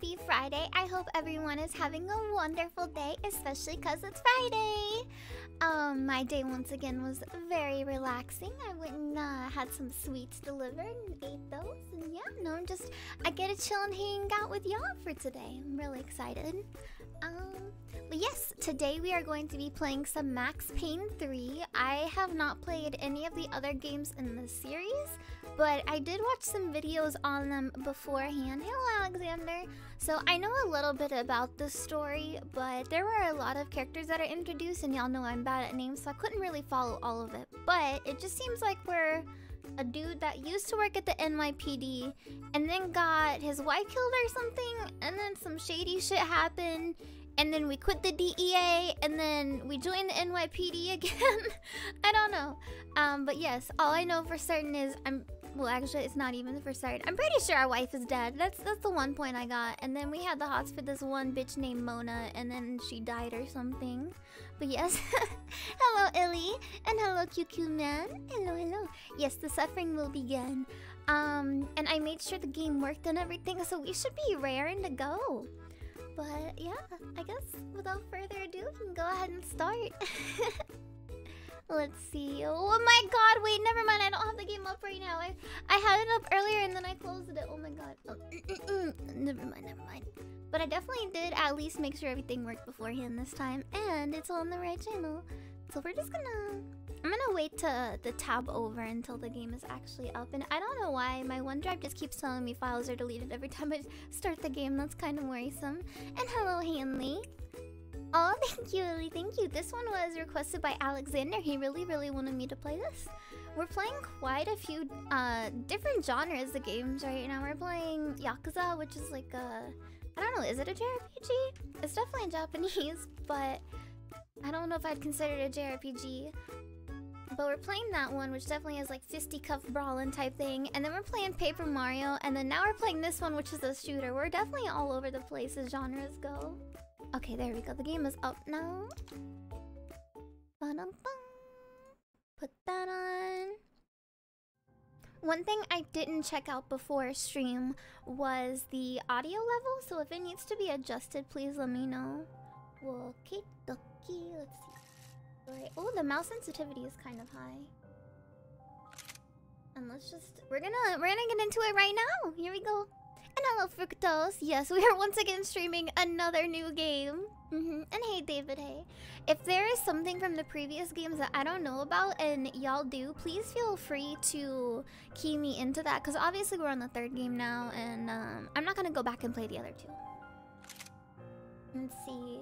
happy Friday. I hope everyone is having a wonderful day, especially because it's Friday. Um, my day once again was very relaxing. I went and uh, had some sweets delivered and ate those. And yeah, no, I'm just, I get to chill and hang out with y'all for today. I'm really excited. Um, but yes, today we are going to be playing some Max Payne 3. I have not played any of the other games in the series, but I did watch some videos on them beforehand. Hello, Alexander. So I know a little bit about the story, but there were a lot of characters that are introduced, and y'all know I'm bad at names, so I couldn't really follow all of it. But it just seems like we're a dude that used to work at the NYPD and then got his wife killed or something, and then some shady shit happened, and then we quit the DEA, and then we joined the NYPD again. I don't know. Um, but yes, all I know for certain is I'm well, actually, it's not even the first certain. I'm pretty sure our wife is dead. That's that's the one point I got. And then we had the hots for this one bitch named Mona, and then she died or something. But yes, hello Illy, and hello QQ man. Hello, hello. Yes, the suffering will begin. Um, and I made sure the game worked and everything, so we should be raring to go. But yeah, I guess without further ado, we can go ahead and start. Let's see. Oh my god, wait, never mind. I don't have the game up right now. I, I had it up earlier and then I closed it. Oh my god. Oh, mm, mm, mm. never mind, never mind. But I definitely did at least make sure everything worked beforehand this time. And it's on the right channel. So we're just gonna... I'm gonna wait to the tab over until the game is actually up. And I don't know why my OneDrive just keeps telling me files are deleted every time I start the game. That's kind of worrisome. And hello, Hanley. Oh, thank you, Lily. Thank you. This one was requested by Alexander. He really, really wanted me to play this. We're playing quite a few uh, different genres of games right now. We're playing Yakuza, which is like a... I don't know, is it a JRPG? It's definitely in Japanese, but I don't know if I'd consider it a JRPG. But we're playing that one, which definitely is like fisticuff brawling type thing. And then we're playing Paper Mario. And then now we're playing this one, which is a shooter. We're definitely all over the place as genres go. Okay, there we go. The game is up now. Put that on. One thing I didn't check out before stream was the audio level, so if it needs to be adjusted, please let me know. Okay, dokie, let's see. Alright, oh, the mouse sensitivity is kind of high. And let's just, we're gonna, we're gonna get into it right now. Here we go. And hello, Fructose. Yes, we are once again streaming another new game. Mm -hmm. And hey, David, hey. If there is something from the previous games that I don't know about and y'all do, please feel free to key me into that. Because obviously we're on the third game now, and um, I'm not going to go back and play the other two. Let's see.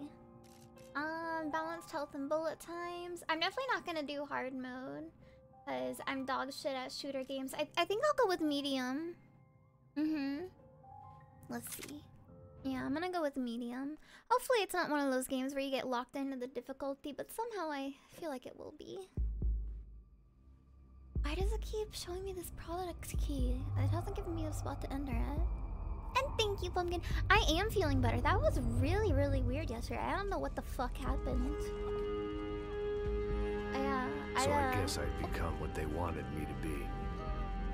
Um, balanced health and bullet times. I'm definitely not going to do hard mode. Because I'm dog shit at shooter games. I, I think I'll go with medium. Mm-hmm. Let's see. Yeah, I'm gonna go with medium. Hopefully it's not one of those games where you get locked into the difficulty, but somehow I feel like it will be. Why does it keep showing me this product key? It hasn't given me a spot to enter it. And thank you, Pumpkin. I am feeling better. That was really, really weird yesterday. I don't know what the fuck happened. I, uh, so I, uh, I guess I've become what they wanted me to be.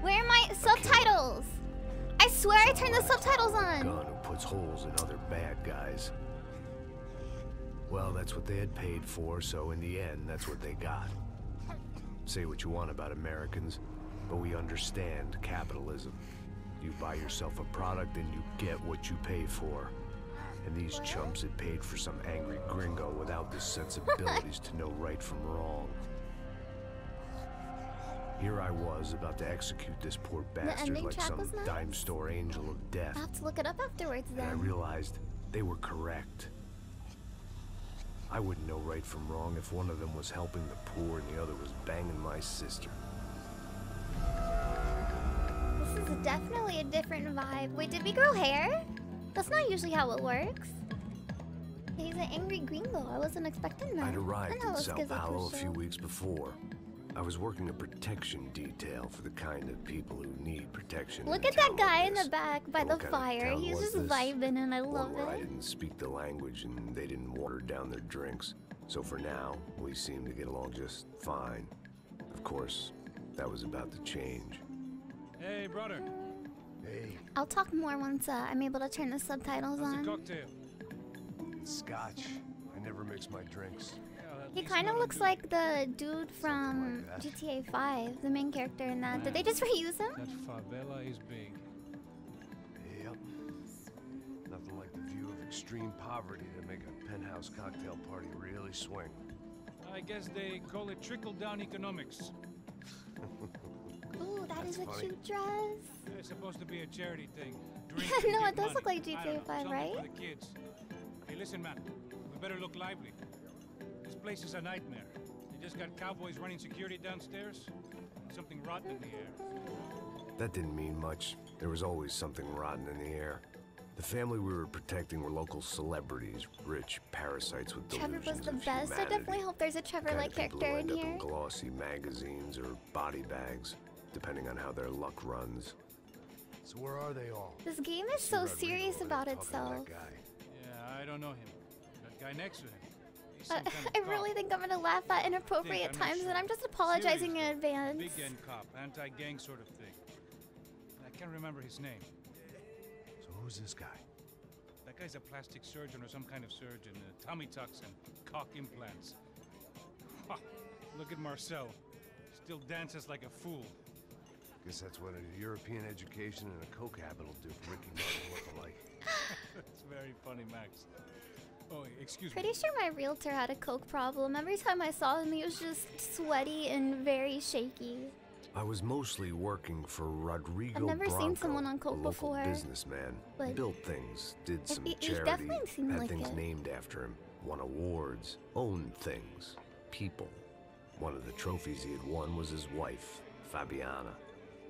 Where are my subtitles? I swear I turned the subtitles on. Gun who puts holes in other bad guys. Well, that's what they had paid for, so in the end, that's what they got. Say what you want about Americans, but we understand capitalism. You buy yourself a product and you get what you pay for. And these chumps had paid for some angry gringo without the sensibilities to know right from wrong. Here I was about to execute this poor bastard like some dime store angel of death. I'll have to look it up afterwards then. And I realized they were correct. I wouldn't know right from wrong if one of them was helping the poor and the other was banging my sister. This is definitely a different vibe. Wait, did we grow hair? That's not usually how it works. He's an angry gringo. I wasn't expecting that. I'd arrived in Sao Paulo a few weeks before. I was working a protection detail for the kind of people who need protection. Look at that guy in the back by the fire. He's just this? vibing and I love One where it. I didn't speak the language and they didn't water down their drinks. So for now, we seem to get along just fine. Of course, that was about to change. Hey, brother. Hey, I'll talk more once uh, I'm able to turn the subtitles How's the on. cocktail? scotch. I never mix my drinks. Yeah, at He kind of looks like the dude from like. GTA 5, the main character in that. Did they just reuse him? That favela is big. Yep. Nothing like the view of extreme poverty to make a penthouse cocktail party really swing. I guess they call it trickle-down economics. Ooh, that is That's a funny. cute dress. It's supposed to be a charity thing. Drink No, it give does look like I don't know, GTA 5, something right? For the kids. Hey, listen, man. We better look lively. This place is a nightmare. They just got cowboys running security downstairs. Something rotten in the air. That didn't mean much. There was always something rotten in the air. The family we were protecting were local celebrities, rich parasites with Trevor was the of best. I definitely hope there's a Trevor-like of people character who in end up here. in glossy magazines or body bags, depending on how their luck runs. So where are they all? This game is so Rodrigo serious about there talking to itself. That guy. Yeah, I don't know him. That guy next to him. He's Uh, some kind of I really think I'm gonna laugh at inappropriate I'm times, sure. and I'm just apologizing in advance. Big end cop, anti-gang sort of thing. I can't remember his name. So who's this guy? That guy's a plastic surgeon or some kind of surgeon. Uh, tummy tucks and cock implants. Ha, Look at Marcel. Still dances like a fool. Guess that's what a European education and a coke habit will do for Ricky Martin look-alike. It's very funny, Max. Oh, excuse Pretty me. sure my realtor had a coke problem. Every time I saw him, he was just sweaty and very shaky. I was mostly working for Rodrigo I've never seen someone on a coke local before, businessman. but- Built things, did some he- he charity, definitely seemed had like things it. named after him, won awards, owned things, people. One of the trophies he had won was his wife, Fabiana.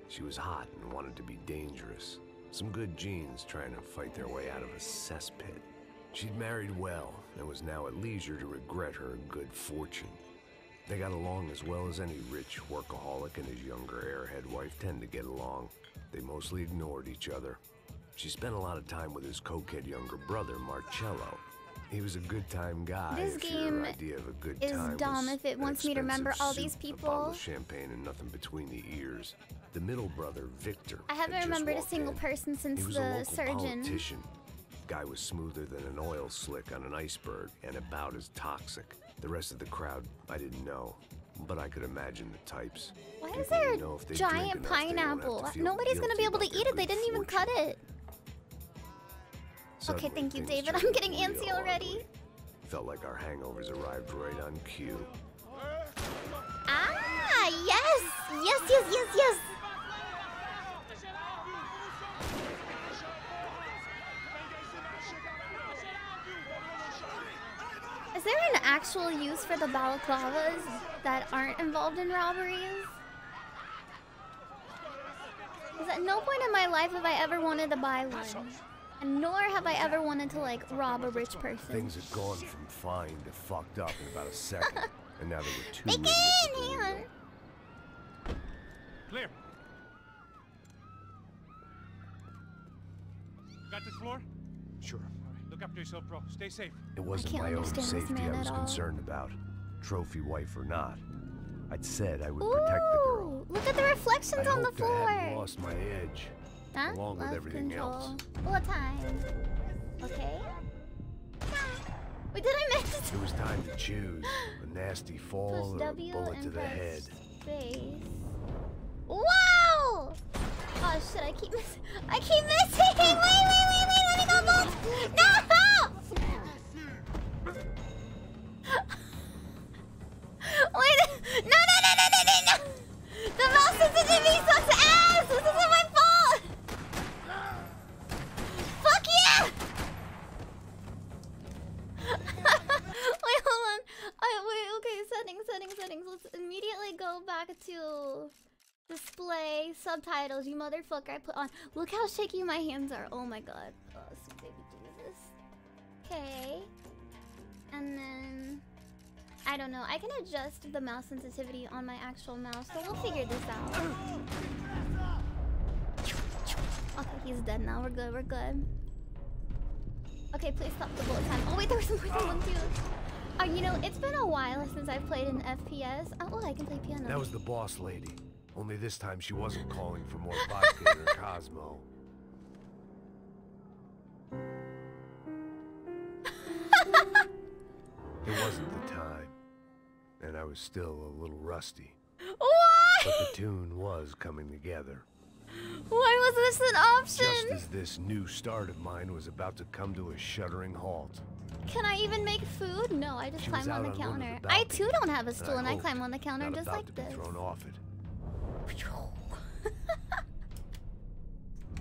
She was hot and wanted to be dangerous. Some good genes trying to fight their way out of a cesspit. She'd married well and was now at leisure to regret her good fortune. They got along as well as any rich workaholic and his younger airhead wife tend to get along. They mostly ignored each other. She spent a lot of time with his cokehead younger brother, Marcelo. He was a good time guy. This game idea of a good is dumb if it wants me to remember all these A people. of champagne and nothing between the ears. The middle brother, Victor. I haven't remembered a single in. person since a the local surgeon. politician. Guy was smoother than an oil slick on an iceberg and about as toxic. The rest of the crowd, I didn't know, but I could imagine the types. Why is there you a know if they drink giant enough, they won't have pineapple? to Nobody's gonna be able to eat it. They didn't even cut it. Suddenly, thank you, David. I'm getting antsy already. Felt like our hangovers arrived right on cue. Ah, yes, yes, yes, yes, yes. Is there an actual use for the balaclavas that aren't involved in robberies? Because at no point in my life have I ever wanted to buy one. And nor have I ever wanted to, like, rob a rich person. Things have gone from fine to fucked up in about a second, and now there were two Bacon! idiots at the Hang on. Clear. Got this floor? Sure. All right, look after yourself, bro. Stay safe. It wasn't my own safety I was at all. concerned about, trophy wife or not. I'd said I would protect the girl. Look at the reflections I on the hoped I lost my edge. Huh? along with everything control. else. What time? Okay. Wait, did I miss? It was time to choose a nasty fall Push or a W bullet and to the press head. space. Wow! Oh shit! I keep missing. I keep missing. Wait, wait, wait, wait. Let me go both. No! Wait! No, no, no, no, no, no, no! The mouse sensitivity sucks ass. This isn't my fault. Fuck yeah! wait, hold on. I wait. Okay, settings, settings, settings. Let's immediately go back to display subtitles. You motherfucker! I put on. Look how shaky my hands are. Oh my god. Oh. Okay. And then I don't know. I can adjust the mouse sensitivity on my actual mouse, so we'll figure this out. Okay, he's dead now. We're good. We're good. Okay, please stop the bullet time. Oh wait, there was more than one too. Uh, you know, it's been a while since I've played an FPS. Oh, I can play piano. That was the boss lady. Only this time she wasn't calling for more vodka in her Cosmo. It wasn't the time. And I was still a little rusty. Why? But the tune was coming together. Why was this an option? Just as this new start of mine was about to come to a shuddering halt. Can I even make food? No, I just She climb on the on of the counter. I too don't have a stool and I hoped climb on the counter just like this. thrown off it.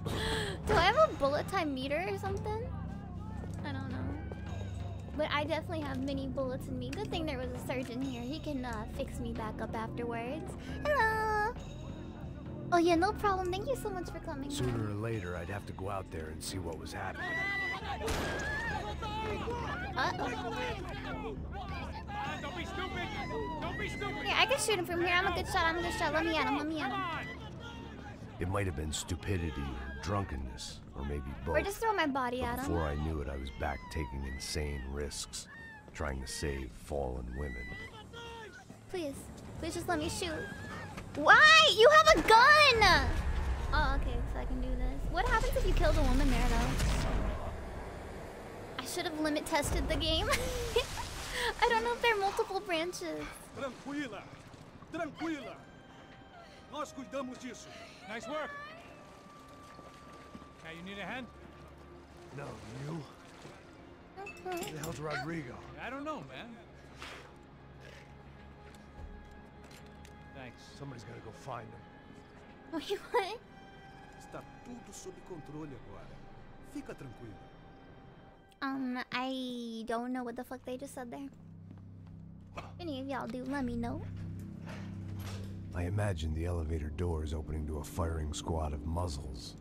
Do I have a bullet time meter or something? I don't know. But I definitely have many bullets in me. Good thing there was a surgeon here. He can uh, fix me back up afterwards. Hello. Oh yeah, no problem. Thank you so much for coming. Sooner or later, I'd have to go out there and see what was happening. Uh-oh. Ah, don't be stupid! Don't be stupid! Here, I can shoot him from here. I'm a good shot. I'm a good shot. Let me at him. Let me at him. It might have been stupidity or drunkenness, or maybe both. Or just throw my body But at him. before I knew it, I was back taking insane risks, trying to save fallen women. Please. Please just let me shoot. Why? You have a gun! Oh, okay, so I can do this. What happens if you kill the woman there, though? I should have limit tested the game. I don't know if there are multiple branches. Tranquila! Tranquila! Nós cuidamos disso. Nice work! Hey, you need a hand? No, you? Where the hell's Rodrigo? I don't know, man. Thanks. Somebody's gotta go find him. Wait, what? Está tudo sob controle agora. Fica tranquila. Um, I don't know what the fuck they just said there. If any of y'all do, let me know. I imagine the elevator door is opening to a firing squad of muzzles.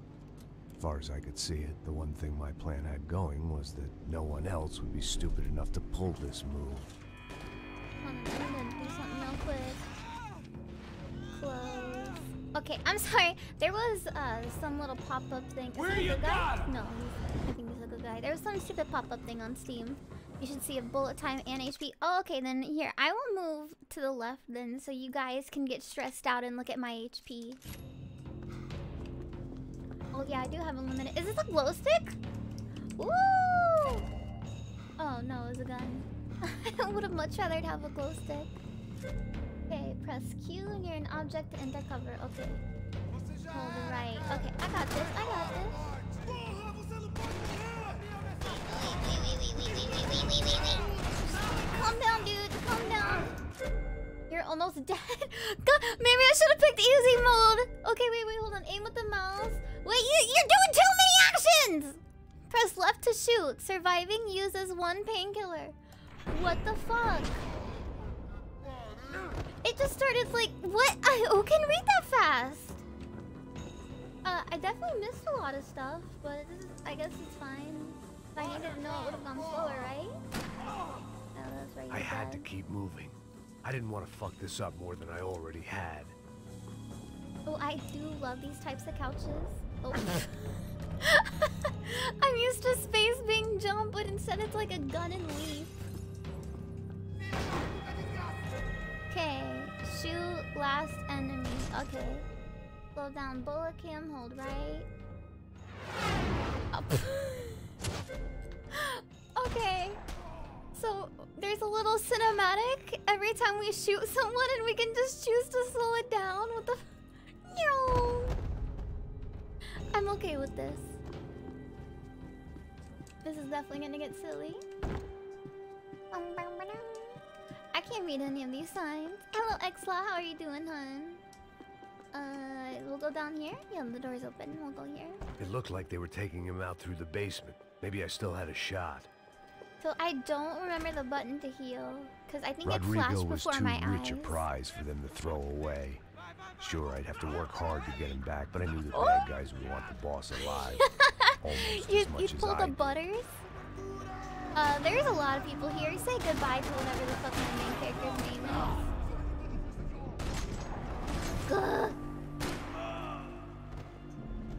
As far as I could see it, the one thing my plan had going was that no one else would be stupid enough to pull this move. Hold on, I'm gonna do something real quick. Close. Okay, I'm sorry. There was uh some little pop-up thing. Is Where he you good guy? got? No, he's, I think he's a good guy. There was some stupid pop-up thing on Steam. You should see a bullet time and HP. Oh, okay, then here I will move to the left then, so you guys can get stressed out and look at my HP. Oh yeah, I do have a limited. Is this a glow stick? Woo! Oh no, it was a gun. I would have much rather have a glow stick. Okay, press Q near an object to enter cover. Okay. Hold right. Okay, I got this. I got this. Calm down, dude. Calm down. You're almost dead. God, maybe I should have picked easy mode. Okay, wait, wait, hold on. Aim with the mouse. Wait, you, you're doing too many actions. Press left to shoot. Surviving uses one painkiller. What the fuck? It just started like, what? I, who can read that fast? Uh, I definitely missed a lot of stuff, but is, I guess it's fine. If I needed to know, it would have gone slower, right? Oh, right. I had to keep moving. I didn't want to fuck this up more than I already had. Oh, I do love these types of couches. Oh. I'm used to space being jump, but instead it's like a gun and leap. Okay, shoot last enemy. Okay. Slow down, bullet cam, hold right. Okay. So there's a little cinematic every time we shoot someone, and we can just choose to slow it down. What the? F- no. I'm okay with this. This is definitely gonna get silly. I can't read any of these signs. Hello, Exla. How are you doing, hun? Uh, we'll go down here. Yeah, the door's open. We'll go here. It looked like they were taking him out through the basement. Maybe I still had a shot. So I don't remember the button to heal, cause I think it flashed before my eyes. Rodrigo was too rich a prize for them to throw away. Sure, I'd have to work hard to get him back, but I knew the bad guys would want the boss alive. You you pulled the butters. Uh, there's a lot of people here. Say goodbye to whatever the fuck my main character's name is. Gah.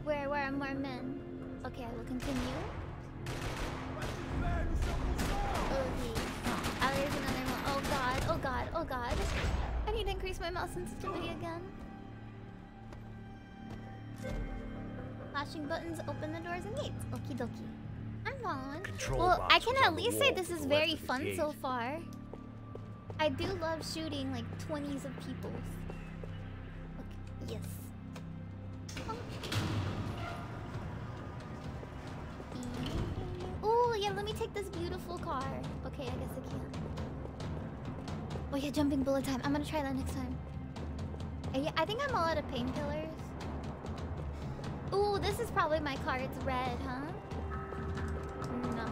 Where where are more men? Okay, I will continue. Okay. Oh, there's another one. Oh god, oh god, oh god. To increase my mouse sensitivity again. Flashing buttons open the doors and gates. Okie dokie. I'm. Control well, I can at least say this is very left of the fun so far. I do love shooting like 20s of people. Okay, yes. Oh, yeah, let me take this beautiful car. Okay, I guess I can. Oh yeah, jumping bullet time. I'm gonna try that next time. Uh, yeah, I think I'm all out of painkillers. Ooh, this is probably my car. It's red, huh? No.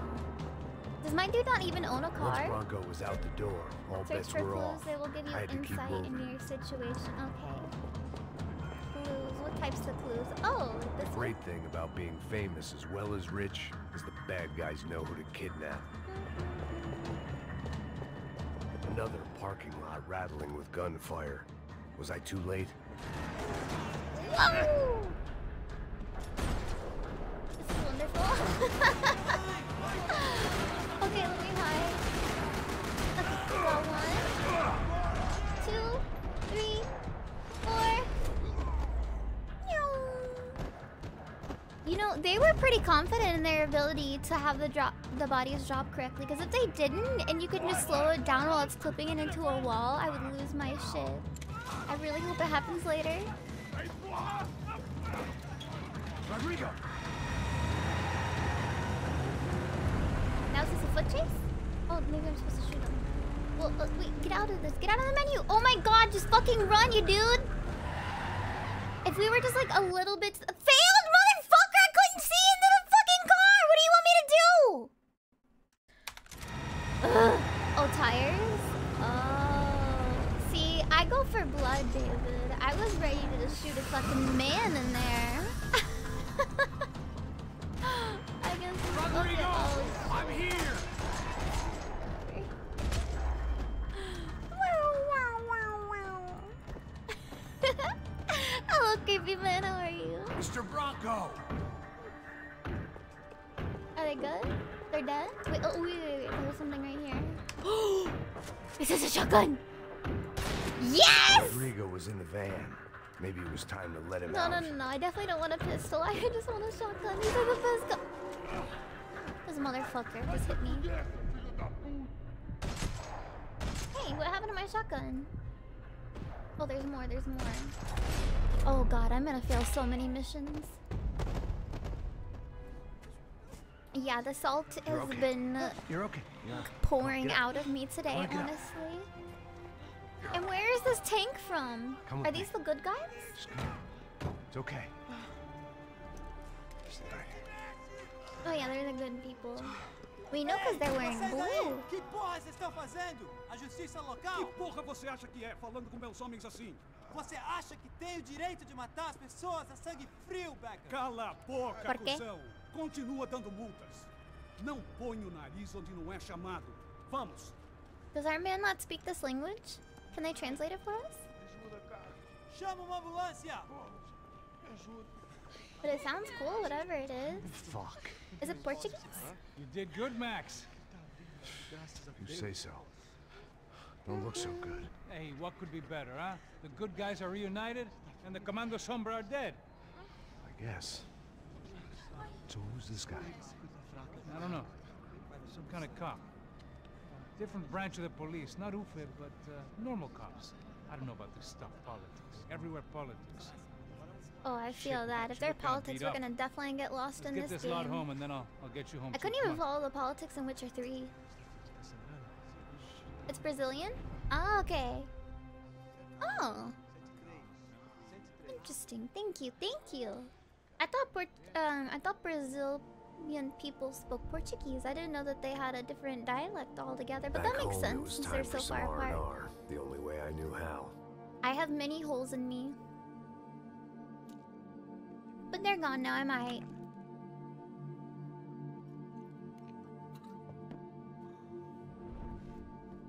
Does my dude not even own a Once car? Branco was out the door, all Search bets for were clues. off. They will give you I had to keep insight into your situation. Okay. Clues. What types of clues? Oh, this The one. great thing about being famous as well as rich is the bad guys know who to kidnap. Another parking lot rattling with gunfire. Was I too late? Whoa! This is wonderful. okay, let me hide. Okay, got one, two, three, four. You know, they were pretty confident in their ability to have the drop, the bodies drop correctly. Because if they didn't, and you could just slow it down while it's clipping it into a wall, I would lose my shit. I really hope it happens later. Rodrigo! Now is this a foot chase? Oh, maybe I'm supposed to shoot him. Well, uh, wait, get out of this. Get out of the menu. Oh my god, just fucking run, you dude. If we were just like a little bit... Failed, motherfucker! I couldn't see into the fucking car! What do you want me to do? Ugh. Oh, tires? Oh. See, I go for blood, David. I was ready to just shoot a fucking man in there. I guess... Okay, oh, I'm here! Hello, creepy man. How are you? Mr. Branco! Are they good? They're dead? Wait, oh, wait, wait, wait. There's something right here. this is a shotgun! Yes! Rodrigo was in the van. Maybe it was time to let him No, out. no, no, no. I definitely don't want a pistol. I just want a shotgun. These are the best gun. This motherfucker just hit me. Hey, what happened to my shotgun? Oh, there's more. There's more. Oh god, I'm gonna fail so many missions. Yeah, the salt has okay. been uh, You're okay. You're pouring up. out of me today, up? honestly. And where is this tank from? Are these me. the good guys? On. It's okay. Oh yeah, they're the good people. We know because they're wearing blue. que porra vocês estão fazendo? A justiça Que local? porra você acha que é, falando com meus homens assim? Você acha que tem o direito de matar as pessoas a sangue frio, Becker? Cala a boca, cuzão! Continua dando multas. Não põe o nariz onde não é chamado. Vamos! Does our man not speak this language? Can they translate it for us? Chama uma ambulância! But it sounds cool, whatever it is. Fuck. Is it Portuguese? You did good, Max. You say so. Don't look so good. Hey, what could be better, huh? The good guys are reunited, and the Comando Sombra are dead. I guess. So who's this guy? I don't know. Some kind of cop. Different branch of the police. Not UFE, but uh, normal cops. I don't know about this stuff, politics. Everywhere politics. Oh, I feel Shit, that. If shit they're politics, we're gonna definitely get lost Let's in get this this lot game. home, and then I'll, I'll get you home. I couldn't even follow the politics in Witcher 3. It's Brazilian? Ah, okay. Oh. Interesting. Thank you. Thank you. I thought Port um I thought Brazilian people spoke Portuguese. I didn't know that they had a different dialect altogether, but Back that makes home, sense since they're so far apart. R&R. The only way I knew how. I have many holes in me. But they're gone now, I might.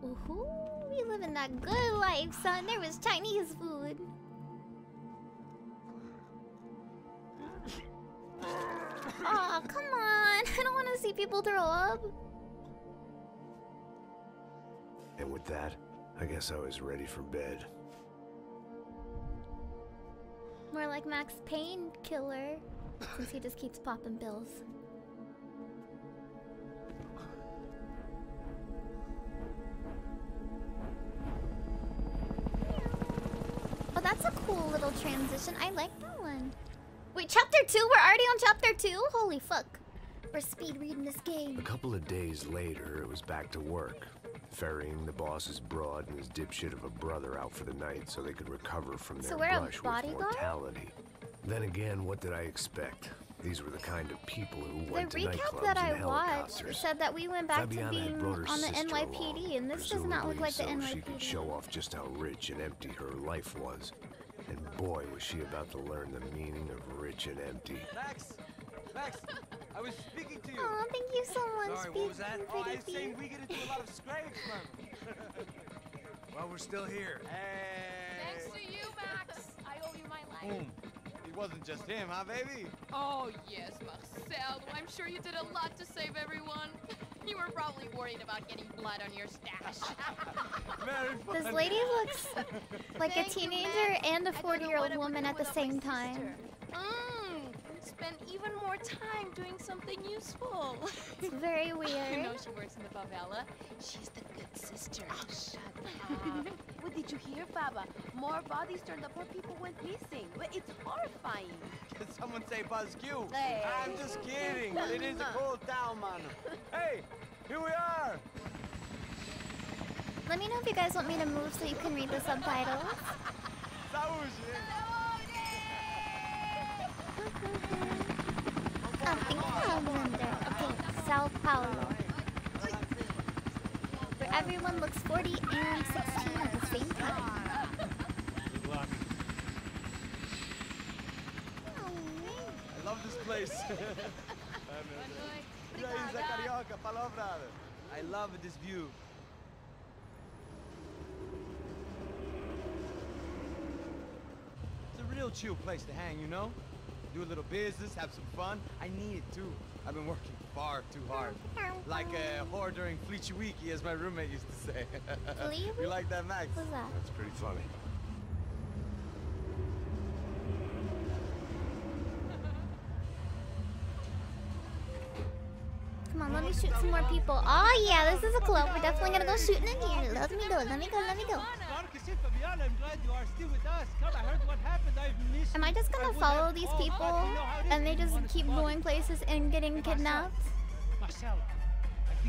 Ooh, we living that good life, son. There was Chinese food. oh, come on. I don't want to see people throw up. And with that, I guess I was ready for bed. More like Max Painkiller, since he just keeps popping pills. Oh, that's a cool little transition. I like that one. Wait, chapter two? We're already on chapter two? Holy fuck. We're speed reading this game. A couple of days later, it was back to work. Ferrying the boss's broad and his dipshit of a brother out for the night so they could recover from So their we're a brush with bodyguard? mortality. Then again, what did I expect? These were the kind of people who The went to recap nightclubs that I and watched helicopters. said that we went back to Fabiana had being on the NYPD, along, and this does not look like the NYPD. she could show off just how rich and empty her life was. And boy, was she about to learn the meaning of rich and empty. Max! Max! I was speaking to you! Oh, thank you so much. Sorry, what was that? Speaking Oh, I was saying we get into a lot of scrapes, man. Well, we're still here. Hey! Thanks to you, Max. I owe you my life. Boom. It wasn't just him, huh, baby? Oh, yes, Marcel. I'm sure you did a lot to save everyone. You were probably worried about getting blood on your stash. Very This lady looks like a Thank you, teenager Max. and a 40-year-old woman at the same time. sister. Spend even more time doing something useful. It's very weird. I know she works in the favela. She's the good sister. Oh, shut up. what did you hear, Baba? More bodies turned up where people went missing. Well, It's horrifying. Did someone say Buzz Q? Hey. I'm just kidding, it is a cool town, man. Hey, here we are. Let me know if you guys want me to move so you can read the subtitles. I'm under. Okay, Sao Paulo. Where everyone looks 40 and 16 at the same time. Good luck. I love this place. I love this view. It's a real chill place to hang, you know? Do a little business, have some fun. I need it too. I've been working far too hard. Like a whore during Fleechy Weeky, as my roommate used to say. You like that, Max? What's that? That's pretty funny. On, let me shoot some more people. Oh yeah, this is a club. We're definitely gonna go shooting in here. Let me go, let me go, let me go. I'm glad you are still with us. Come, I heard what happened. I've missed Am I just gonna follow these people and they just keep going places and getting kidnapped?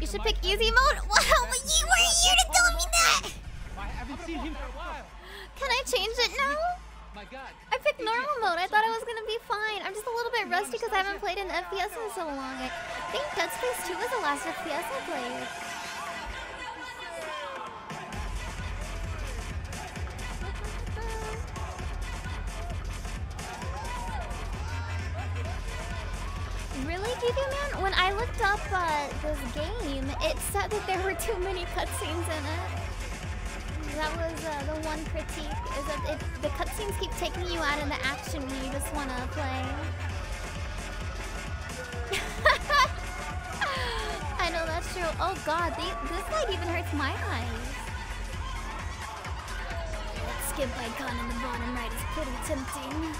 You should pick easy mode. Wow, but you weren't here to tell me that. I haven't seen him for a while. Can I change it now? I picked normal mode. I thought I was gonna be fine. I'm just a little bit rusty because I haven't played an FPS in so long. I think Dead Space 2 was the last FPS I played. Really, GV Man? When I looked up uh, this game, it said that there were too many cutscenes in it. That was uh, the one critique, is that it, the cutscenes keep taking you out of the action when you just want to play. I know that's true. Oh god, the, this light even hurts my eyes. That Skip icon in the bottom right is pretty tempting.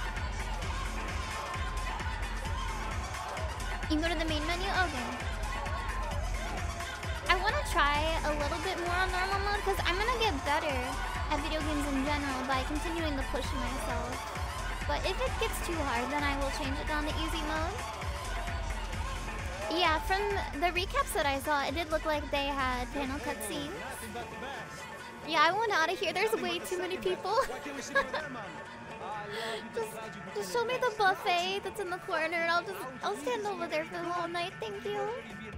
You can go to the main menu? Okay. I want to try a little bit more on normal mode because I'm going to get better at video games in general by continuing to push myself. But if it gets too hard, then I will change it down to easy mode. Yeah, from the recaps that I saw, it did look like they had panel cutscenes. Yeah, I want out of here. There's way too many people. just, just show me the buffet that's in the corner. and I'll just, I'll stand over there for the whole night. Thank you.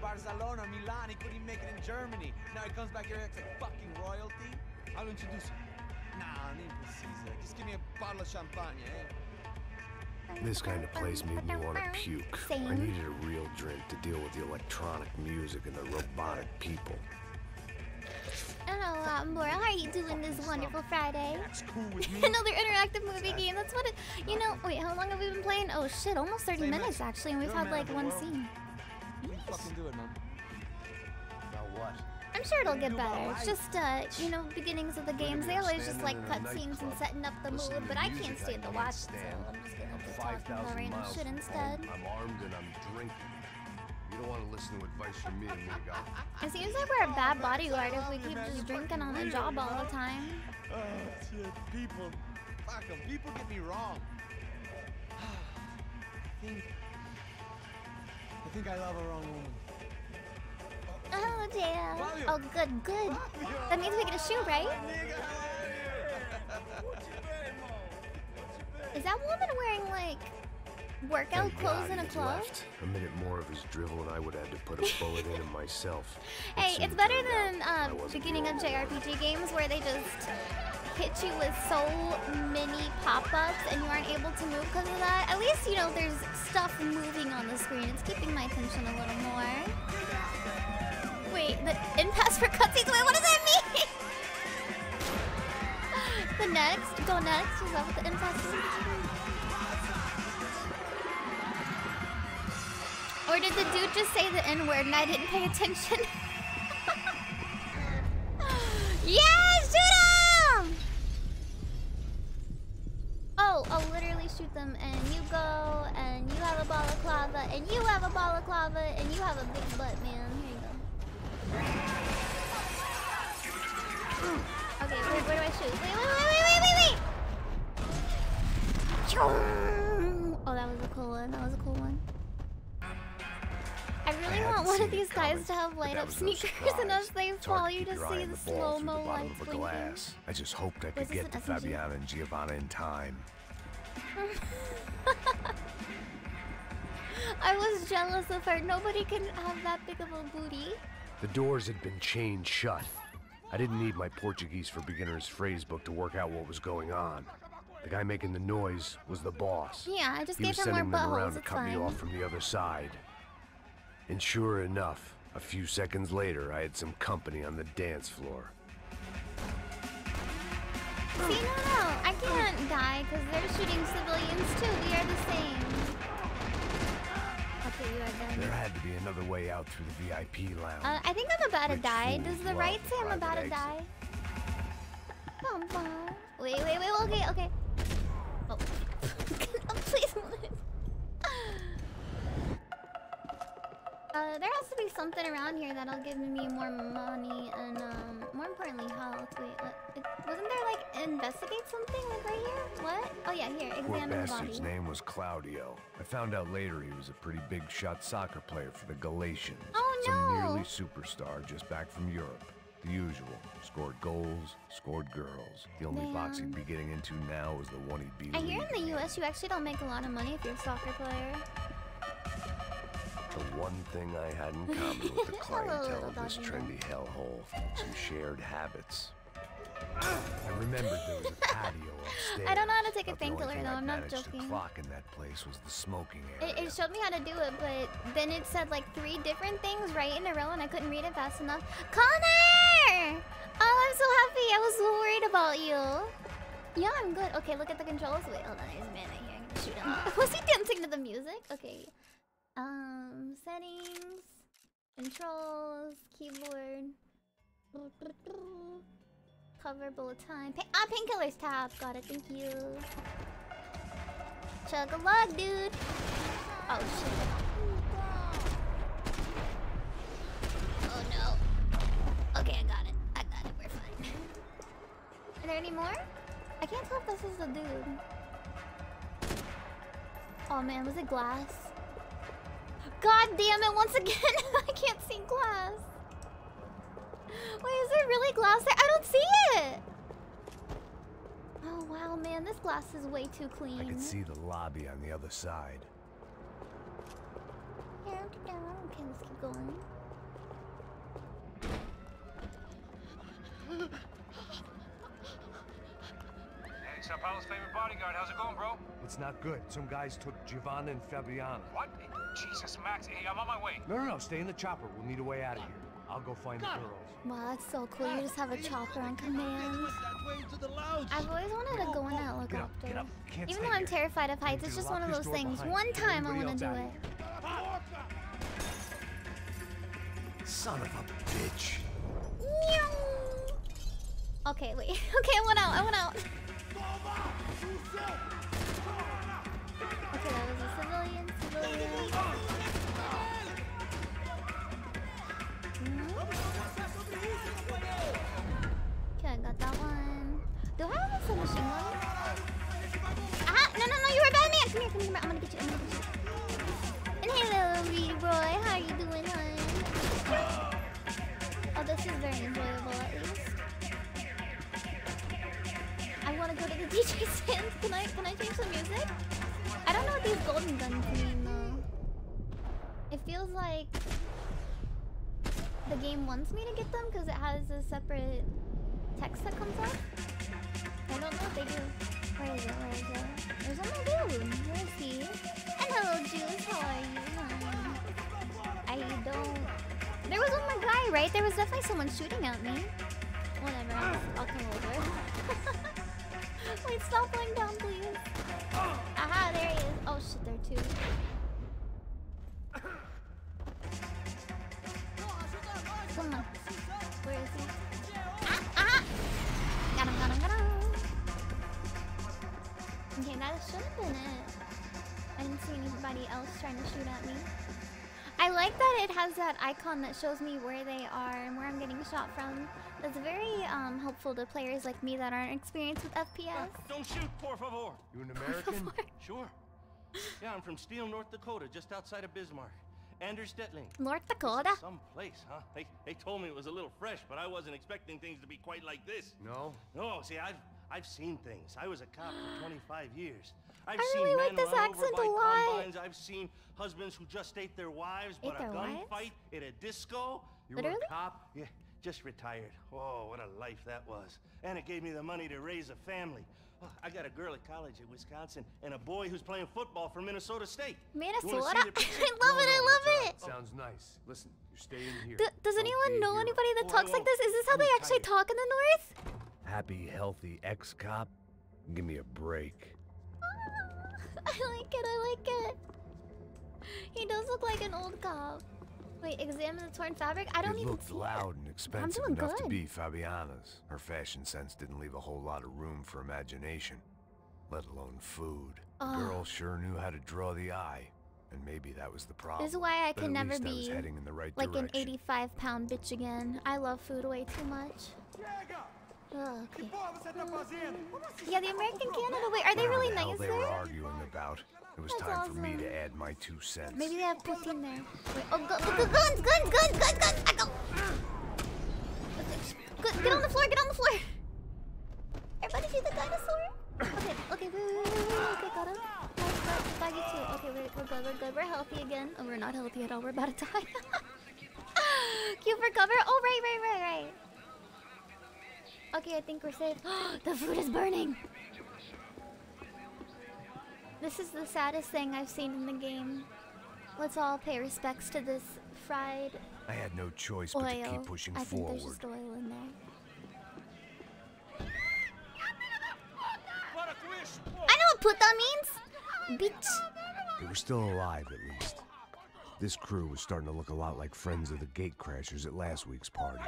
He'd Barcelona, Milan. He couldn't make it in Germany. Now he comes back here acts like fucking royalty. I'll introduce you. Nah, need precisa. Just give me a bottle of champagne, eh? This kind of place made me want to puke. I needed a real drink to deal with the electronic music and the robotic people. Hello, um, Laura. How are you doing this wonderful Friday? That's cool. Another interactive movie game. That's what it. You know. Wait, how long have we been playing? Oh shit, almost 30 minutes actually, and we've had like one scene. You fucking do it, man. About what? I'm sure it'll get better. It's just, uh, you know, beginnings of the games. They always just like cutscenes and setting up the mood, but I can't stand to watch it, so I'm just gonna be talking about random shit instead. I'm armed and I'm drinking. You don't want to listen to advice from me, amigo. It seems like we're a bad bodyguard if we keep just drinking on the job all the time. Oh, shit. People. Fuck 'em. People get me wrong. I think. I think I love a wrong woman. Oh, damn. Fabio. Oh, good, good. That means we get a shoe, right? Nigga, how are you? Is that woman wearing like workout Thank clothes in a club? left. A minute more of his drivel and I would have to put a bullet in him myself. Hey, it's better than um, beginning of. JRPG games where they just hit you with so many pop-ups and you aren't able to move because of that. At least, you know, there's stuff moving on the screen. It's keeping my attention a little more. Wait, the impasse for cutscenes? Wait, what does that mean? the next? Go next? Is that what the impasse is? Or did the dude just say the N-word and I didn't pay attention? yes, shoot him! Oh, oh, literally shoot them, and you go, and you have a balaclava, and you have a balaclava, and you have a big butt, man. Here you go. Hmm, okay, wait, where do I shoot? Wait, wait, wait, wait, wait, wait, wait! Oh, that was a cool one. That was a cool one. I really hadn't want one of these guys coming, to have light up no sneakers, and as they fall, you just see the slow mo lights blinking. glass. I just hoped I could this get to? Fabiana and Giovanna in time. I was jealous of her. Nobody can have that big of a booty. The doors had been chained shut. I didn't need my Portuguese for Beginners phrase book to work out what was going on. The guy making the noise was the boss. Yeah, I just He gave him more buttholes. He was sending them around to cut me off from the other side. And sure enough, a few seconds later, I had some company on the dance floor. See, no, no, I can't die because they're shooting civilians too. We are the same. Okay, you are There had to be another way out through the VIP lounge. Uh, I think I'm about to die. Does the right say I'm about to die? Bum, bum. Wait, wait, wait. Okay, okay. Oh, please. Uh, there has to be something around here that'll give me more money and, um, more importantly, health. Wait, what? It, wasn't there, like, investigate something, like, right here? What? Oh, yeah, here, Poor examine the bastard's name was Claudio. I found out later he was a pretty big shot soccer player for the Galatians. Oh, Some no. nearly superstar just back from Europe. The usual. Scored goals, scored girls. The only box he'd be getting into now is the one he'd be I hear in the US you actually don't make a lot of money if you're a soccer player. The one thing I had in common with the clientele of this trendy hellhole. Some shared habits. I remembered there was a patio upstairs. I don't know how to take a Thought the only painkiller, though, I'd I'm not joking. To clock in that place was the smoking area. It, it showed me how to do it, but then it said like three different things right in a row and I couldn't read it fast enough. Connor! Oh, I'm so happy. I was so worried about you. Yeah, I'm good. Okay, look at the controls. Wait, hold on. There's a man right here. I'm gonna shoot him. Was he dancing to the music? Okay. Um, settings, controls, keyboard. Cover bullet time. Pa ah, painkillers tab. Got it. Thank you. Chug a lug, dude. Oh shit. Oh no. Okay, I got it. I got it. We're fine. Are there any more? I can't tell if this is the dude. Oh man, was it glass? God damn it, once again, I can't see glass. Wait, is there really glass there? I don't see it! Oh wow, man, this glass is way too clean. I can see the lobby on the other side. Yeah, okay, let's keep going. Hey, Sao Paulo's favorite bodyguard. How's it going, bro? It's not good. Some guys took Giovanna and Fabiana. What? Jesus, Max. Hey, I'm on my way. No, no, no. Stay in the chopper. We'll need a way out of here. I'll go find the girls. Wow, that's so cool. You just have a chopper on command. I've always wanted to go in a Get up, helicopter. get up. Even though I'm here. terrified of heights, it's just one of those things. behind One time I want to do it. Son of a bitch. Okay, wait. Okay, I went out. I went out. Okay, that was a civilian. Civilian. Hmm? Okay, I got that one. Do I have a submachine gun? come here. Get you. I'm gonna get you. And. How are you doing, hon? Oh, this is very enjoyable, at least. I want to go to the DJ stand. Can I? Can I change the music? I don't know what these golden guns mean though. It feels like the game wants me to get them because it has a separate text that comes up. I don't know what they do. Where is it? Where is it? There's more dude. Where is he? And hello, Juice. How are you? I don't. There was one more guy, right? There was definitely someone shooting at me. Whatever. I'll come over. Wait, stop going down, please. Aha, there he is. Oh shit, there two. Come on. Where is he? Ah, ah! Got him, got him, got him. Okay, that should have been it. I didn't see anybody else trying to shoot at me. I like that it has that icon that shows me where they are and where I'm getting shot from. That's very um, helpful to players like me that aren't experienced with FPS. Don't shoot, por favor. You an American? Sure. Yeah, I'm from Steele, North Dakota, just outside of Bismarck. Anders Detling. North Dakota? Some place, huh? They, they told me it was a little fresh, but I wasn't expecting things to be quite like this. No? No, see, I've I've seen things. I was a cop for 25 years. I've I seen really men like this run over accent by a lot. combines. I've seen husbands who just ate their wives, but Ate a their wives? gunfight at a disco. You Literally? were a cop? Yeah, just retired. Oh, what a life that was. And it gave me the money to raise a family. Oh, I got a girl at college at Wisconsin and a boy who's playing football for Minnesota State. You wanna see Minnesota? I love it, I love it! Sounds nice. Listen, you're staying here. D- does anyone be know anybody that I talks like this? Is this how I'm they actually talk in the North? Happy, healthy ex-cop? Give me a break. I like it, I like it. He does look like an old cop. Wait, examine the torn fabric? I don't it even looked see loud it. and expensive doing enough to be Fabiana's. Her fashion sense didn't leave a whole lot of room for imagination, let alone food. The girl sure knew how to draw the eye, and maybe that was the problem. This is why I But can never least I be heading in the right like an 85 pound bitch again. I love food way too much. Ugh, okay. Mm. Yeah, the American Canada. Wait, are they Whatever really the hell nice they were there? arguing about. It was That's time for me to add my two cents. Maybe they have poutine there. Wait, oh, gu- gu- gu- guns, guns, guns, guns, guns! I go. Good, get on the floor, get on the floor. Everybody see the dinosaur? Okay, okay, wait, wait, wait, wait, wait, okay, got him. Got, you too. Okay, we're, we're good, we're good. We're healthy again. Oh, we're not healthy at all. We're about to die. Cute for cover. Oh, right, right, right, right. Okay, I think we're safe. the food is burning. This is the saddest thing I've seen in the game. Let's all pay respects to this fried I had no choice but to oil. keep pushing I think forward. there's just oil in there. I know what puta means! Bitch! They were still alive, at least. This crew was starting to look a lot like friends of the gatecrashers at last week's party.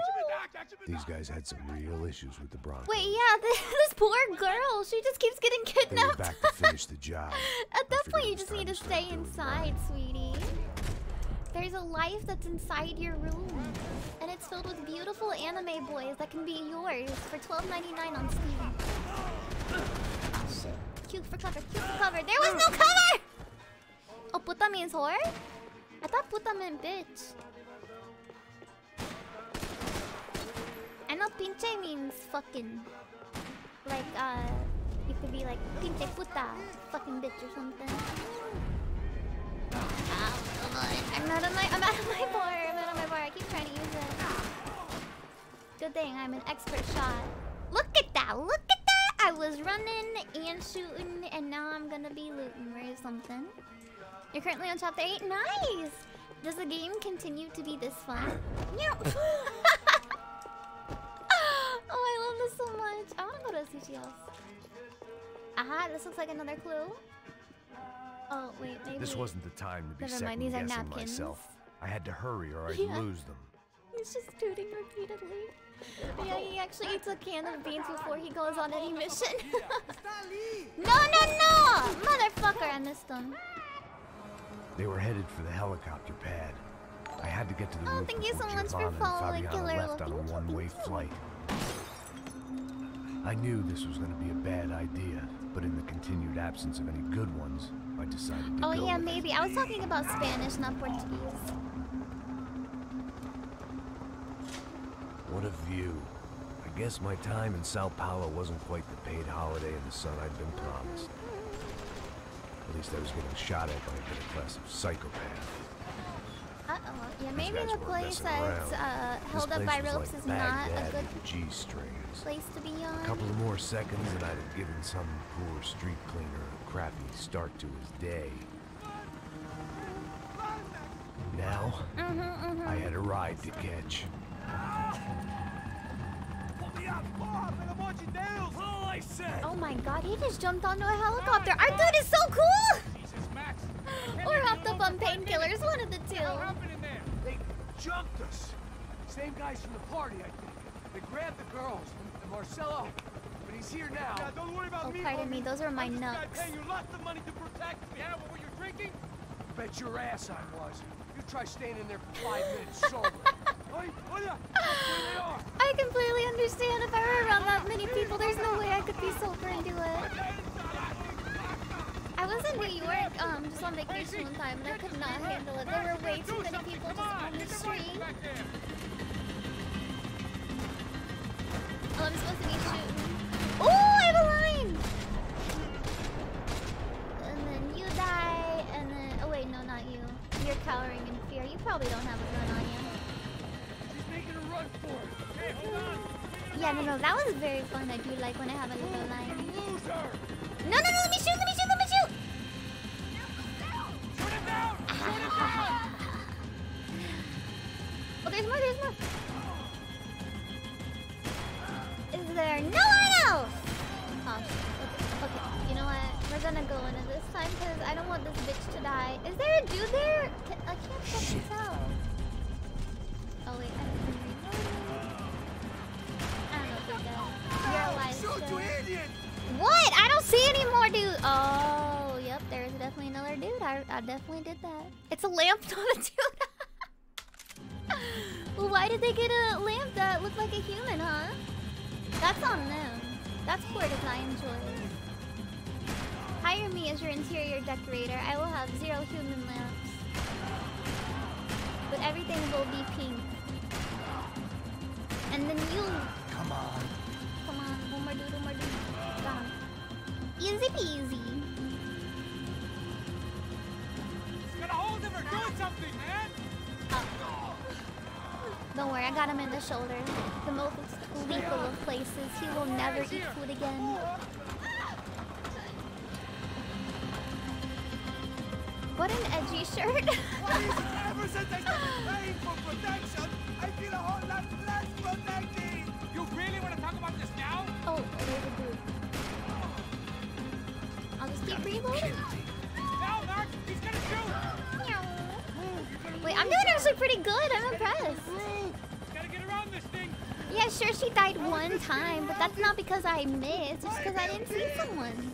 These guys had some real issues with the Brancos. Wait, yeah, this, this poor girl, she just keeps getting They were kidnapped. back to finish the job. At that point, you just need to stay inside, sweetie. There's a life that's inside your room, and it's filled with beautiful anime boys that can be yours for $12.99 on Steam. Shit. Cute for cover, cute for cover. There was no cover! Oh, puta means whore? I thought puta meant bitch. I know pinche means fucking. Like, uh, you could be like pinche puta, fucking bitch or something. Oh. I'm out of my, I'm out of my bar. I'm out of my bar. I keep trying to use it. Good thing I'm an expert shot. Look at that! Look at that! I was running and shooting, and now I'm gonna be looting or something. You're currently on chapter 8? Nice! Does the game continue to be this fun? Yeah. so much. I wanna go to sushi house. Aha, this looks like another clue. Oh, wait, maybe. This wasn't the time to be Never mind, these are napkins. myself. I had to hurry or I'd Yeah. lose them. He's just tooting repeatedly. Yeah, he actually eats a can of beans before he goes on any mission. no, no, no! Motherfucker, I missed him. They were headed for the helicopter pad. I had to get to the Oh, roof thank you so much for following Killer left on a one-way flight. I knew this was going to be a bad idea, but in the continued absence of any good ones, I decided to Oh yeah, maybe. I was talking about Spanish, not Portuguese. What a view. I guess my time in Sao Paulo wasn't quite the paid holiday in the sun I'd been promised. At least I was getting shot at by a middle class of psychopath. Uh-oh. Yeah, maybe the place that's uh, held up by ropes like is not a good G-strings. Place to be A couple of more seconds and I'd have given some poor street cleaner a crappy start to his day. Now, Mm-hmm, mm-hmm. I had a ride to catch. Oh my god, he just jumped onto a helicopter. Our dude is so cool! or hopped up on painkillers, one of the two. What happened in there? They jumped us. Same guys from the party, I think. They grabbed the girls and, and Marcelo, but he's here now. Yeah, don't worry about Oh, pardon me, those are my nuts. you lots of money to protect me. Yeah, what were you drinking? Bet your ass I was. You try staying in there for five minutes sober. Oi, oi, there they are. I completely understand. If I were around that many people, there's no way I could be sober and do it. I was in New York, um, just on vacation one time, and I could not handle it. There were way too many people just on the street. Oh, I'm supposed to be shooting. Oh, I have a line! And then you die, and then... Oh, wait, no, not you. You're cowering in fear. You probably don't have a gun on you. She's making a run for it. Hey, hold on. Yeah, no, no, that was very fun. I do like when I have a little line. No, no, no, let me shoot, let me shoot, let me shoot! Shoot it down. Oh, there's more, there's more. Is there no one else? Oh. Okay, okay. You know what? We're gonna go into this time because I don't want this bitch to die. Is there a dude there? I can't fucking tell. Oh, wait. I didn't reload. I don't know if they're. You're alive. Shoot, still. you idiot. What? I don't see any more dude. Oh, yep. There's definitely another dude. I, I definitely did that. It's a lamp, not a dude. well, why did they get a lamp that looked like a human, huh? That's on them. That's poor design choice. Hire me as your interior decorator. I will have zero human lamps. But everything will be pink. And then you Come on. Come on, one more dude, one more dude. Got. Easy peasy. Get a hold of her! Do something, man! Oh. Don't worry, I got him in the shoulder. The most lethal of places. He will never eat food again. What an edgy shirt. Ever since I started paying for protection, I feel a whole lot less protected. You really want to talk about this now? oh, there's a dude. I'll just keep reloading. Now, Mark! He's gonna shoot! Wait, I'm doing actually pretty good. I'm impressed. Gotta get around this thing! Yeah, sure, she died one time, but that's not because I missed. It's because I didn't see someone.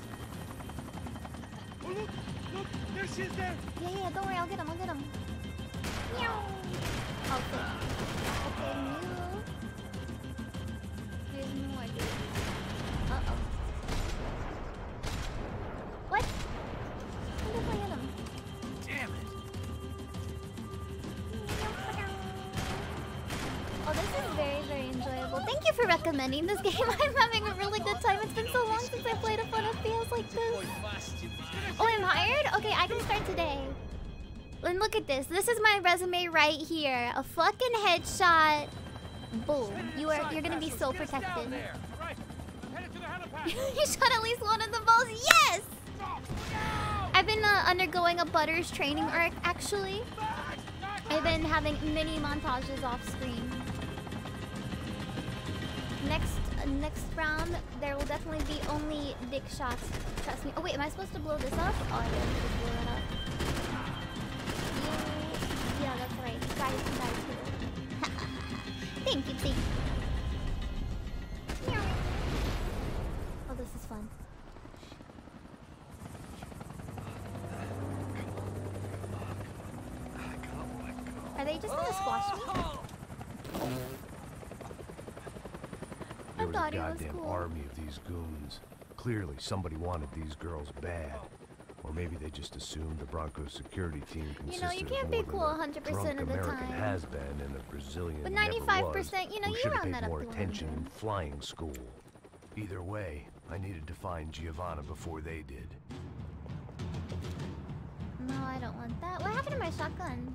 Oh, look, look, there she is there. Yeah, yeah, don't worry, I'll get him, I'll get him. Meow. Okay. Okay, new. There's more, dude. Uh-oh. What Thank you for recommending this game. I'm having a really good time. It's been so long since I played a fun FPS like this. Oh, I'm hired? Okay, I can start today. And look at this. This is my resume right here. A fucking headshot. Boom. You are you're gonna be so protected. You shot at least one of the balls. Yes! I've been uh, undergoing a Butters training arc actually. I've been having mini montages off screen. Next uh, next round, there will definitely be only dick shots. Trust me. Oh wait, am I supposed to blow this up? Oh, I didn't just blow it up. You, yeah, that's right. Guys can die too. thank you, thank you. Oh, this is fun. Are they just gonna squash me? There was a goddamn cool. army of these goons. Clearly, somebody wanted these girls bad. Or maybe they just assumed the Brancos security team consisted You know, you can't be cool 100% of the American time. has been and a Brazilian But 95%, you know, you run that up more attention in flying school. Either way, I needed to find Giovanna before they did. No, I don't want that. What happened to my shotgun?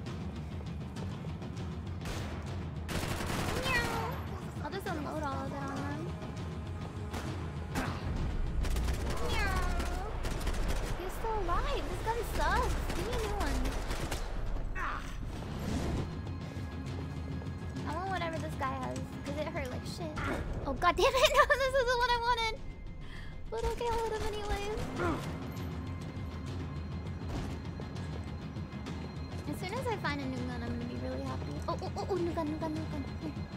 Unload all of them on them. He's still alive. This gun sucks. Give me a new one. I want whatever this guy has, because it hurt like shit. Oh god damn it! No, this isn't what I wanted! But okay, hold him anyways. As soon as I find a new gun, I'm gonna be really happy. Oh, oh, oh, oh new gun, new gun, new gun. Here.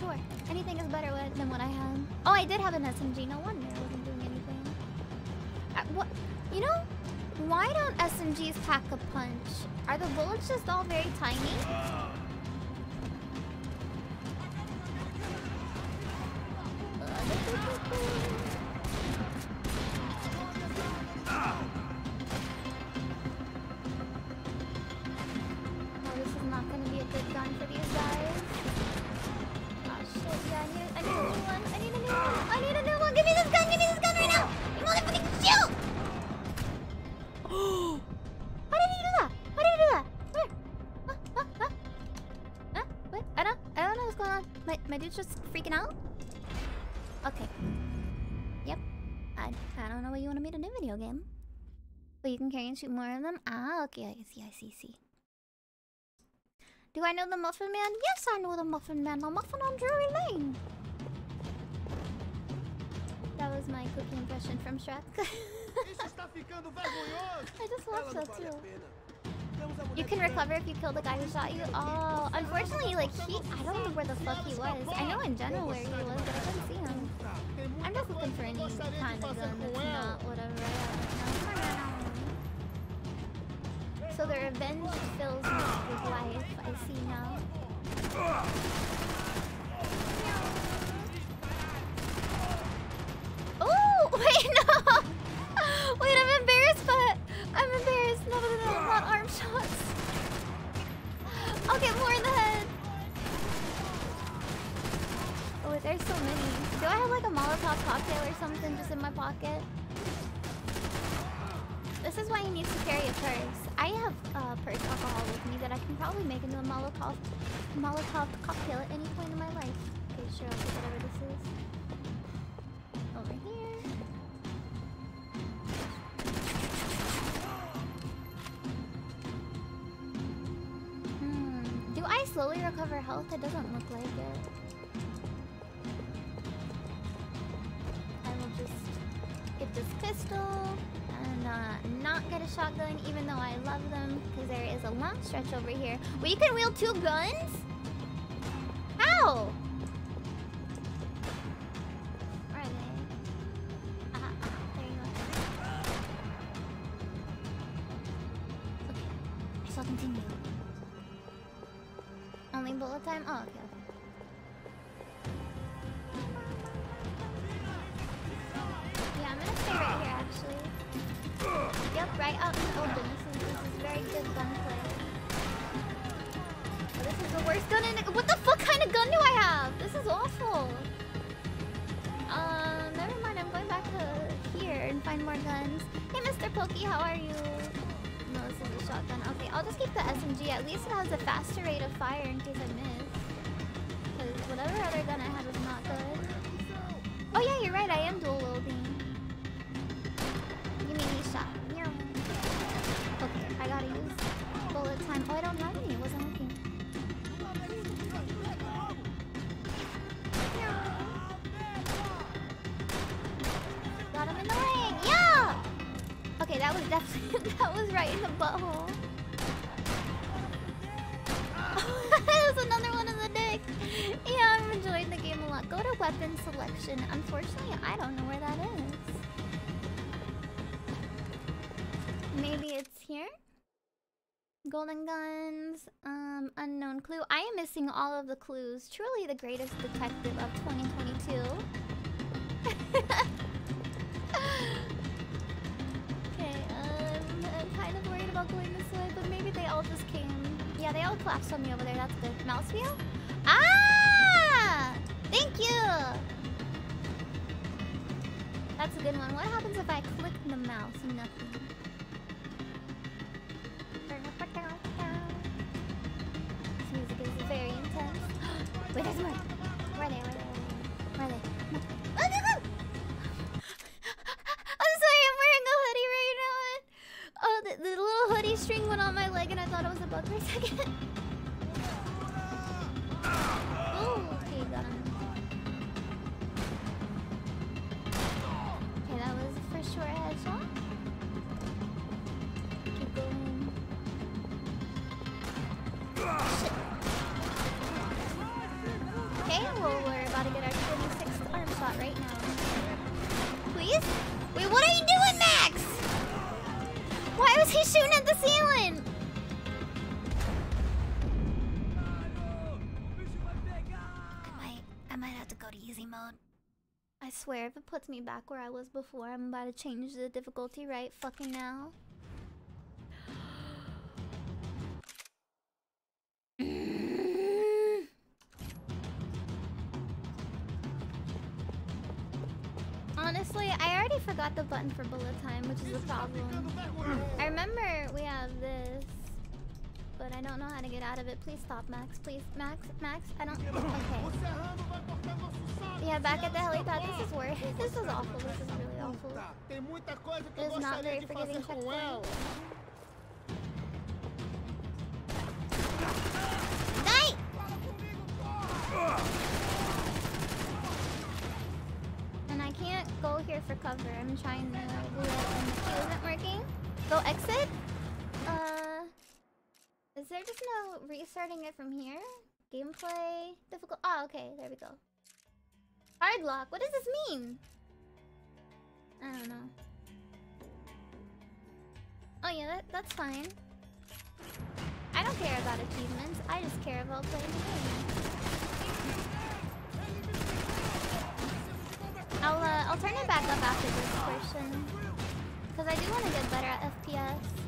Sure, anything is better than what I had. Oh, I did have an SMG. No wonder I wasn't doing anything. Uh, what? You know, why don't SMGs pack a punch? Are the bullets just all very tiny? video game. But you can carry and shoot more of them? Ah, okay, I see, I see, see. Do I know the Muffin Man? Yes, I know the Muffin Man. The Muffin on Drury Lane. That was my cookie impression from Shrek. I just watched that too. You can recover if you kill the guy who shot you? Oh, unfortunately, like, he... I don't know where the fuck he was. I know in general where he was, but I couldn't see him. I'm just looking for any kind of gun that's not whatever I have now. So the revenge fills me with life, I see now. Oh, wait, no! Wait, I'm embarrassed, but I'm embarrassed. No, no, no, not arm shots. I'll get more in the head. Oh, there's so many. Do I have like a Molotov cocktail or something just in my pocket? This is why he needs to carry a purse. I have uh, purse alcohol with me that I can probably make into a Molotov, Molotov cocktail at any point in my life. Okay, sure, I'll whatever this is. Over here. Hmm. Do I slowly recover health? It doesn't look like it. Just get this pistol and uh, not get a shotgun, even though I love them, because there is a long stretch over here. Well, you can wield two guns? How? Where? Uh, uh, continue. Only bullet time? Oh, okay. okay. Yeah, I'm gonna stay right here, actually. Yep, right out in the open. This is, this is very good gunplay. Oh, this is the worst gun in the- What the fuck kind of gun do I have? This is awful. Um, never mind. I'm going back to here and find more guns. Hey, Mr. Pokey, how are you? No, this is a shotgun. Okay, I'll just keep the SMG. At least it has a faster rate of fire in case I miss. Because whatever other gun I had was not good. Oh yeah, you're right. I am dual wielding a shot. Yum. Okay, I gotta use bullet time. Oh, I don't have any. Wasn't working. Got him in the wing. Yeah! Okay, that was definitely... that was right in the butthole. Yeah, I'm enjoying the game a lot. Go to weapon selection. Unfortunately, I don't know where that is. Maybe it's here? Golden guns, um, unknown clue. I am missing all of the clues. Truly the greatest detective of 2022. okay, um, I'm kind of worried about going this way, but maybe they all just came. Yeah, they all collapsed on me over there. That's good. Mouse wheel? Ah! Thank you! That's a good one. What happens if I click the mouse? Nothing. This music is very intense. Wait, there's more. Where are they? Where are they? Where are they? Oh! I'm sorry, I'm wearing a hoodie right now. Oh, the, the little hoodie string went on my leg and I thought it was a bug for a second. oh, okay, got him. Okay, that was for sure a headshot. Keep going. Okay, well, we're about to get our 26th arm shot right now. Please? Wait, what are you doing, Max? Why was he shooting at the ceiling? I might, I might have to go to easy mode. I swear, if it puts me back where I was before, I'm about to change the difficulty right fucking now. Honestly, I already forgot the button for bullet time, which is a problem. I remember we have this, but I don't know how to get out of it. Please stop, Max. Please, Max, Max. I don't. Okay. Yeah, back at the helipad. This is worse. This is awful. This is really awful. This is not very forgiving checkpoint. Die! And I can't go here for cover. I'm trying to do it and the key isn't working. Go exit? Uh... Is there just no restarting it from here? Gameplay... Difficult... Oh, okay. There we go. Hard lock. What does this mean? I don't know. Oh yeah, that, that's fine. I don't care about achievements. I just care about playing the game. I'll uh, I'll turn it back up after this portion, cause I do want to get better at FPS.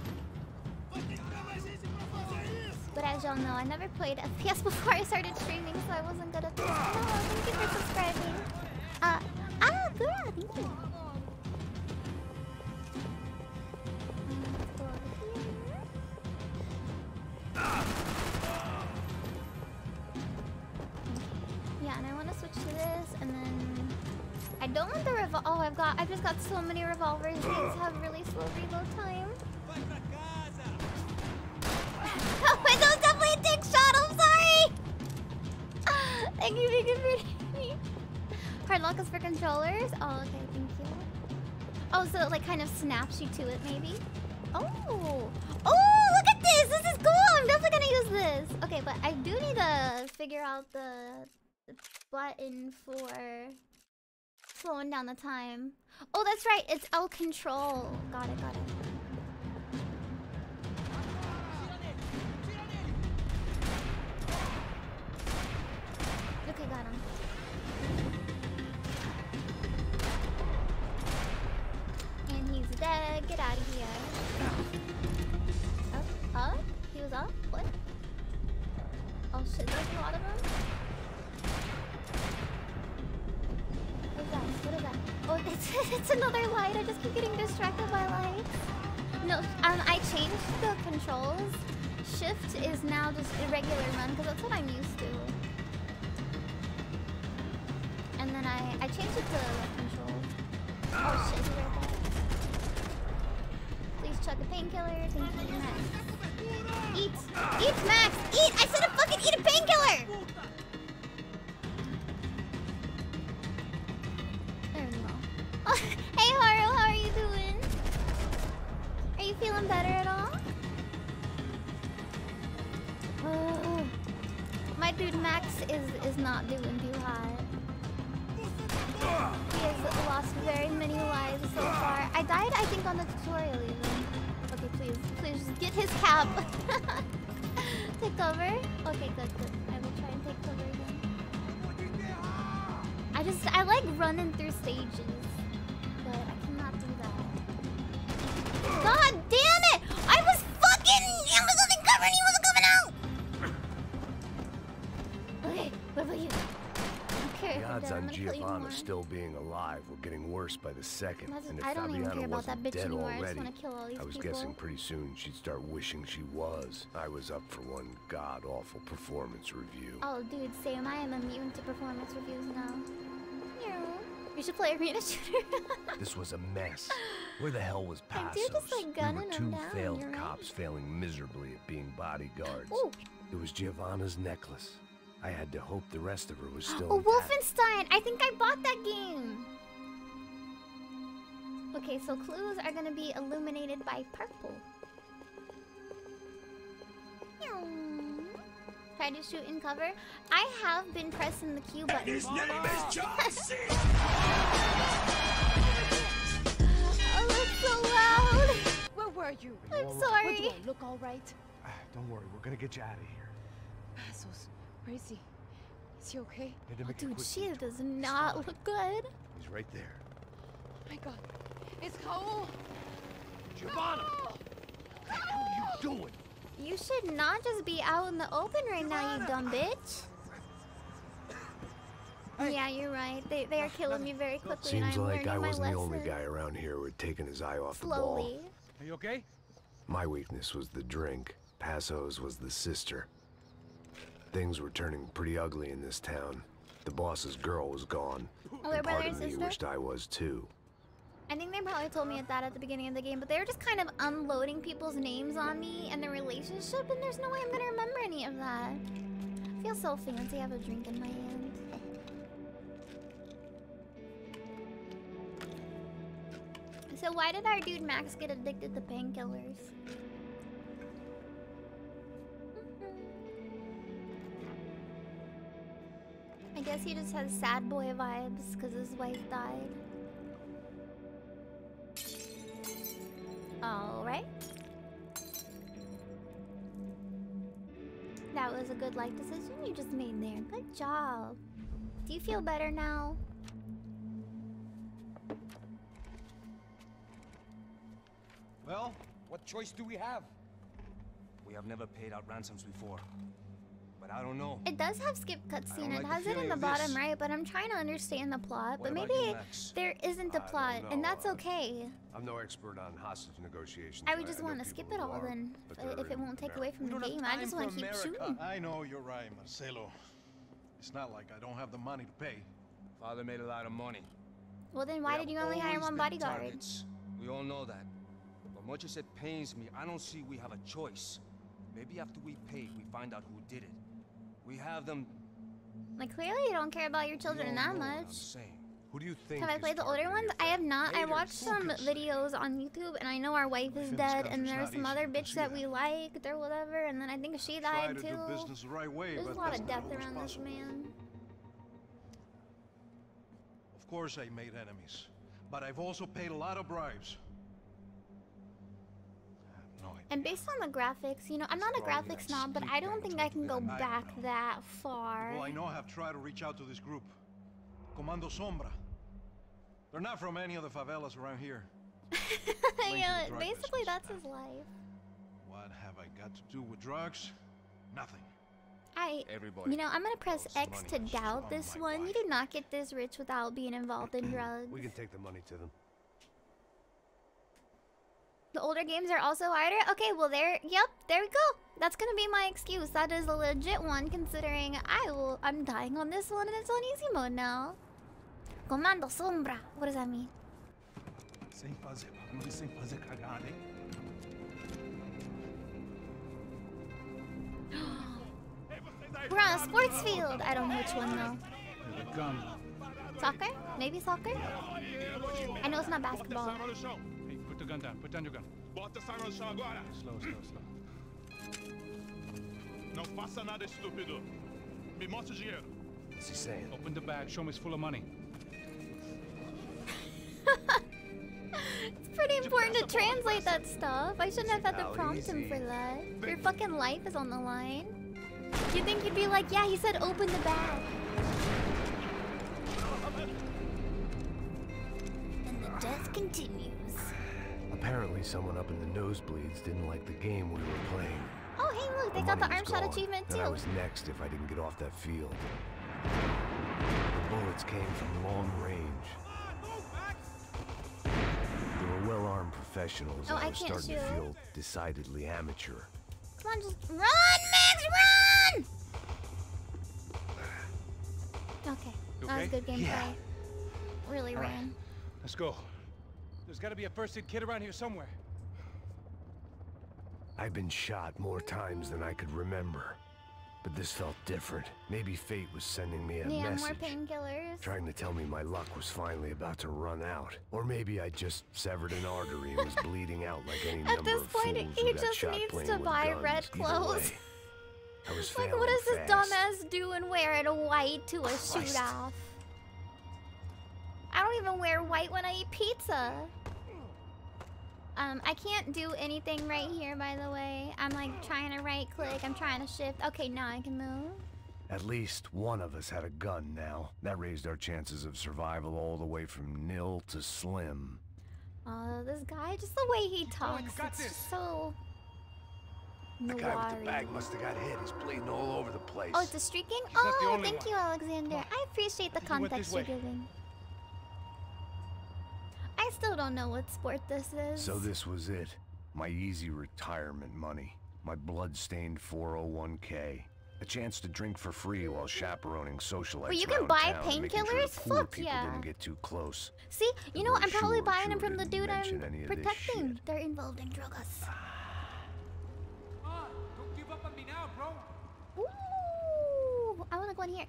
But as y'all know, I never played FPS before I started streaming, so I wasn't good at this. No, thank you for subscribing. Uh, ah, Gura, thank you. Yeah, and I want to switch to this, and then I don't want the revol. Oh, I've got. I've just got so many revolvers. These have really slow reload time. oh, Windows definitely a dick shot. I'm sorry. Thank you, thank you for me. Hard lock is for controllers. Oh, okay, thank you. Oh, so it like kind of snaps you to it, maybe. Oh, oh, look at this. This is cool. I'm definitely gonna use this. Okay, but I do need to figure out the, the button for slowing down the time. Oh, that's right. It's L control. Got it, got it. Okay, got him. Get out of here. Up? Up? He was up? What? Oh shit, there's a lot of them? What is that? What is that? Oh, it's, it's another light. I just keep getting distracted by lights. No, um, I changed the controls. Shift is now just a regular run because that's what I'm used to. And then I, I changed it to left control. Oh shit, he's right there. Painkiller. Thank you, Max. Eat! Eat, Max! Eat! I said to fucking eat a painkiller! There we go. Oh, hey, Haru, how are you doing? Are you feeling better at all? Oh, my dude Max is is not doing too hot. He has lost very many lives so far. I died, I think, on the tutorial even. Please, get his cap. take cover. Okay, good, good. I will try and take cover again. I just, I like running through stages. But I cannot do that. God damn it! I was fucking, I was cover and he wasn't coming out! Okay, what about you? Odds on Giovanna still being alive were getting worse by the second. And if I don't Fabiana even care about that wasn't bitch dead anymore. already, I just want to kill all these I was people. guessing pretty soon she'd start wishing she was. I was up for one god-awful performance review. Oh, dude, same. I am immune to performance reviews now. We should play arena shooter. this was a mess. Where the hell was Passos? just, like, we were two down, failed you're right. cops failing miserably at being bodyguards. Ooh. It was Giovanna's necklace. I had to hope the rest of her was still Oh, intact. Wolfenstein! I think I bought that game. Okay, so clues are gonna be illuminated by purple. Try to shoot in cover. I have been pressing the Q button. His name is John C. Oh, that's so loud. Where were you? I'm What, sorry. do I look all right? Ah, Don't worry, we're gonna get you out of here. Passos, where is he? Is he okay? Oh, dude, quick she detour. does not look good. He's right there. Oh My God, it's Raul. Giovanna! What are you doing? You should not just be out in the open right now, you dumb bitch. Yeah, you're right. They, they are killing me very quickly, and Seems I'm like I wasn't the only guy around here who had taken his eye off the ball. slowly. Are you okay? My weakness was the drink. Passo's was the sister. Things were turning pretty ugly in this town. The boss's girl was gone. Oh, they're and part of me sister? wished I was too. I think they probably told me that at the beginning of the game, but they were just kind of unloading people's names on me and their relationship, and there's no way I'm gonna remember any of that. I feel so fancy. I have a drink in my hand. So why did our dude Max get addicted to painkillers? I guess he just has sad boy vibes because his wife died. Alright. That was a good life decision you just made there. Good job. Do you feel better now? Well, what choice do we have? We have never paid out ransoms before. But I don't know. It does have skip cutscene. like It the has it in the bottom this. right, but I'm trying to understand the plot. What but maybe you, there isn't a plot, and that's okay. I'm no expert on hostage negotiations. I would just know want to skip it all are, then, but uh, if it won't take America. away from the game. I just want to keep America. shooting. I know you're right, Marcelo. It's not like I don't have the money to pay. Father made a lot of money. Well, then why We did you only hire one bodyguard? targets. We all know that. But much as it pains me, I don't see we have a choice. Maybe after we pay, we find out who did it. We have them. Like clearly you don't care about your children that all know what I'm much. Who do you think? Have I played the older ones? I have not. I watched some videos on YouTube, and I know our wife is dead, and there's some other bitch that we liked or whatever, and then I think she died to too. the right way, There's a lot of death around this man. Of course I made enemies, but I've also paid a lot of bribes. I have no idea. And based on the graphics, you know, I'm not a graphics that snob, but I don't think I can go back that far. Well, I know I have tried to reach out to this group. Comando Sombra. They're not from any of the favelas around here. yeah, basically that's his life. What have I got to do with drugs? Nothing. I, Everybody. you know, I'm gonna press X to doubt Oh this my one. You God. do not get this rich without being involved in drugs. We can take the money to them. The older games are also harder? Okay, well there, yep, there we go. That's gonna be my excuse. That is a legit one considering I will, I'm dying on this one and it's on easy mode now. Comando Sombra. What does that mean? Sem fazer barulho, sem fazer cagada, hein? We're on a sports field. I don't know which one though. Here they come. Soccer? Maybe soccer? I know it's not basketball. Hey, put the gun down. Put down your gun. Bota essa no chão agora. Slow, slow, slow. Não faça nada estúpido. Me mostre o dinheiro. What's he saying? Open the bag, show me it's full of money. it's pretty important to translate that stuff. I shouldn't have had to prompt him for that. Your fucking life is on the line. Do you think he'd be like, yeah, he said open the bag. And the death continues. Apparently someone up in the nosebleeds didn't like the game we were playing. Oh, hey, look, they The got the arm shot gone. achievement Then I too. was next if I didn't get off that field. The bullets came from long range. They were well-armed professionals, Oh, and I I was can't starting to feel decidedly amateur. Come on, just run, Max, run! Okay, You that was okay? good gameplay. Yeah. Really All right. ran. Let's go. There's got to be a first aid kit around here somewhere. I've been shot more times than I could remember. But this felt different. Maybe fate was sending me a yeah, more message. painkillers. Trying to tell me my luck was finally about to run out. Or maybe I just severed an artery and was bleeding out like any At number this of point, fools he who got just shot needs playing to with buy guns. red Either clothes. way, I was Like, what does this dumbass do and wear in white to a shoot off? I don't even wear white when I eat pizza. Um, I can't do anything right here, by the way. I'm like trying to right click. I'm trying to shift. Okay, now I can move. At least one of us had a gun now. That raised our chances of survival all the way from nil to slim. Oh, this guy, just the way he talks, it's just so The guy with the bag must have got hit. He's bleeding all over the place. Oh, it's a streaking? Oh, thank one. you, Alexander. I appreciate the He context you're giving. I still don't know what sport this is. So this was it. My easy retirement money. My blood-stained 401k. A chance to drink for free while chaperoning socialites Wait, you can buy town and making sure painkillers? the poor Fuck people yeah. didn't get too close. See, you know, I'm probably Sure, buying them sure from the dude I'm mention any of this protecting. They're involved in drugs. Ah. Ah, don't give up on me now, bro. Ooh, I want to go in here.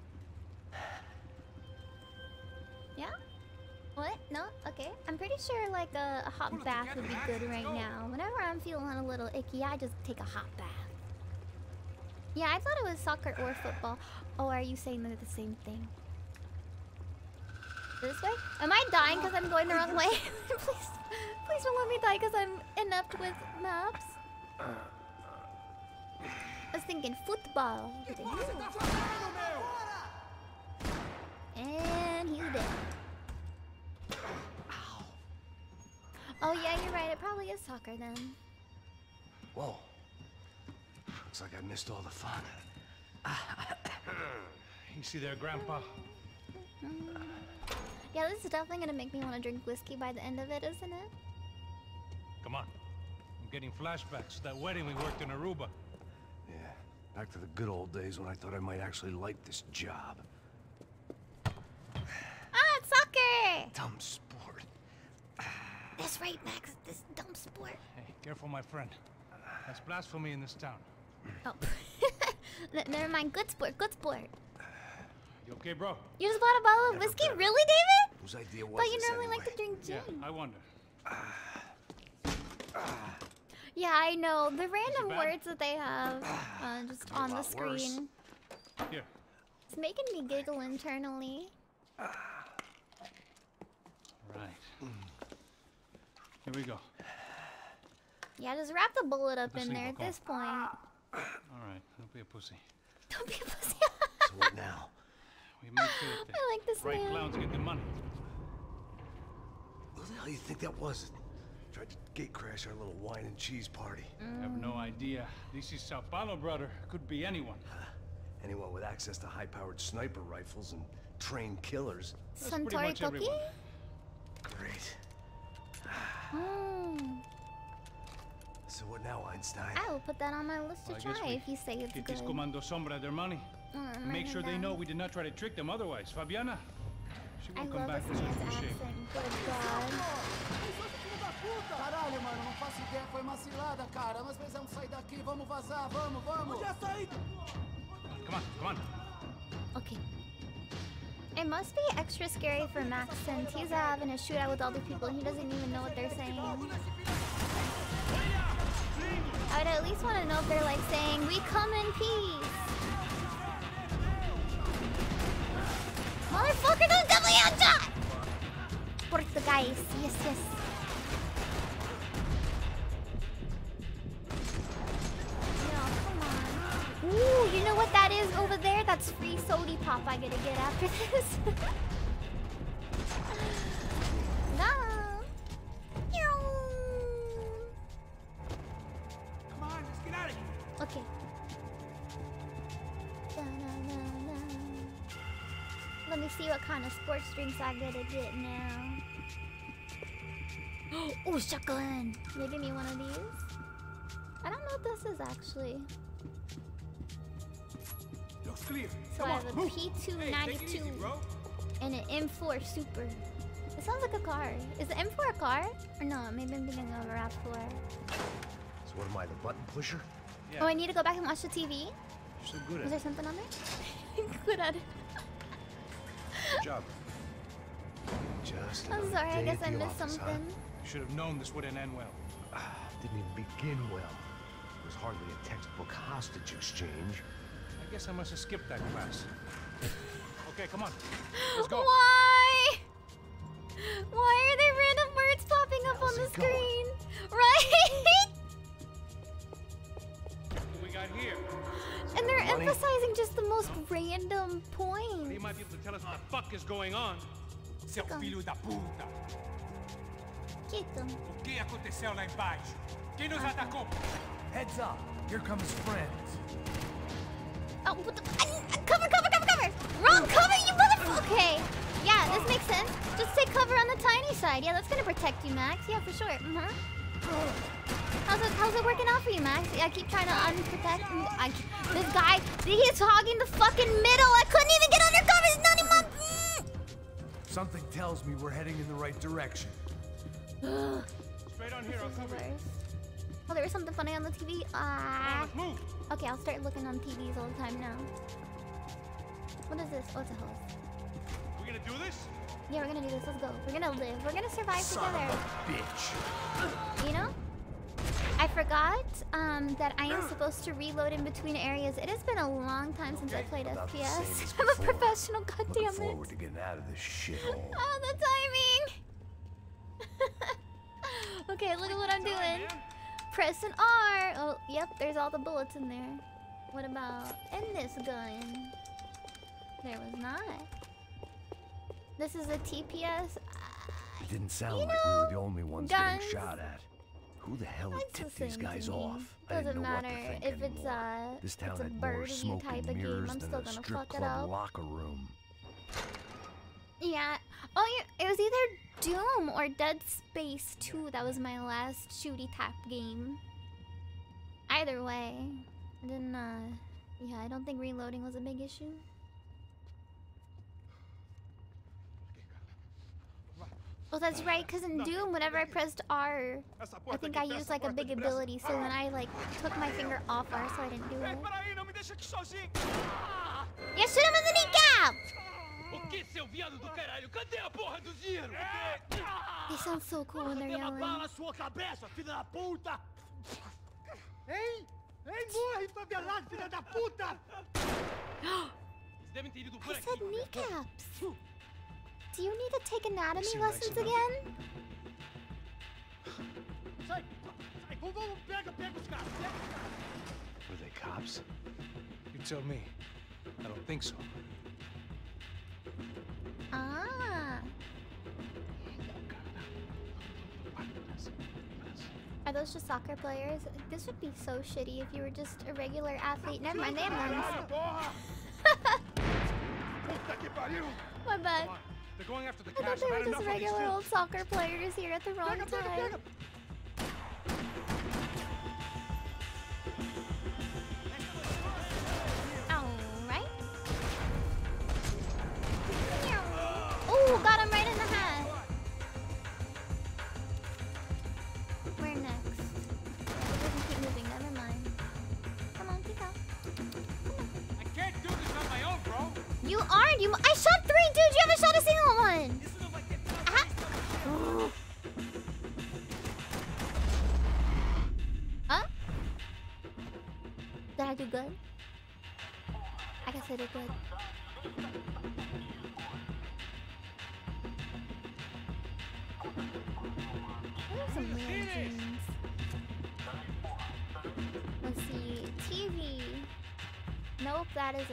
What? No? Okay. I'm pretty sure like a, a hot bath would be good right now. Whenever I'm feeling a little icky, I just take a hot bath. Yeah, I thought it was soccer or football. Oh, are you saying they're the same thing? This way? Am I dying because I'm going the wrong way? please, please don't let me die because I'm inept with maps. I was thinking football. What the hell? And he's dead. Oh yeah, you're right. It probably is soccer then. Whoa. Looks like I missed all the fun. You see there, Grandpa? Yeah, this is definitely gonna make me want to drink whiskey by the end of it, isn't it? Come on. I'm getting flashbacks to that wedding we worked in Aruba. Yeah, back to the good old days when I thought I might actually like this job. It's soccer! Dumb sport. That's right, Max. This dumb sport. Hey, careful, my friend. That's blasphemy in this town. Oh. Never mind. Good sport. Good sport. You okay, bro? You just bought a bottle of whiskey, really, David? Whose idea was Thought you normally anyway? like to drink gin. Yeah, I wonder. Yeah, I know. The random words that they have uh, just on the lot worse. screen. Here. It's making me giggle internally. Right. Here we go. Yeah, just wrap the bullet up Let's in there at this point. All right, don't be a pussy. Don't be a pussy. So what now? We make sure that the I like this right man. clowns get the money. What the hell do you think that was? Tried to gate crash our little wine and cheese party. Mm. I have no idea. This is Sao Paulo, brother. Could be anyone. Anyone with access to high-powered sniper rifles and trained killers. That's pretty Suntory much cookie? everyone. Great. Mm. So what now, Einstein? I will put that on my list to I try if you say it's Get good. these Comando Sombra their money. Mm, make sure it they down. know we did not try to trick them otherwise. Fabiana, she I will come back shave. Good God. Caralho, mano, não faço ideia, foi uma cilada, cara. Nós precisamos sair daqui, vamos vazar, vamos, vamos. Já saí. Come on, come on. Okay. It must be extra scary for Max since he's having a shootout with other people and he doesn't even know what they're saying. I would at least want to know if they're like saying, we come in peace. Motherfucker, don't! Por the guys, yes, yes. Ooh, you know what that is over there? That's free sody pop I gotta get after this. no. Come on, let's get out of here. Okay. Let me see what kind of sports drinks I gotta get now. oh, shotgun! Can they give me one of these? I don't know what this is actually. Looks clear. So Come I have on, a move. Hey, take it P292 and an M4 Super. It sounds like a car. Is the M4 a car? Or no, maybe I'm thinking of a RAV4. So what am I, the button pusher? Oh, I need to go back and watch the TV? You're so good Was at there something on there? good at it. Good job. Just I'm sorry, I guess I missed office, huh? something. You should have known this wouldn't end well. Ah, didn't even begin well. It was hardly a textbook hostage exchange. I guess I must have skipped that class. Okay, come on. Let's go. Why? Why are there random words popping up on the screen? Right? What we got here? and they're Money. emphasizing just the most random You points. might be able to tell us what the fuck is going on. Seu filho da puta. Kick them. O que aconteceu lá embaixo? Quem nos ah. atacou? Heads up. Here come his friends. Oh, what the? I- cover, cover, cover, cover! Wrong cover, you motherfucker! Okay. Yeah, this makes sense. Just take cover on the tiny side. Yeah, that's gonna protect you, Max. Yeah, for sure. Mm-hmm. How's it, how's it working out for you, Max? I keep trying to unprotect. I, this guy, he's hogging the fucking middle. I couldn't even get under cover. It's not in my. Something tells me we're heading in the right direction. Straight on here, I'll cover you. Oh, there was something funny on the TV. Ah. Okay, I'll start looking on TVs all the time now. What is this? Oh, it's a hose. We're gonna do this? Yeah, we're gonna do this. Let's go. We're gonna live. We're gonna survive Son together. bitch. You know? I forgot um, that I am supposed to reload in between areas. It has been a long time since I played About the same FPS. I'm a professional, Looking goddammit. forward to getting out of this shit. Oh, the timing! okay, look at what I'm doing. Press an R. Oh, yep, there's all the bullets in there. What about in this gun? There was not. This is a TPS. It didn't sound You like we were the only ones guns- getting shot at. Who the hell had It's the tipped these guys off? Doesn't matter if it's anymore. a This town it's a had more bird smoke type and of game. I'm than still a gonna strip fuck it up. locker room. Yeah. Oh, yeah. It was either Doom or Dead Space 2. That was my last shooty tap game. Either way, I didn't. Uh, yeah, I don't think reloading was a big issue. Oh, that's right. Cause in Doom, whenever I pressed R, I think I used like a big ability. So then I like took my finger off R, so I didn't do it. Yeah, shoot him in the kneecap! O que, seu viado do caralho? Cadê a porra do Ziro? They sound so cool when they're yelling. na sua cabeça, filha da puta! Hein? Hein, morre, favelado, filha da puta! Eles devem ter ido por I aqui. said kneecaps. Do you need to take anatomy like lessons again? Sai, sai, vamos, vamos, pega, pega os caras, pega os caras. Were they cops? You tell me. I don't think so. Ah. Are those just soccer players? This would be so shitty if you were just a regular athlete. Never mind, they have guns. Puta que pariu! My bad. They're going after the I thought they were just enough of these regular old soccer players here at the wrong time.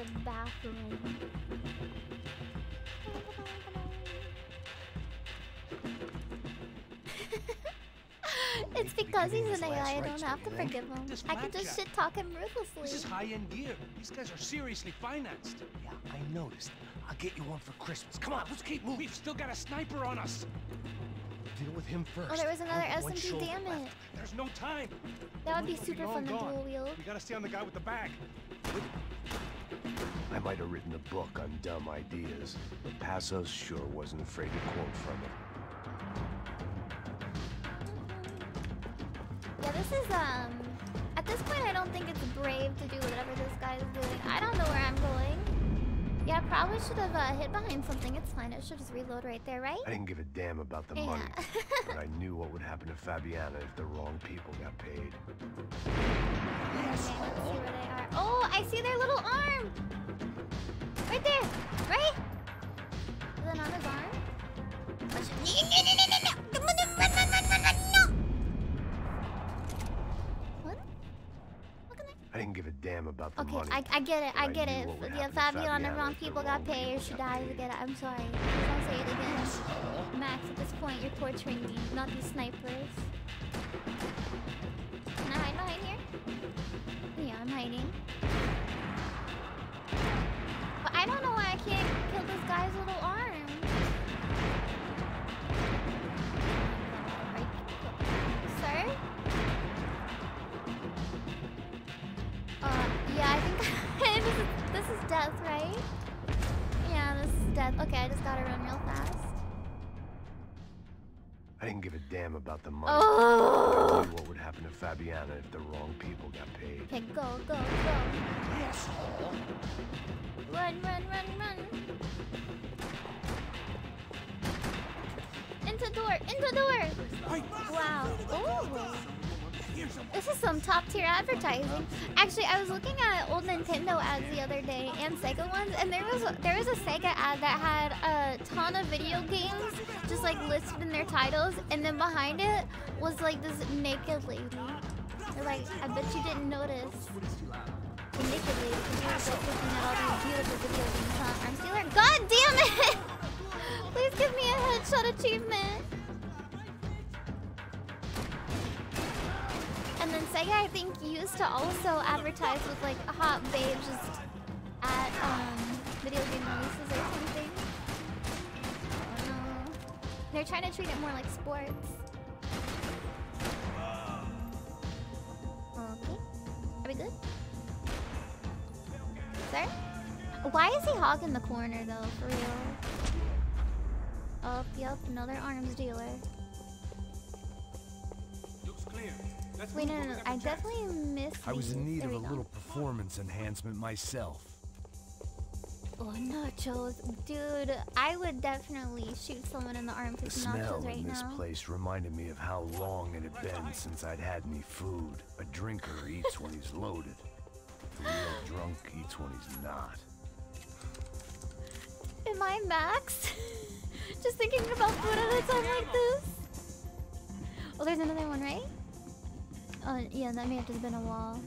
Nope, that is a bathroom. it's because he's an AI. I don't have to forgive him. I can just shit talk him ruthlessly. This is high-end gear. These guys are seriously financed. Yeah, I noticed. I'll get you one for Christmas. Come on, let's keep moving. We've still got a sniper on us. Deal with him first. Oh, there was another SMG, damn it. There's no time. That would be super fun to dual wield. We gotta stay on the guy with the bag. I might have written a book on dumb ideas, but Passos sure wasn't afraid to quote from it. Yeah, this is, um... At this point, I don't think it's brave to do whatever this guy is doing. I don't know where I'm going. Yeah, probably should have uh, hid behind something. It's fine. It should just reload right there, right? I didn't give a damn about the Yeah. money, but I knew what would happen to Fabiana if the wrong people got paid. Okay, let's see where they are. Oh, I see their little arm! Right there! Right? Is that his arm? I didn't give a damn about the Okay, money. I, I get it, I get knew it. what would Yeah, happen the Fabiana wrong if the people got paid. people She died. I get it. I'm sorry. Don't say it again. Max, at this point, you're torturing me, not these snipers. Can I hide behind here? Yeah, I'm hiding. But I don't know why I can't kill this guy's little arm. Think this is this is death, right? Yeah, this is death. Okay, I just gotta run real fast. I didn't give a damn about the money. Oh. but I knew what would happen to Fabiana if the wrong people got paid. Okay, go, go, go. Yes. Run, run, run, run. Into the door, into the door. Wow. Ooh. This is some top tier advertising. Actually, I was looking at old Nintendo ads the other day and Sega ones, and there was there was a Sega ad that had a ton of video games just like listed in their titles, and then behind it was like this naked lady. They're like, I bet you didn't notice. The naked lady, because you were looking at all these beautiful video games, huh? Arm stealer? God damn it! Please give me a headshot achievement. And then Sega, I think, used to also advertise with like a hot babes just at um, video game releases or something. They're trying to treat it more like sports. Okay. Are we good? Sir? Why is he hogging the corner though, for real? Oh, yep, another arms dealer. Wait, no, no, no. I definitely missed. I was in need of a go. little performance enhancement myself. Oh, nachos. Dude, I would definitely shoot someone in the arm for The some smell nachos right in this place reminded me of how long it had been since I'd had any food. A drinker eats when he's loaded. A real drunk eats when he's not. Am I Max? Just thinking about food at a time like this. Oh, there's another one, right? Oh, yeah, that may have just been a wall.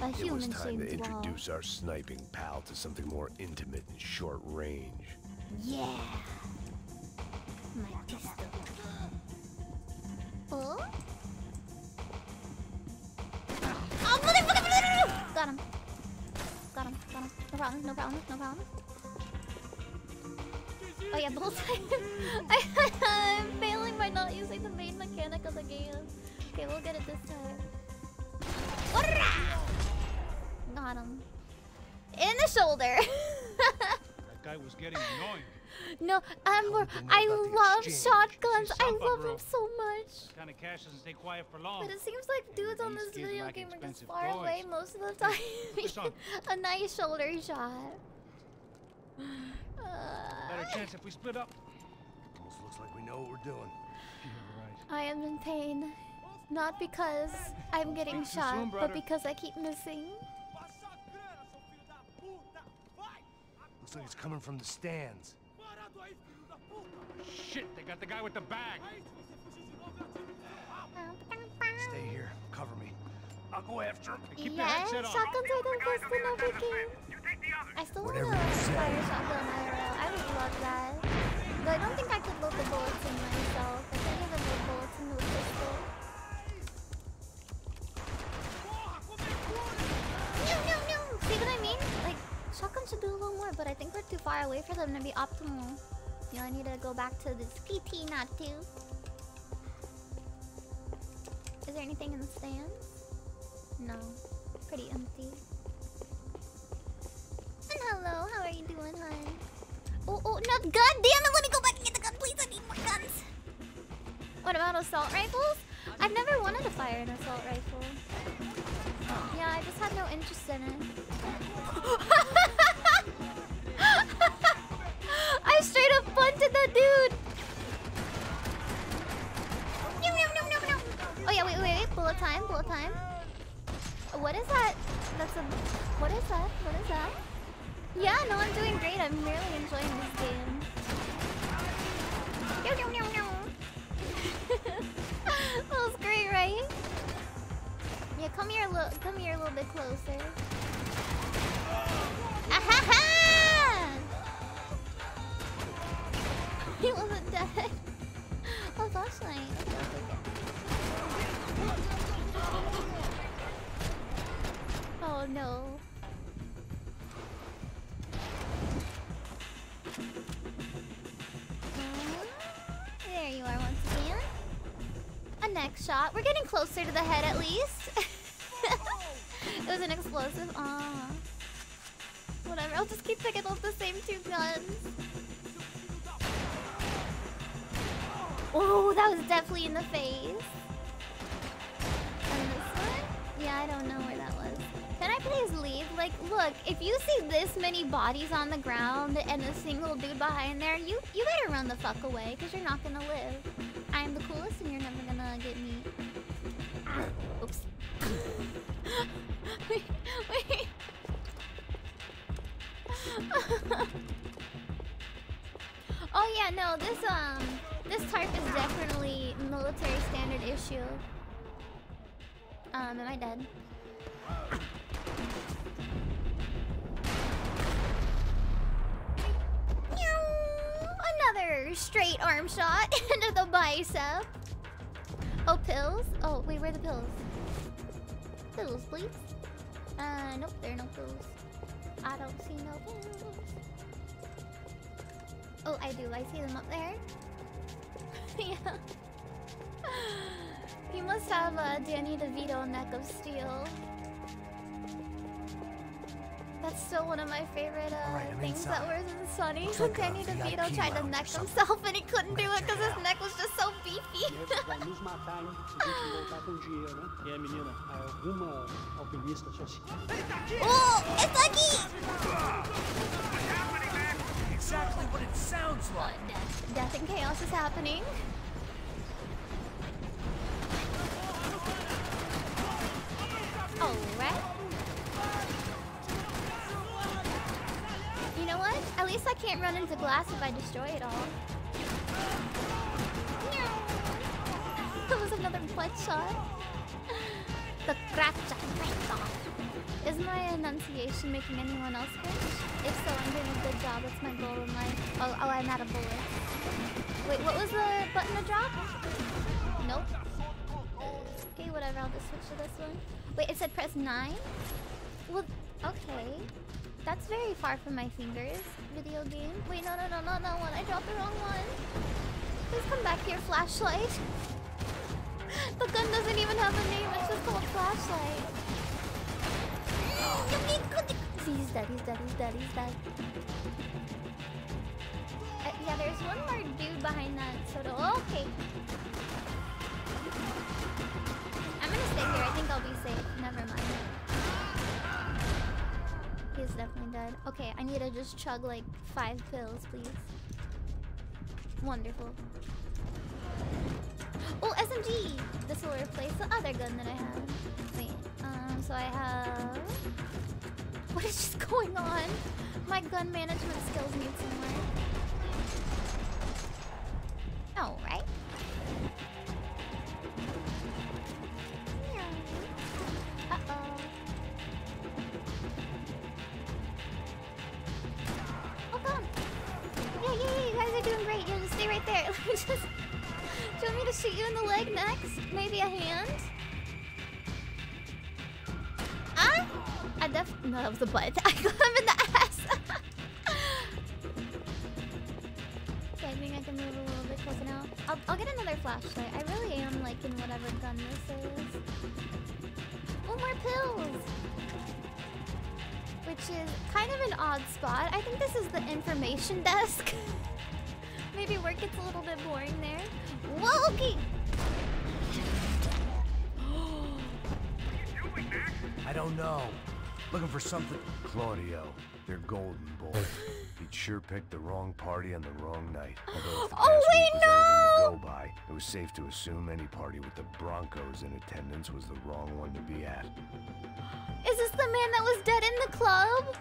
A It was human time to shaped wall. introduce our sniping pal to something more intimate and short range. Yeah. My pistol. Oh? Oh, motherfucker! Got him. Got him. Got him. No problem. No problem. No problem. Oh yeah, bullseye. I'm failing by not using the main mechanic of the game. Okay, we'll get it this time. Ora! Got him. In the shoulder. That guy was getting annoying. No, Amber, they know I love shotguns. I love bro. them so much. Kind of cash doesn't stay quiet for long. But it seems like dudes on this video like game are just far toys. away most of the time. A nice shoulder shot. Better chance if we split up. Almost looks like we know what we're doing. I am in pain. Not because I'm getting shot, soon, but because I keep missing. Looks like it's coming from the stands. Shit, they got the guy with the bag. Stay here. Cover me. I'll go after him. Keep yeah, shotguns are the best in every game. I still want to fire shotgun IRL. I would love that. But I don't think I could load the bullets in myself. Shotgun should do a little more, but I think we're too far away for them to be optimal. You know, I need to go back to this PT not to. Is there anything in the stands? No. Pretty empty. And hello, how are you doing, hon? Oh, oh, no, god damn it, let me go back and get the gun, please, I need more guns. What about assault rifles? I've never wanted to fire an assault rifle. Yeah, I just had no interest in it. bunted that dude! No, no, no, no, no! Oh yeah, wait, wait, wait, bullet time, bullet time. What is that? That's a... What is that? What is that? Yeah, no, I'm doing great. I'm really enjoying this game. No, no, no, no. that was great, right? Yeah, come here a little. Come here a little bit closer. Ahaha! No. There you are once again. A neck shot. We're getting closer to the head at least. it was an explosive. Ah. Whatever. I'll just keep picking up the same two guns. Oh, that was definitely in the face. Like, look, if you see this many bodies on the ground and a single dude behind there, you you better run the fuck away, because you're not gonna live. I'm the coolest and you're never gonna get me. Oops. wait, wait. oh yeah, no, this um this tarp is definitely military standard issue. Um, am I dead? Straight arm shot into the bicep. Oh, pills? Oh, wait, where are the pills? Pills, please. Uh, nope, there are no pills. I don't see no pills. Oh, I do. I see them up there. yeah. He must have a Danny DeVito neck of steel. That's still one of my favorite uh, right, things inside. that was in Sunny. When Danny DeVito tried to neck himself and he couldn't do it because his neck was just so beefy. oh, it's Lucky! Exactly what it sounds like. Uh, death, death and chaos is happening. Alright. You know what? At least I can't run into glass if I destroy it all. That was another butt shot. The Gratcha Is my enunciation making anyone else cringe? If so, I'm doing a good job. That's my goal in life. Oh, oh I'm out of bullets. Wait, what was the button to drop? Nope. Okay, whatever. I'll just switch to this one. Wait, it said press 9? Well, okay. That's very far from my fingers. Video game. Wait, no, no, no, not that one. I dropped the wrong one. Please come back here, flashlight. the gun doesn't even have a name. It's just called flashlight. See, he's dead, he's dead, he's dead, he's dead. Uh, yeah, there's one more dude behind that soda. Okay. I'm gonna stay here. I think I'll be safe. Never mind. He's definitely dead. Okay, I need to just chug like five pills, please. Wonderful. Oh, SMG! This will replace the other gun that I have. Wait, um, so I have... What is just going on? My gun management skills need some work. Oh, right? Right there. Let me just... Do you want me to shoot you in the leg next? Maybe a hand? Ah! I def- No, that was the butt. I got him in the ass. okay, I think I can move a little bit closer now. I'll, I'll get another flashlight. I really am liking whatever gun this is. Oh, more pills! Which is kind of an odd spot. I think this is the information desk. Maybe work gets a little bit boring there. Whoa, okay! I don't know. Looking for something. Claudio, they're golden boy. He'd sure picked the wrong party on the wrong night. Although if the Oh, wait, week was anything no! to go by, it was safe to assume any party with the Brancos in attendance was the wrong one to be at. Is this the man that was dead in the club?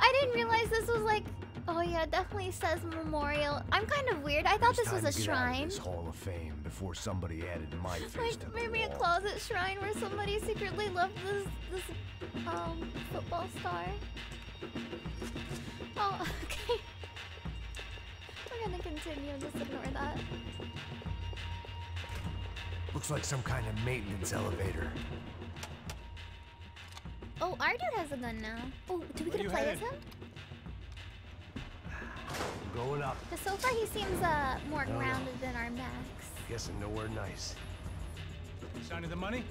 I didn't realize this was like. Oh yeah, definitely says memorial. I'm kind of weird. I thought this was a to get out of shrine. this Hall of Fame before somebody added my face Like maybe a closet shrine where somebody secretly loved this this um football star. Oh, okay. We're gonna continue. Just ignore that. Looks like some kind of maintenance elevator. Oh, our dude has a gun now. Oh, do we get to play as him? Going up. Because so far he seems uh more No. grounded than our Max. Guessing nowhere nice. Sign of the money?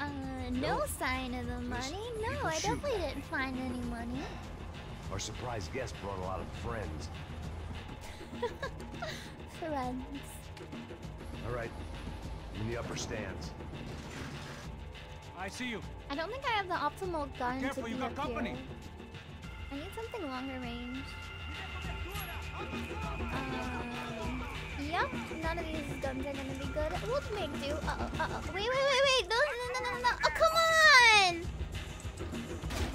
Uh, no Nope. sign of the money. No, I shooting. definitely didn't find any money. Our surprise guest brought a lot of friends. Friends. All right, in the upper stands. I see you. I don't think I have the optimal gun Careful, to you be got up company. here. I need something longer range. Um, yep, none of these guns are gonna be good. We'll make do. Uh oh, uh oh. Wait, wait, wait, wait. No, no, no, no, no. Oh, come on!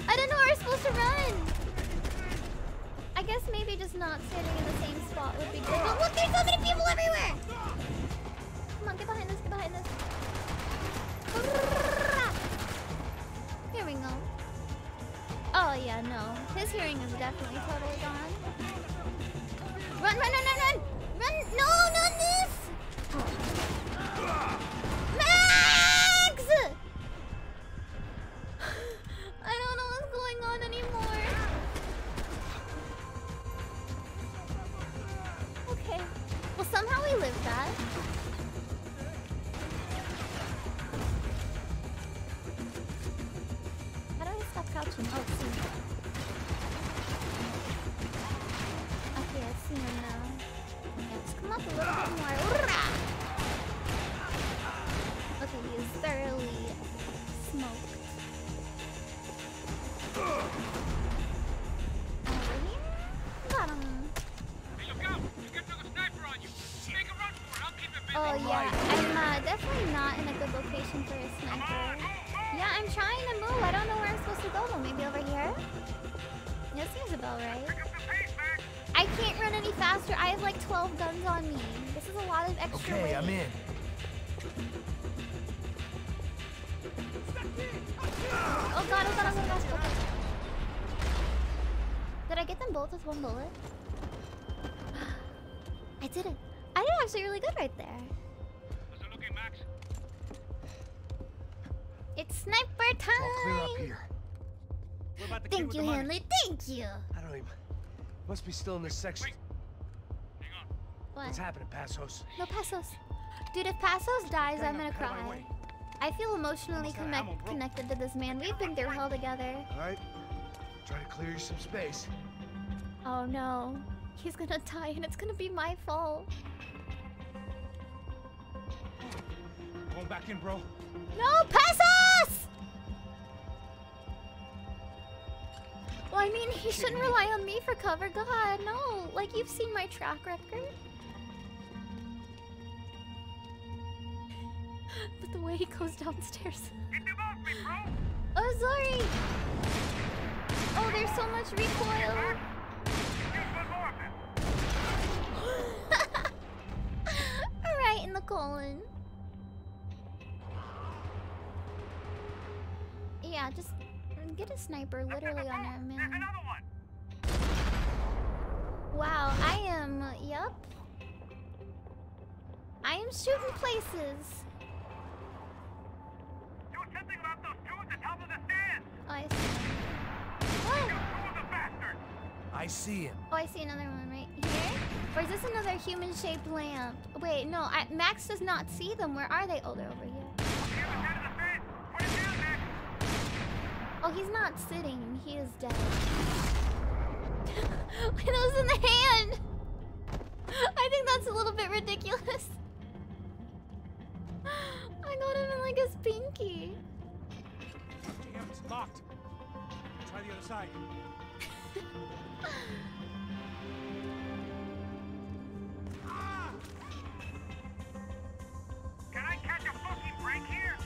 I didn't know where we were supposed to run. I guess maybe just not standing in the same spot would be good. But look, there's so many people everywhere! Come on, get behind us, get behind us. Here we go. Oh yeah, no. His hearing is definitely totally gone. Run, run, run, run, run! Run! No, not this! Max! One bullet? I did it. I did actually really good right there. It's sniper time! Clear up here. Thank you, Hanley. Thank you. I don't even. Must be still in this section. What? What's happening, Passos? No, Passos. Dude, if Passos dies, I'm gonna cry. I feel emotionally connect connected to this man. We've been through hell together. All right. Try to clear you some space. Oh no. He's gonna die and it's gonna be my fault. Going back in, bro. No, pass us! Well, I mean, he shouldn't rely on me for cover. God, no. Like, you've seen my track record. But the way he goes downstairs. Oh, sorry. Oh, there's so much recoil. Right in the colon. Yeah, just get a sniper literally on him, man. Wow, I am. Yup. I am shooting places. Something about those at top of the stairs. Oh, I see. What? I see him. Oh, I see another one right here. Or is this another human-shaped lamp? Wait, no. I, Max does not see them. Where are they? Oh, they're over here. Oh, he's not sitting. He is dead. Look at those in the hand. I think that's a little bit ridiculous. I got him in like his pinky. Damn, it's locked. Try the other side. Can I catch a fucking break here?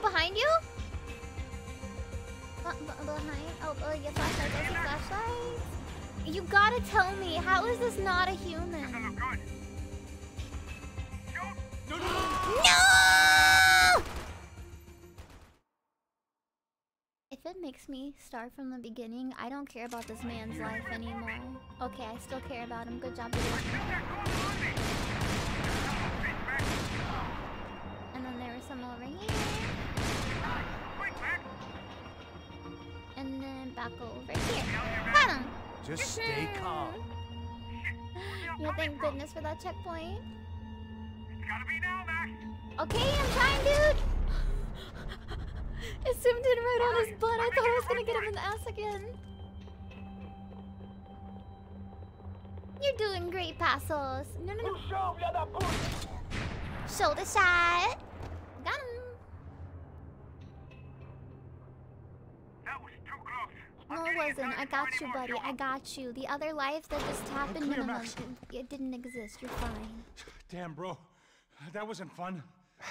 Behind you? Uh, behind? Oh, oh, yeah, flashlights. I. You gotta tell me, how is this not a human? No! No! If it makes me start from the beginning, I don't care about this man's life anymore. Okay, I still care about him. Good job. And then there was some over here. And then back over here. Got him! Just stay calm. Yeah, thank goodness for that checkpoint. Gotta be now, Max. Okay, I'm trying, dude! It zoomed in right on his butt. I thought I was gonna get him in the ass again. You're doing great, Passos. No, no, no. Shoulder shot. Got him. That was too close. No, it wasn't. I got you, buddy. I got you. The other life that just happened, clear, no, no, no, Max. it- it didn't exist. You're fine. Damn, bro. That wasn't fun.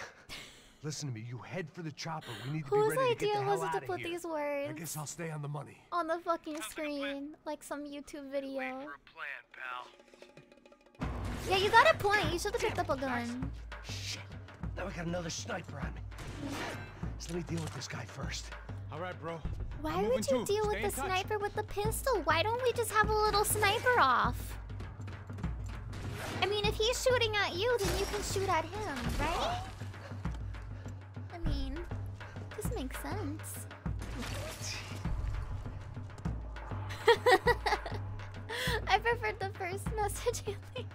Listen to me. You head for the chopper. We need to Whose be ready to get idea the was hell it to put here. these words? I guess I'll stay on the money. on the fucking screen like some YouTube video? Yeah, you got a point. You should have picked up a gun. Shit. Now we got another sniper on me. So let me deal with this guy first. All right, bro. Why I'm would you too. deal Stay with the touch. sniper with the pistol? Why don't we just have a little sniper off? I mean, if he's shooting at you, then you can shoot at him, right? Makes sense. I preferred the first message.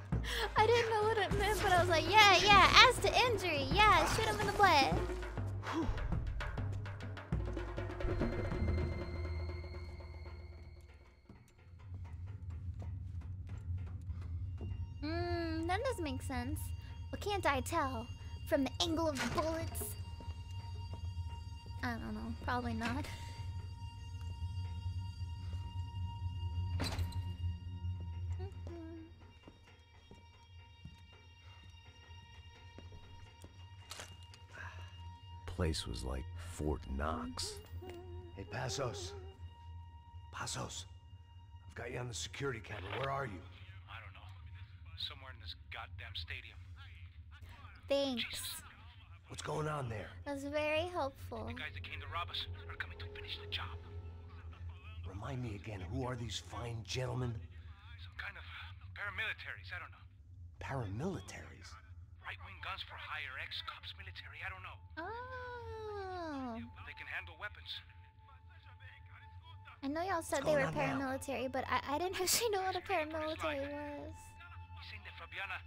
I didn't know what it meant, but I was like, yeah, yeah, as to injury, yeah, shoot him in the butt. Mmm, that does make sense. But can't I tell from the angle of the bullets? I don't know, probably not. Place was like Fort Knox. Hey, Passos. Passos. I've got you on the security camera. Where are you? I don't know. Somewhere in this goddamn stadium. Thanks. What's going on there? That's very helpful. The guys that came to rob us are coming to finish the job. Remind me again, who are these fine gentlemen? Some kind of paramilitaries. I don't know. Paramilitaries? Right-wing guns for hire, ex-cops, military. I don't know. Oh. But they can handle weapons. I know y'all said they were on now? paramilitary, but I, I didn't actually know what a paramilitary was. He's saying that Fabiana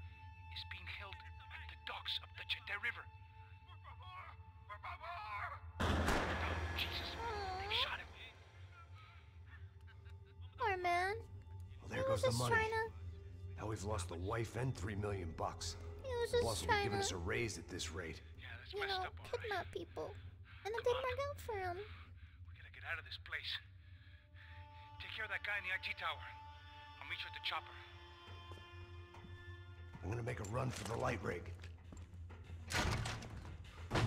is being held at the docks of the Tietê River. Jesus, they shot him. Poor man. Well, there He was goes the just money. to. Now we've lost the wife and three million bucks. He was The just boss will be trying giving us a raise at this rate. you know, kidnap people. And it didn't work out for him. We gotta get out of this place. Take care of that guy in the IT tower. I'll meet you at the chopper. I'm gonna make a run for the light rig.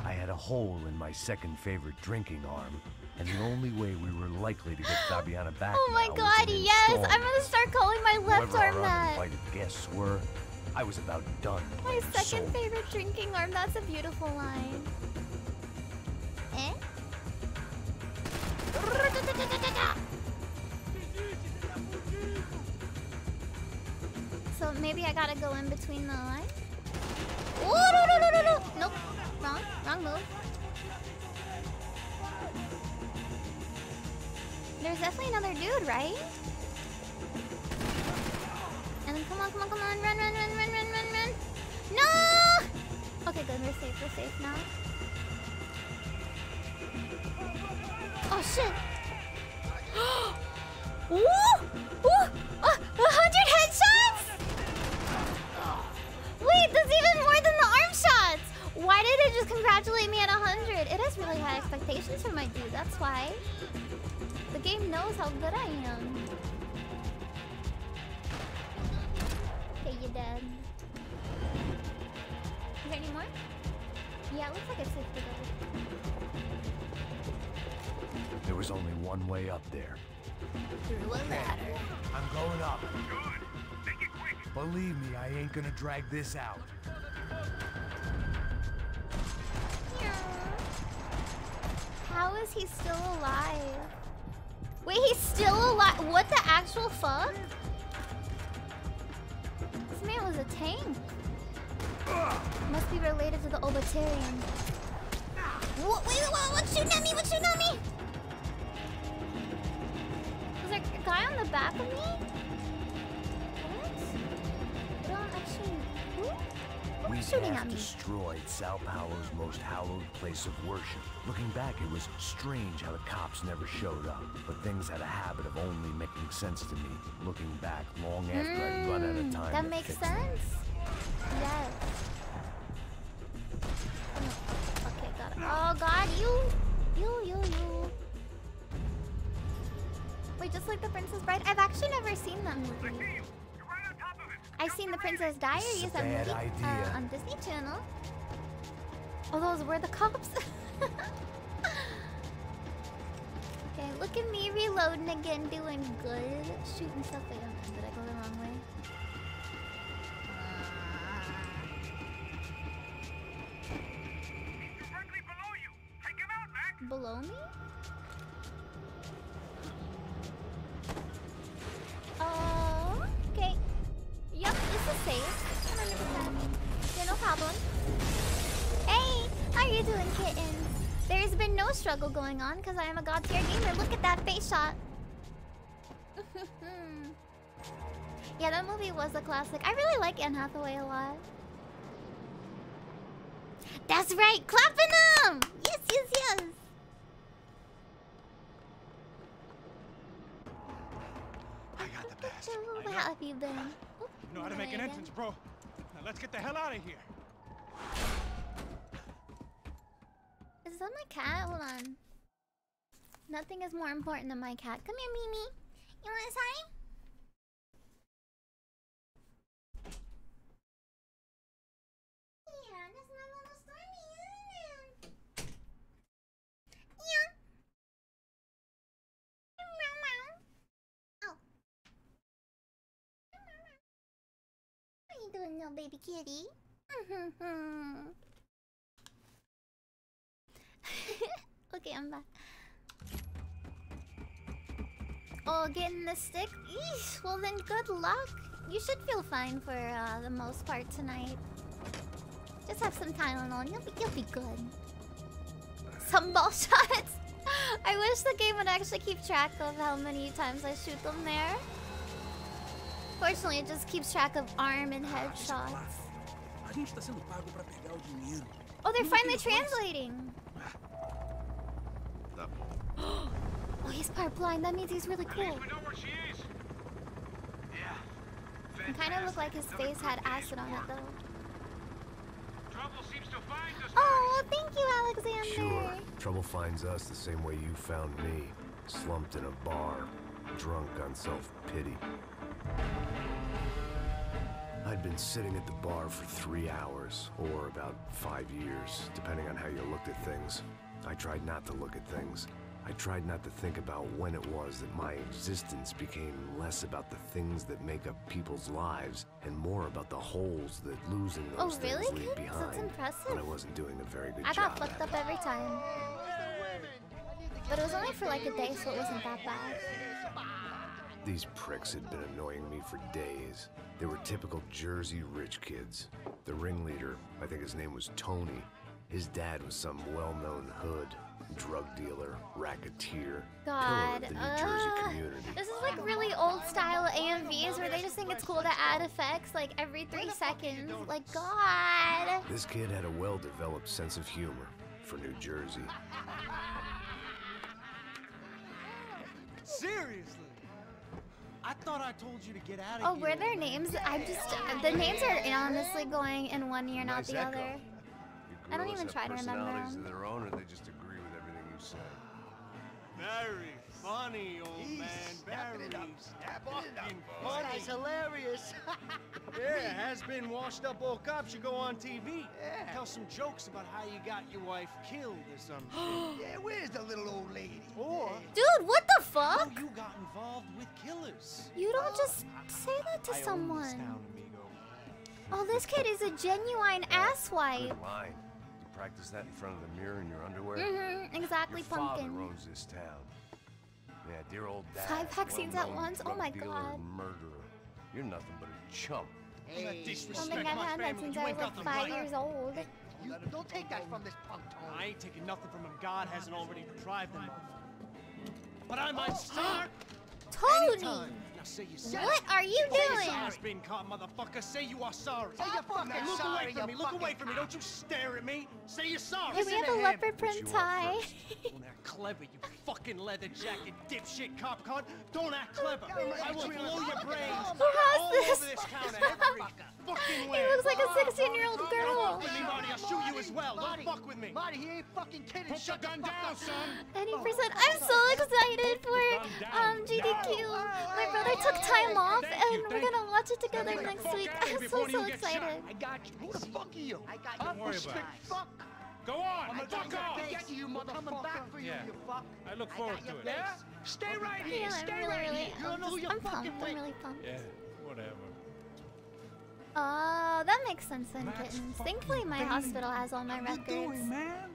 I had a hole in my second favorite drinking arm, and the only way we were likely to get Fabiana back Oh my god, yes! I'm gonna start calling my left Whoever arm our that. uninvited guests were, I was about done. My second soul. favorite drinking arm. That's a beautiful line. Eh? So maybe I gotta go in between the lines? Oh, no, no, no, no, no! Nope. Wrong. Wrong move. There's definitely another dude, right? And then come on, come on, come on. Run, run, run, run, run, run, run. No! Okay, good. We're safe. We're safe now. Oh, shit. Woo! Congratulate me at 100? It has really high expectations for my dude, that's why. The game knows how good I am. Okay, you're dead. Is there any more? Yeah, it looks like it's safe to go. There was only one way up there. Through a ladder. I'm going up. Good. Make it quick. Believe me, I ain't gonna drag this out. How is he still alive? Wait, he's still alive? What the actual fuck? This man was a tank. Must be related to the Obitarian. What, wait, what, what's shooting at me? What's shooting at me? Was there a guy on the back of me? We Who's shooting have at destroyed Sao Paulo's most hallowed place of worship. Looking back, it was strange how the cops never showed up, but things had a habit of only making sense to me. Looking back, long after I'd run out of Mm, time. That to makes fix sense. Yes. Okay, got it. Oh god, you! You, you, you. Wait, just like The Princess Bride? I've actually never seen that movie. I've seen The Princess Diaries, a that bad movie, idea. uh, on Disney Channel. Oh, those were the cops. okay, look at me reloading again, doing good. Shooting stuff. Wait, did I go the wrong way? Below me? Oh, okay. Yep, this is safe. 100%. Yeah, no problem. Hey, how you doing, kittens? There's been no struggle going on because I am a god tier gamer. Look at that face shot. yeah, that movie was a classic. I really like Anne Hathaway a lot. That's right, clapping them! Yes, yes, yes! I got the pass. How have you been? Know how to make an entrance, bro. Now let's get the hell out of here. Is that my cat? Hold on. Nothing is more important than my cat. Come here, Mimi. You want a sign? Yeah, that's my little Stormy, isn't it? Yeah. Meow, meow. Oh. How you doing, little baby kitty? okay, I'm back. Oh, getting the stick? Eesh, well then good luck. You should feel fine for uh, the most part tonight. Just have some Tylenol you'll be, you'll be good. Some ball shots? I wish the game would actually keep track of how many times I shoot them there. Fortunately, it just keeps track of arm and head shots. A gente tá sendo pago pra pegar o dinheiro. Oh, they're finally translating. Oh, he's part blind. That means he's really cool. It kind of looked like his face had acid on it, though. Oh, thank you, Alexander. Sure. Trouble finds us the same way you found me. Slumped in a bar. Drunk on self-pity. I'd been sitting at the bar for three hours, or about five years, depending on how you looked at things. I tried not to look at things. I tried not to think about when it was that my existence became less about the things that make up people's lives and more about the holes that losing Oh, those things really, leave Kids? behind. That's impressive. But I wasn't doing a very good I job I got fucked up every time. But it was only for like a day, so it wasn't that bad. These pricks had been annoying me for days. They were typical Jersey rich kids. The ringleader, I think his name was Tony. His dad was some well-known hood, drug dealer, racketeer, God, pillar of the New Jersey uh, community. this is like really old style AMVs where they just think it's cool to add effects like every three seconds. Like, God. This kid had a well-developed sense of humor for New Jersey. Seriously? I thought I told you to get out Oh, of here. were their names? I'm just, the names are honestly going in one ear, not Nice the echo. other. I don't even try to remember personalities them. of their own, or they just agree with everything you say. Very funny, old man. Very fucking funny. That's hilarious. Yeah, has been washed up old cop should go on TV. Yeah. Tell some jokes about how you got your wife killed or something. yeah, where's the little old lady? Or Dude, what the how fuck? you got involved with killers. You don't just say that to I own this someone. town, amigo. Oh, this kid is a genuine asswipe. Good line. You practice that in front of the mirror in your underwear? Mm-hmm, exactly, Your father pumpkin. owns this town. Yeah, dear old dad. Five vaccines at once? Oh my God. and Murderer. You're nothing but a chump. I don't think I've had that since I was like five years old. You don't take that from this punk Tony. I ain't taking nothing from him. God hasn't already deprived him of. But I might oh, start. Tony! Now say you sorry. What are you Say doing? your has been caught, motherfucker. Say you are sorry. Say you're fucking Look sorry, away from me. Look away from me. Don't you stare at me. Say you're sorry. Hey, we have a leopard print tie. Don't act clever, you fucking leather jacket dipshit cop cunt. Don't act clever. I will blow your brains Who has all this? over this counter every fucking He looks like a 16 year old girl. Don't girl. fuck with me, Marty. I'll shoot you as well. Don't fuck with me. Marty, he ain't fucking kidding. Put Shut the gun down, son. Any percent. I'm so excited for um GDQ. My brother took time off, and we're gonna watch it together next week. I'm so so excited. I got you. Who the fuck are you? I got Don't you. worry about fuck. Go on, I'm fuck off! Get you, motherfucker. Coming back for you, Yeah. you fuck. I look forward got to it. face. Stay right here. Yeah, I'm Stay really, right really, here. You don't know I'm, who you're I'm pumped. fucking I'm really pumped. Yeah, whatever. Oh, that makes sense then, Max kittens. Thankfully, my Payne. hospital has all my How you records. doing, man?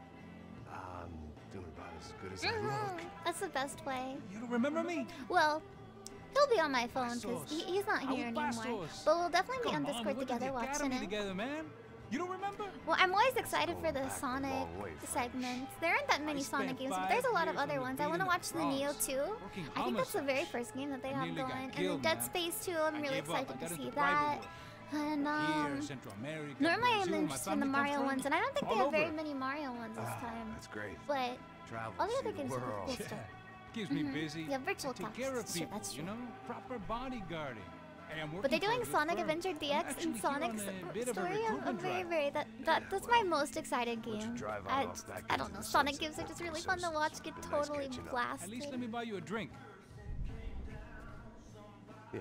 I'm doing about as good as I look. That's the best way. You don't remember me? Well, he'll be on my phone because he, he's not here anymore. But we'll definitely be Come on on, Discord we together watching it. together, man. You don't remember? Well, I'm always excited for the Sonic long way, segments. There aren't that many Sonic games, but there's a lot of other ones. I want to watch the Neo Bronx, 2. I think that's the very first game that they I have nearly got going. And killed, then Dead. Space 2, I'm really gave up. I excited to see that. work. And um, Here, Central America, normally I'm Brazil, interested in the Mario from. ones, and I don't think they All have very many Mario ones this time. That's great. But Travel, all the other games are world. cool stuff. Keeps me Mhm. busy. Yeah, virtual I take cops. care of That's true, people, that's you know? Proper bodyguarding. Hey, I'm But they're working for a doing Sonic firm. Adventure DX and here Sonic's on a bit of a story. I'm, I'm very, very that that that's my most excited Why don't you game. drive I, off just- I don't know. Sonic games are just really fun to watch. Get nice totally blasted. At least let me buy you a drink. Yeah,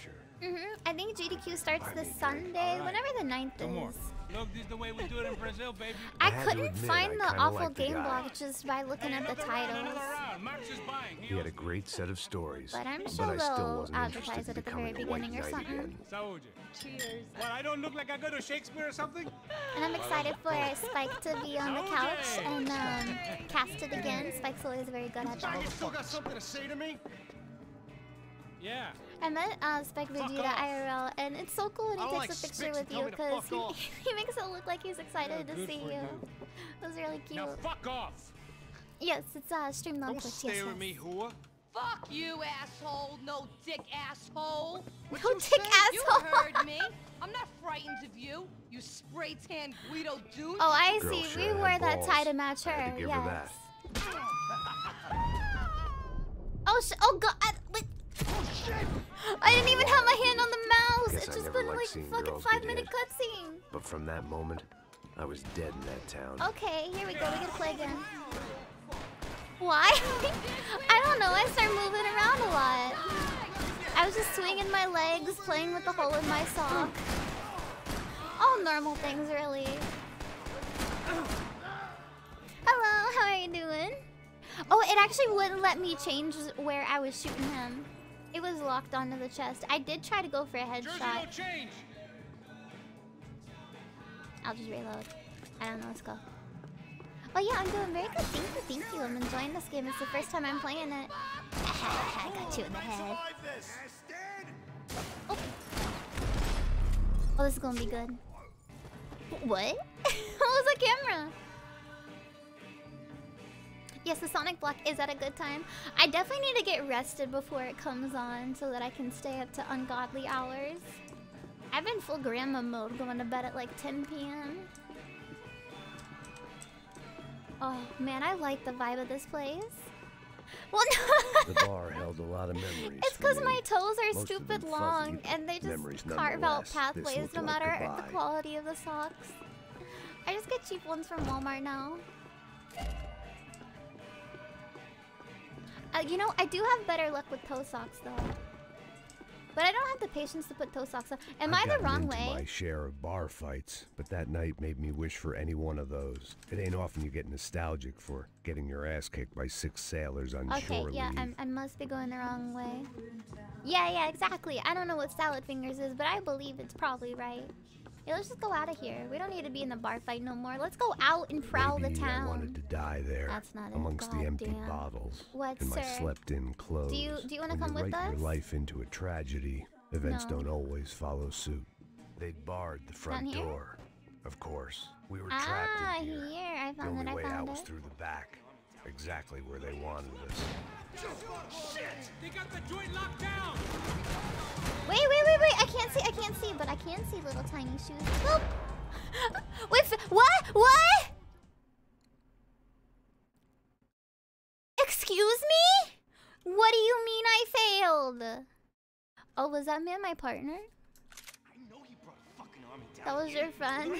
sure. hmm I think GDQ starts Buy this me a drink. Sunday, Alright. whenever the 9th Come on. is. Look, this is the way we do it in Brazil, baby. I I couldn't admit, find I the awful like game guy. blog just by looking Hey, at the another round, titles. another round. Max is buying. He had a great set of stories, But I'm but sure I still they'll wasn't advertise interested it at the very becoming a white beginning or something. again. Cheers. Well, I don't look like I go to Shakespeare or something? And I'm excited for Spike to be on the couch and um, cast it again. Spike's always very good at that. You still got something to say to me? Yeah. I met uh, Spike Vegeta off. IRL, and it's so cool when he takes like a picture with you tell me to because he, he makes it look like he's excited Yeah, to see you. you. It was really cute. Now fuck off. Yes, it's uh, streamed on Don't Twitch. stare Yes, at me, yes. whore. Fuck you, asshole. No dick, asshole. No dick You asshole. heard me. I'm not frightened of you, you spray tan Guido dude. Oh, I Girl see. sure We had wore that tie to match her. I to yes. her. Oh, sh oh god. I, wait. I didn't even have my hand on the mouse. It's just been like fucking five minute cutscene. But from that moment, I was dead in that town. Okay, here we go. We gotta play again. Why? I don't know. I start moving around a lot. I was just swinging my legs, playing with the hole in my sock. all normal things, really. Hello, how are you doing? Oh, it actually wouldn't let me change where I was shooting him. It was locked onto the chest. I did try to go for a headshot. I'll just reload. I don't know, let's go. Oh yeah, I'm doing very good. Thank you, thank you. I'm enjoying this game. It's the first time I'm playing it. I got you in the head. Oh. oh, this is gonna be good. What? what was the camera? Yes, the Sonic block is at a good time. I definitely need to get rested before it comes on so that I can stay up to ungodly hours. I've been full grandma mode going to bed at like 10 p.m. Oh man, I like the vibe of this place. Well, no. the bar held a lot of memories. It's because my toes are Most stupid long and they just carve out pathways no matter like the quality of the socks. I just get cheap ones from Walmart now. Uh, you know, I do have better luck with toe socks though. But I don't have the patience to put toe socks on. Am I've I the wrong into way? my share of bar fights, but that night made me wish for any one of those. It ain't often you get nostalgic for getting your ass kicked by six sailors on okay, shore yeah, leave. I must be going the wrong way. Yeah, yeah, exactly. I don't know what salad fingers is, but I believe it's probably right. Yeah, let's just go out of here. We don't need to be in the bar fight no more. Let's go out and prowl Maybe the town. I wanted to die there. That's not amongst the empty damn. bottles what, and sir? my slept-in clothes. Do you do you want to come you with write us? your life into a tragedy, events No. don't always follow suit. They'd barred the front door. Of course, we were ah, trapped in here. here. I found The found only way out it. was through the back, exactly where they wanted us. Shit! They got the joint locked down! Wait, wait, wait, wait! I can't see. I can't see, but I can see little tiny shoes. Boop. Wait, what? What? Excuse me? What do you mean I failed? Oh, was that man my partner? That was your friend?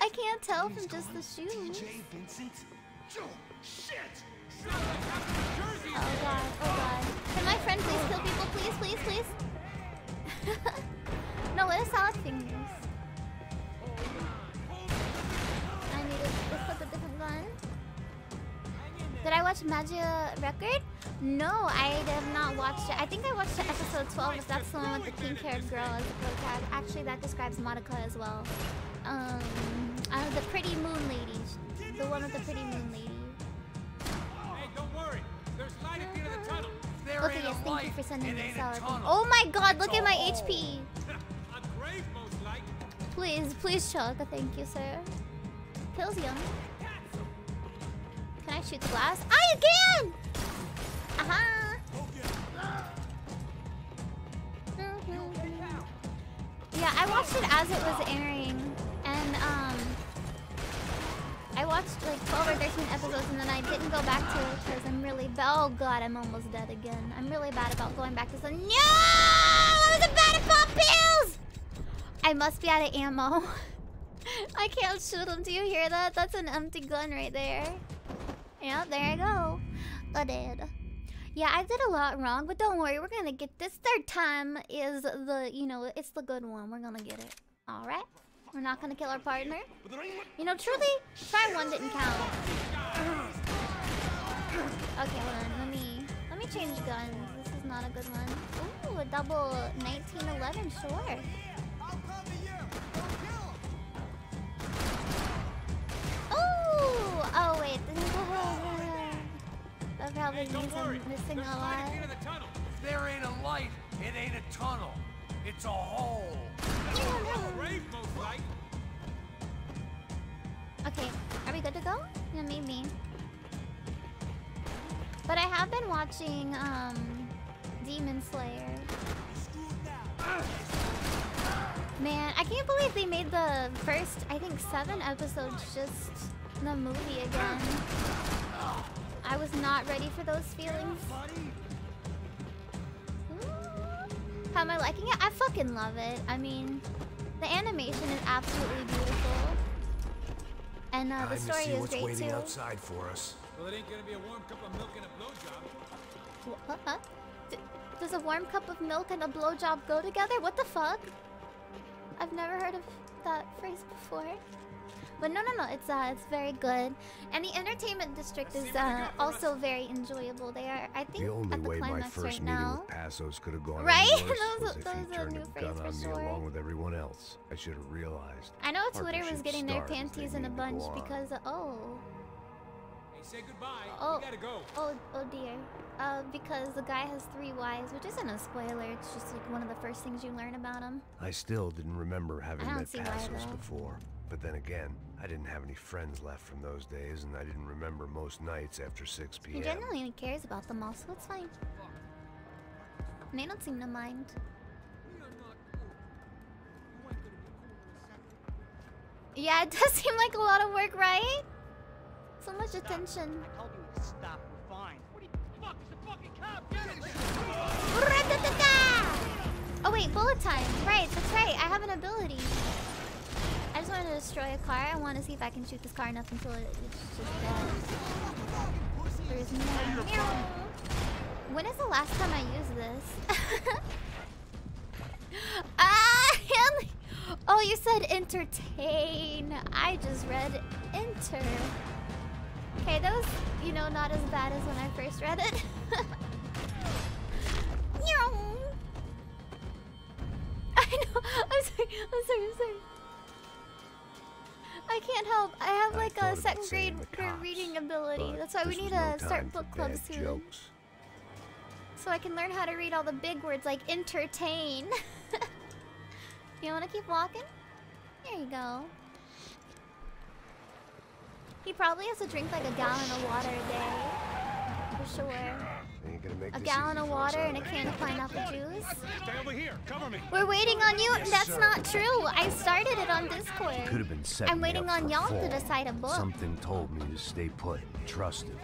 I can't tell from just the shoes. Oh god, oh god. Can my friend please kill people? Please, please, please? no, what is salad fingers? I need to equip a different gun. Did I watch Magia Record? No, I have not watched it. I think I watched episode 12, if that's the one with the pink-haired girl as the protag. Actually, that describes Monica as well. Um, uh, the pretty moon lady. The one with the pretty moon lady. Hey, don't worry. There's light at the end of the tunnel. Okay, yes, thank you for sending me salad. Oh my god, look at my HP. A grave, most like. Please, please, Chuck. Thank you, sir. Pills young. Can I shoot the glass? I can! Aha! Yeah, I watched it as it was airing, and um, I watched like 12 or 13 episodes, and then I didn't go back to it because I'm really bad. Oh god, I'm almost dead again. I'm really bad about going back to some. No! I was bad at pop pills. I must be out of ammo. I can't shoot him. Do you hear that? That's an empty gun right there. Yeah, there I go. I did. Yeah, I did a lot wrong, but don't worry, we're gonna get this. Third time is the, you know, it's the good one. We're gonna get it. Alright? We're not gonna kill our partner. You know, truly, try one didn't count. Okay, hold on. Let me, let me change guns. This is not a good one. Ooh, a double 1911, sure. Ooh! Oh, wait. That probably means I'm missing a lot. There ain't a light, it ain't a tunnel. It's a hole. Grave, most like. Okay, are we good to go? Yeah, maybe. But I have been watching, um, Demon Slayer. Man, I can't believe they made the first, I think, seven episodes just the movie again. I was not ready for those feelings. How am I liking it? I fucking love it. I mean, the animation is absolutely beautiful. And uh, the story see is what's great waiting too. outside for us. Well, it ain't gonna be a warm cup of milk and a blowjob. What? Huh? Does a warm cup of milk and a blowjob go together? What the fuck? I've never heard of that phrase before. But no, no, no. It's uh, it's very good, and the entertainment district is uh, also very enjoyable. They are, I think, The only at the way my climax first right meeting now. with Passos could have gone Right? any worse Those was are- if those he are turned new a phrase gun for on me sure. along with everyone else. I should have realized. I know Twitter was getting their panties in a bunch because of, oh. Hey, say goodbye. Oh, We gotta go. oh, oh dear. Uh, because the guy has three wives, which isn't a spoiler. It's just like one of the first things you learn about him. I still didn't remember having I met Passos before. But then again, I didn't have any friends left from those days, and I didn't remember most nights after 6 p.m. He generally genuinely cares about them all, so it's fine. And they don't seem to mind. Yeah, it does seem like a lot of work, right? So much attention. Stop, we're fine. What do you fuck is the fucking cop? Ra-ta-ta-ta! Oh wait, bullet time. Right, that's right. I have an ability. Just wanted to destroy a car. I want to see if I can shoot this car enough until it, it's just dead. There's no. When is the last time I used this? ah. Oh, you said entertain. I just read enter. Okay, that was, you know, not as bad as when I first read it. I know. I'm sorry. I'm sorry. I'm sorry. I can't help. I have like thought a second grade reading ability. That's why we need no to start book club soon. Jokes. So I can learn how to read all the big words like entertain. you want to keep walking? There you go. He probably has to drink like a gallon of water a day. For sure. Ain't gonna make A this gallon easy of water and a can of pineapple juice. Stay over here. Cover me. We're waiting on you. Yes, That's sir. not true. I started it on Discord. Could have been setting I'm waiting on y'all to decide a book. Something told me to stay put. Trust it.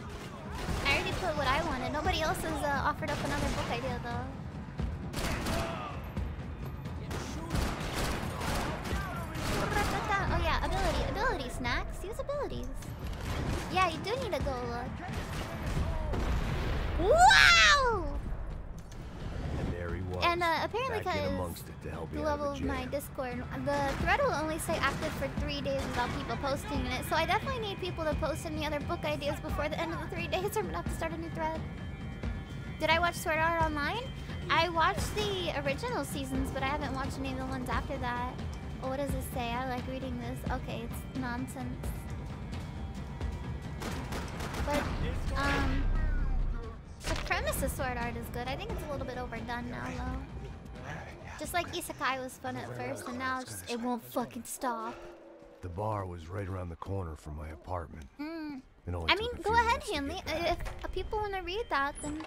I already put what I wanted. Nobody else has uh, offered up another book idea though. Oh yeah, ability, ability snacks. Use abilities. Yeah, you do need to go look. Wow! And there he was. And uh, apparently, because amongst to help me the level of of my. Discord, the thread will only stay active for three days without people posting in it. So I definitely need people to post any other book ideas before the end of the three days, or I'm gonna have to start a new thread. Did I watch Sword Art Online? I watched the original seasons, but I haven't watched any of the ones after that. Oh, what does it say? I like reading this. Okay, it's nonsense. But, um, the premise of Sword Art is good. I think it's a little bit overdone now, though. Just like Isekai was fun at first, and now just, it won't fucking stop. The bar was right around the corner from my apartment. Mm. I mean, go ahead, Hanley. If uh, people want to read that, then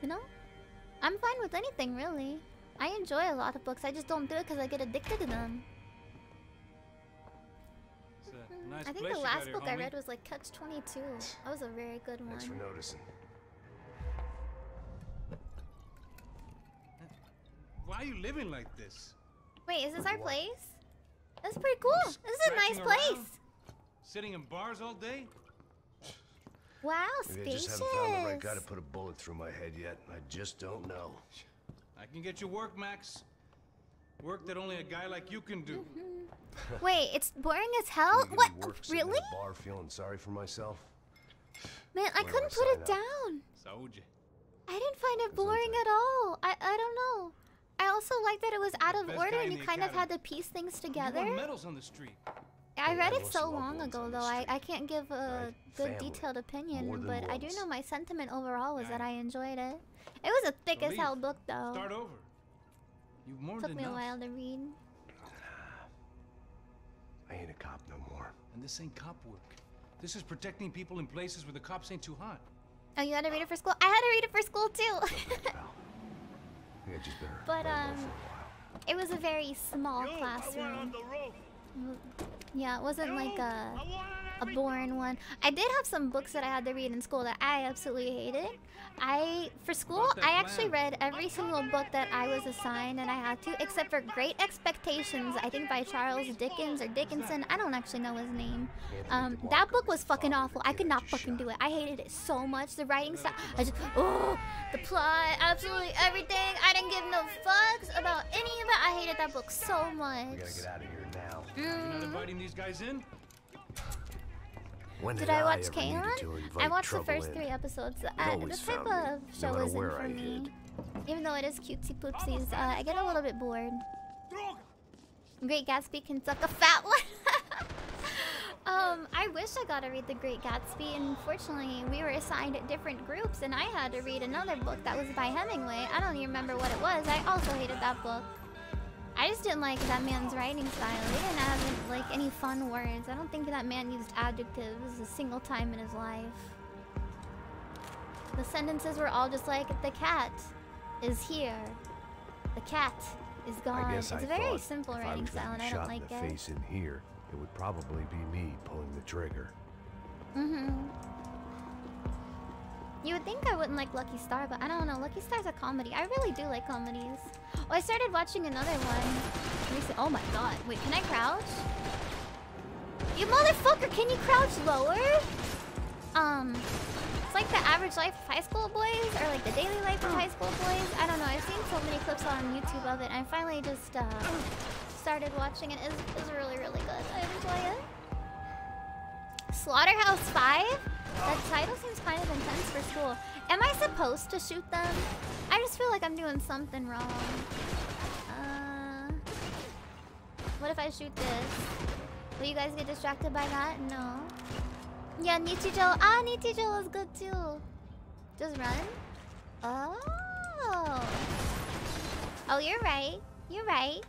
you know, I'm fine with anything really. I enjoy a lot of books. I just don't do it because I get addicted to them. Nice I think the you got last here, book I read was like Catch 22. That was a very good one. Thanks for noticing. Why are you living like this? Wait, is this our place? That's pretty cool. This is a nice place. around? Sitting in bars all day? Wow, Maybe I just haven't found the right guy to put a bullet through my head yet. I just don't know. I can get you work, Max. Work that only a guy like you can do. Mm-hmm. Wait, it's boring as hell. What? me in Really? a bar feeling sorry for myself. Man, I Where I couldn't put sign it up? down. Saúde. I didn't find it boring at all. I I don't know. I also like that it was out of order and you the kind of had to piece things together. won medals on the street. I read it so long ago though. I, I can't give a Right. good Family. detailed opinion, More than but I do know my sentiment overall was that I enjoyed it. It was a thick So as hell book though. Start over. You've more Took than me a while to read. I ain't a cop no more. And this ain't cop work. This is protecting people in places where the cops ain't too hot. Oh, you had to read it for school? I had to read it for school too. I just better. but um, for a while. it was a very small classroom. Yeah, it wasn't like a a boring one. I did have some books that I had to read in school that I absolutely hated. I for school I actually read every single book that I was assigned and I had to, except for Great Expectations. I think by Charles Dickens or Dickinson. I don't actually know his name. Um, that book was fucking awful. I could not fucking do it. I hated it so much. The writing style. I just oh the plot, absolutely everything. I didn't give no fucks about any of it. I hated that book so much. We gotta get out of here now. You're not Mm. inviting these guys in? When Did did I watch K-On? I watched the first in? three episodes. Uh, this type of no show matter isn't for me. Even though it is cutesy poopsies, uh, I get a little bit bored. Great Gatsby can suck a fat one. um, I wish I got to read The Great Gatsby. And unfortunately, we were assigned different groups, and I had to read another book that was by Hemingway. I don't even remember what it was. I also hated that book. I just didn't like that man's writing style. He didn't have like any fun words. I don't think that man used adjectives a single time in his life. The sentences were all just like the cat is here. The cat is gone. It's I a very simple if I writing was style, and I don't shot like in the it. face in here, it would probably be me pulling the trigger. Mm-hmm. You would think I wouldn't like Lucky Star, but I don't know. Lucky Star's a comedy. I really do like comedies. Oh, I started watching another one. Recent. Oh my god. Wait, can I crouch? You motherfucker, can you crouch lower? Um, it's like the average life of high school boys, or like the daily life of high school boys. I don't know. I've seen so many clips on YouTube of it, and I finally just uh, started watching it. It's, it's really, really good. I enjoy it. Slaughterhouse 5? That title seems kind of intense for school. Am I supposed to shoot them? I just feel like I'm doing something wrong. Uh, what if I shoot this? Will you guys get distracted by that? No. Yeah, Nichijou. Ah, Nichijou is good too. Just run. Oh. Oh, you're right. You're right.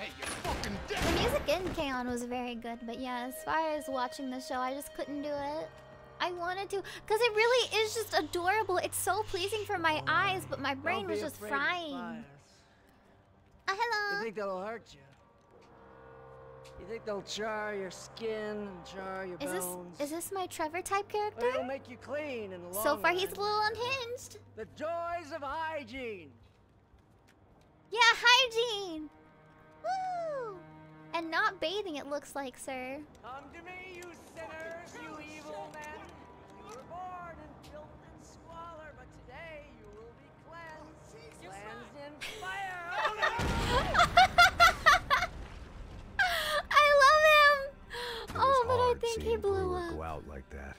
Hey, you fucking dick! The music in K-On! was very good, but yeah, as far as watching the show, I just couldn't do it. I wanted to, because it really is just adorable. It's so pleasing for my eyes, but my brain was just frying. Uh, hello. You think that'll hurt you? You think they'll char your skin and char your Is this bones? is this my Trevor type character? It'll make you clean in the long So far, he's a little unhinged. The joys of hygiene. Yeah, hygiene. Woo! And not bathing, it looks like, sir. Come to me, you sinners, you evil men. You were born in filth and squalor, but today you will be cleansed. Oh, cleansed in fire. I love him. It Oh, was but I hard think he seeing blew Brewer up. go out like that.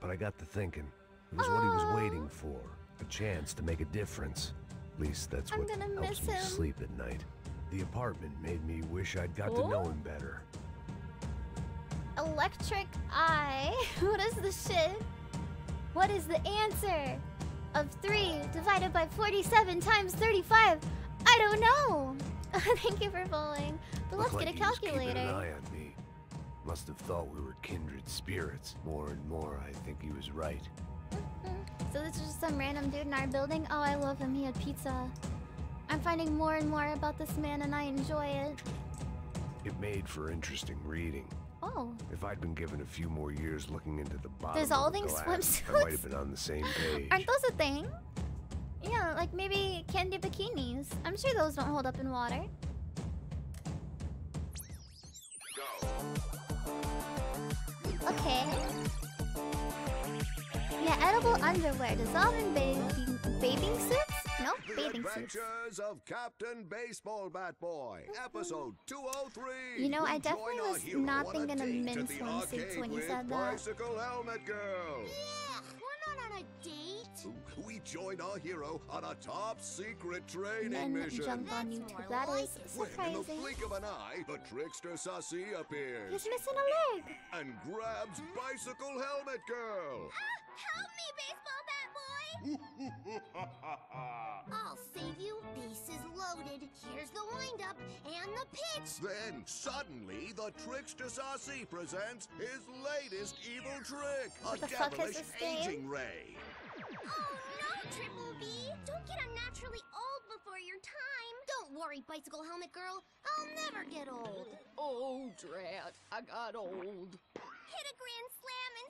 But I got to thinking. It was what he was waiting for. A chance to make a difference. At least that's I'm what gonna helps miss me him. sleep at night. The apartment made me wish I'd got to know him better. Electric eye. what is the shit? What is the answer of 3 divided by 47 times 35? I don't know. Thank you for following. But let's Looked get a like he was keeping an calculator. eye on me. Must have thought we were kindred spirits. More and more, I think he was right. Mm-hmm. So this is just some random dude in our building? Oh, I love him. He had pizza. I'm finding more and more about this man and I enjoy it. It made for interesting reading. Oh. If I'd been given a few more years looking into the bottom Dissolving of the glass, I might have been on the same page. Aren't those a thing? Yeah, like maybe candy bikinis. I'm sure those don't hold up in water. Okay. Yeah, edible underwear. Dissolving bathing, bathing suits? No, The bathing suits. Adventures of Captain Baseball Bat Boy, episode 203. You know, I definitely was not thinking of date men's swimsuits when you said that. Bicycle Helmet Girl. Yeah, We're not on a date. We join our hero on a top secret training Men mission. jump on YouTube. That is When in the surprising. blink of an eye, the trickster Sassy appears He's missing a leg. and grabs Bicycle Helmet Girl. Ah! Help me, baseball bat boy. I'll save you. Bases loaded. Here's the windup and the pitch. Then suddenly, the trickster Saucy presents his latest evil trick: a What the devilish aging ray. Oh no, Triple B! Don't get unnaturally old before your time. Don't worry, bicycle helmet girl. I'll never get old. Oh, drat. I got old. Hit a grand slam and save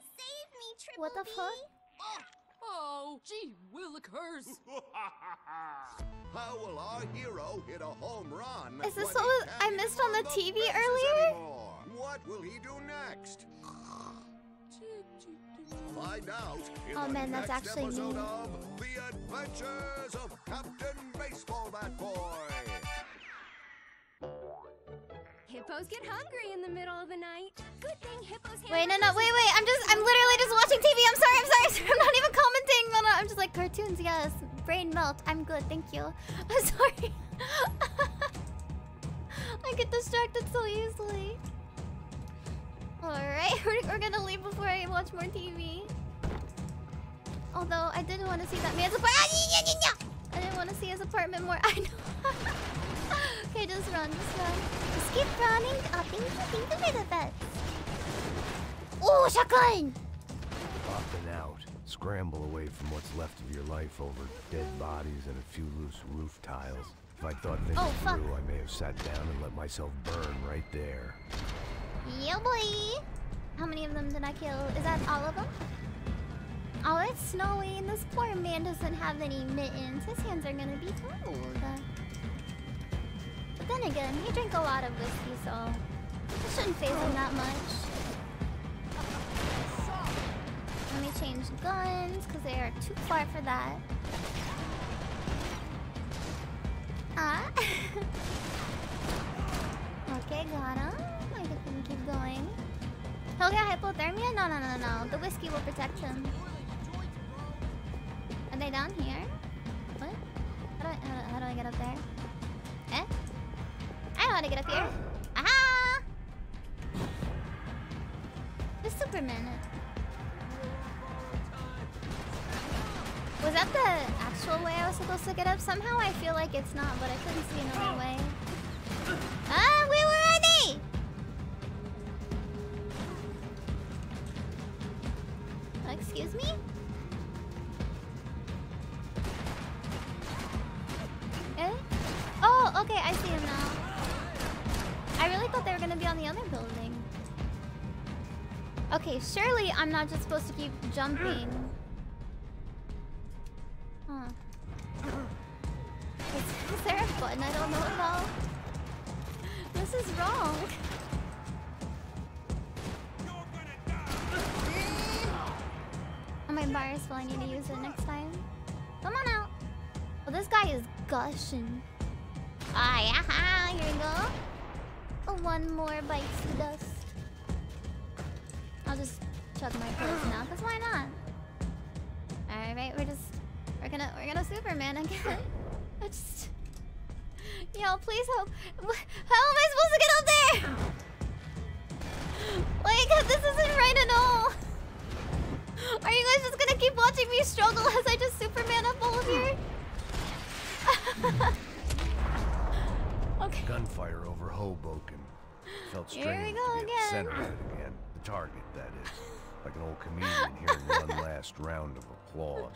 me, Triple What the B. fuck? Oh, gee willikers. How will our hero hit a home run? Is this what I missed on run the TV earlier? anymore? What will he do next? Find out in Oh, the man, that's actually episode me. of The adventures of Captain Baseball Bat Boy. Hippos get hungry in the middle of the night. Good thing hippos Wait, no, no, wait, wait. I'm just, I'm literally just watching TV. I'm sorry, I'm sorry. I'm not even commenting. No, no, I'm just like cartoons. Yes, brain melt. I'm good, thank you. I'm sorry. I get distracted so easily. Alright, we're, we're gonna leave before I watch more TV. Although, I didn't want to see that man's apartment. Ah, I didn't want to see his apartment more. I know. Okay, just run, just run. Just keep running. Thank you, thank you for the. Oh, shotgun! And out. Scramble away from what's left of your life over dead bodies and a few loose roof tiles. If I thought things Oh, fuck. through, I may have sat down and let myself burn right there. Yeah, boy. How many of them did I kill? Is that all of them? Oh, it's snowy, and this poor man doesn't have any mittens. His hands are gonna be cold. But then again, he drank a lot of whiskey, so it shouldn't phase him that much. Let me change guns, because they are too far for that. Ah. okay, got him. I think we can keep going. He'll get hypothermia? No, no, no, no. The whiskey will protect him. Are they down here? What? How do I, how do, how do I get up there? Eh? I know how to get up here. Aha! The Superman. Was that the actual way I was supposed to get up? Somehow I feel like it's not, but I couldn't see another way. Ah, where were they? Excuse me? Eh? Oh, okay, I see him now. I really thought they were gonna be on the other building. Okay, surely I'm not just supposed to keep jumping. Huh. Is, is there a button I don't know about? This is wrong. Oh, my bar is. I need to use it next time. Come on out. Oh, this guy is gushing. Ah, yeah, here we go. One more bites the dust. I'll just chug my pills now, cause why not? All right, we're just we're gonna we're gonna Superman again. I just yo, please help. How am I supposed to get up there? Like this isn't right at all. Are you guys just gonna keep watching me struggle as I just Superman up all of here? okay. Gunfire over Hoboken. Felt Here strange we to go be at the again. center of it again. The target, that is. Like an old comedian hearing one last round of applause.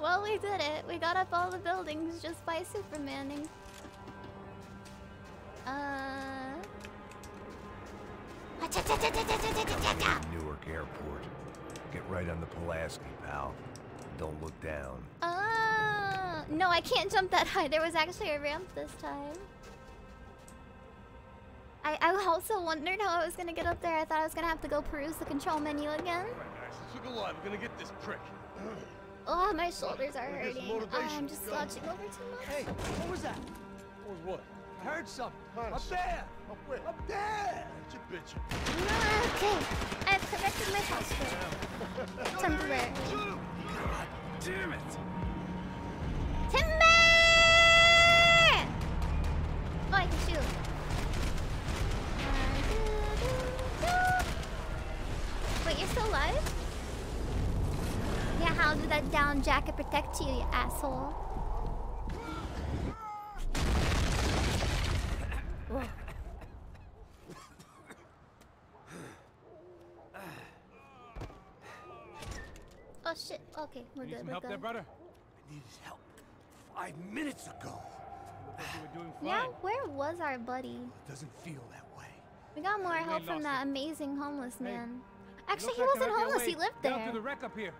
Well, we did it. We got up all the buildings just by Supermaning. Uh. Newark Airport. Get right on the Pulaski, pal. Don't look down. Uh. No, I can't jump that high. There was actually a ramp this time. I, I also wondered how I was gonna get up there. I thought I was gonna have to go peruse the control menu again. Let's look alive. We're gonna get this prick. Oh, my shoulders are Wanna get some hurting. Um, I'm just slouching over too much. Hey, what was that? What was what? I heard something. Up there. Up where? Up there. It's your bitch. Okay, I've corrected my posture. Temporary. God damn it. Timber! Oh, I can shoot. Wait, you're still alive? Yeah, how did that down jacket protect you, you asshole? Oh shit. Okay, we're Need good. some We're help there, brother? I needed help five minutes ago. Thought you were doing fine. Yeah, where was our buddy? It Doesn't feel that way. We got more help from lost that amazing homeless man. Actually, he like wasn't they're on their homeless. He way lived Down to there. the wreck up here.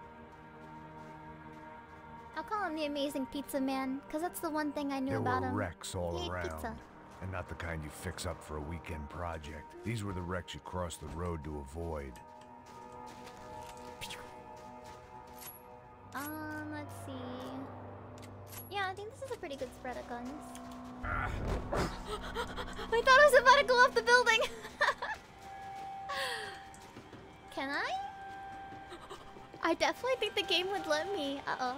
I'll call him the amazing pizza man, because that's the one thing I knew There about were him. wrecks all he ate around. pizza. And not the kind you fix up for a weekend project. These were the wrecks you crossed the road to avoid. Um, let's see. Yeah, I think this is a pretty good spread of guns. I thought I was about to go off the building. Can I? I definitely think the game would let me. Uh-oh.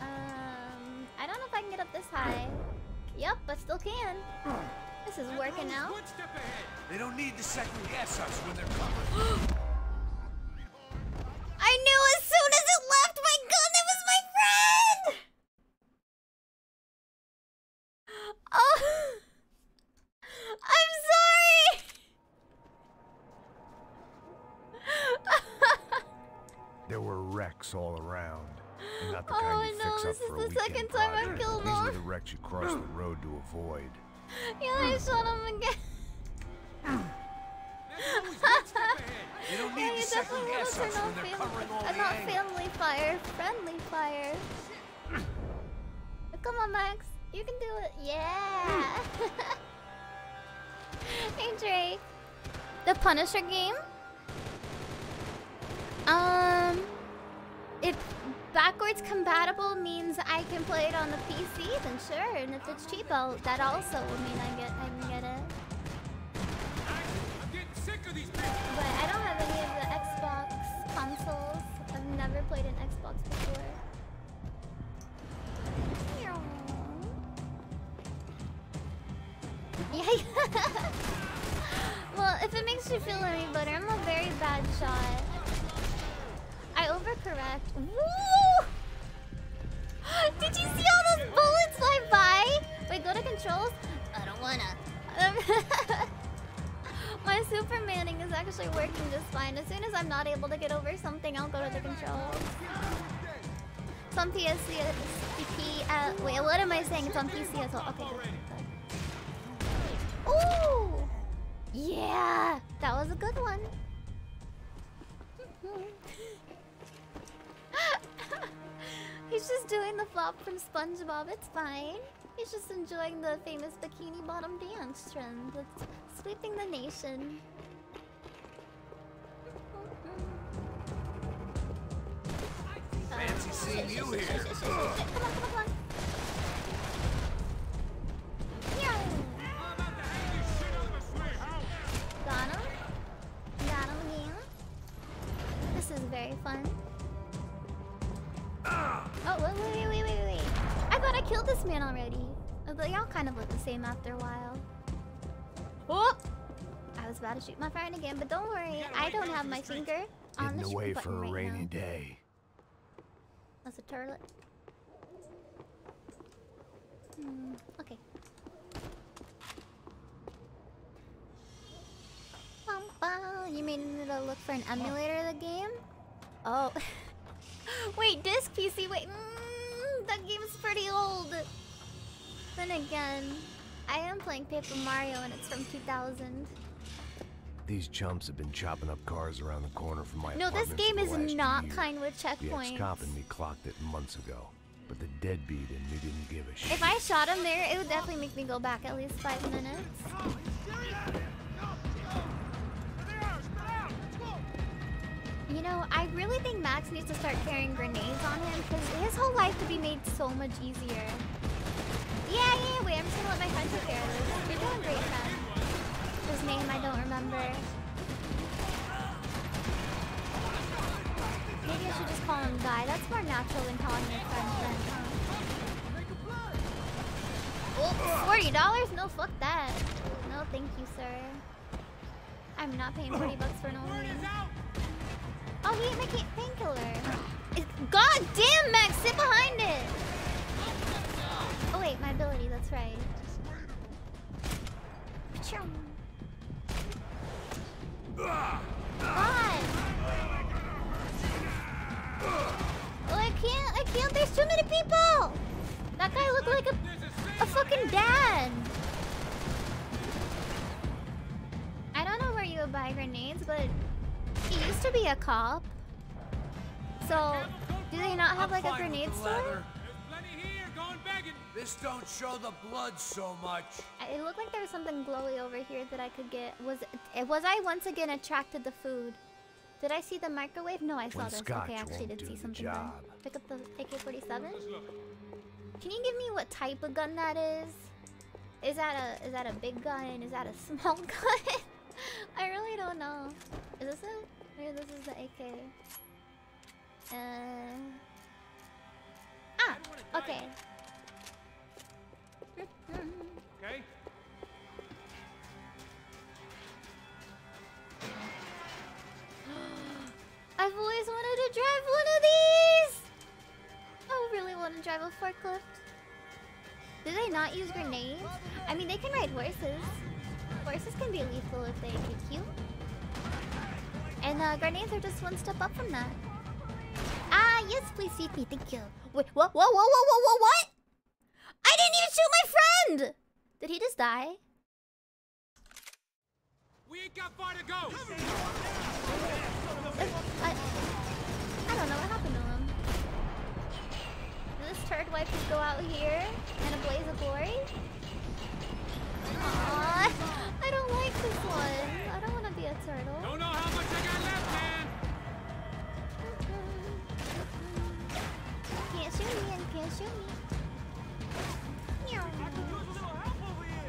Um, I don't know if I can get up this high. Yep, but still can. This is working out. They don't need to second guess us when they're covered. Punisher game? Um, if backwards compatible means I can play it on the PC, then sure. And if it's cheap, I'll, that also will mean I get get doing from SpongeBob. It's fine. He's just enjoying the famous bikini bottom dance trend that's sweeping the nation. Fancy seeing you here. Come on, come on, come on. Got him. Got him again. This is very fun. Oh, wait, wait, wait, wait, wait, wait. I thought I killed this man already. Oh, y'all kind of look the same after a while. Oh! I was about to shoot my friend again, but don't worry. I don't have my finger on Hidden the shoot away button for a right rainy now. day. That's a turlet. Hmm, okay. Bum, bum. You mean to look for an emulator of the game? Oh. Wait, disc PC. Wait, mm, that game's pretty old. Then again, I am playing Paper Mario and it's from 2000. These chumps have been chopping up cars around the corner from my No, this game is not kind with The checkpoints. ex-cop in me clocked it months ago, but the deadbeat in me didn't give a shit. If I shot him there, it would definitely make me go back at least five minutes. You know, I really think Max needs to start carrying grenades on him because his whole life could be made so much easier. Yeah, yeah, wait, I'm just gonna let my friend take care of this. You're doing great, friend. His name I don't remember. Maybe I should just call him Guy. That's more natural than calling your friend friend, huh? Forty dollars? No, fuck that. No, thank you, sir. I'm not paying forty bucks for no reason. Oh, he ate my painkiller. God damn, Max, sit behind it. Oh wait, my ability. That's right. God. Oh, I can't. I can't. There's too many people. That guy looked like a a fucking dad. I don't know where you would buy grenades, but he used to be a cop. So, do they not have like a grenade store? This don't show the blood so much. It looked like there was something glowy over here that I could get. Was it, was I once again attracted to food? Did I see the microwave? No, I saw When this. scotch okay, I actually did see something. job. Then. Pick up the AK-47. Can you give me what type of gun that is? Is that a is that a big gun? Is that a small gun? I really don't know. Is this it? Maybe this is the AK. Uh. Ah. Okay. Okay? I've always wanted to drive one of these! I really want to drive a forklift. Do they not use grenades? I mean, they can ride horses. Horses can be lethal if they hit you. And uh, grenades are just one step up from that. Ah, yes, please feed me. Thank you. Wait, what? Whoa, whoa, whoa, whoa, whoa, what? I didn't even shoot my friend! Did he just die? We ain't got far to go! I, I don't know what happened to him. Did this turd wipe just go out here in a blaze of glory? Aww, I don't like this one. I don't want to be a turtle. Don't know how much I got left, man! Can't shoot me and can't shoot me.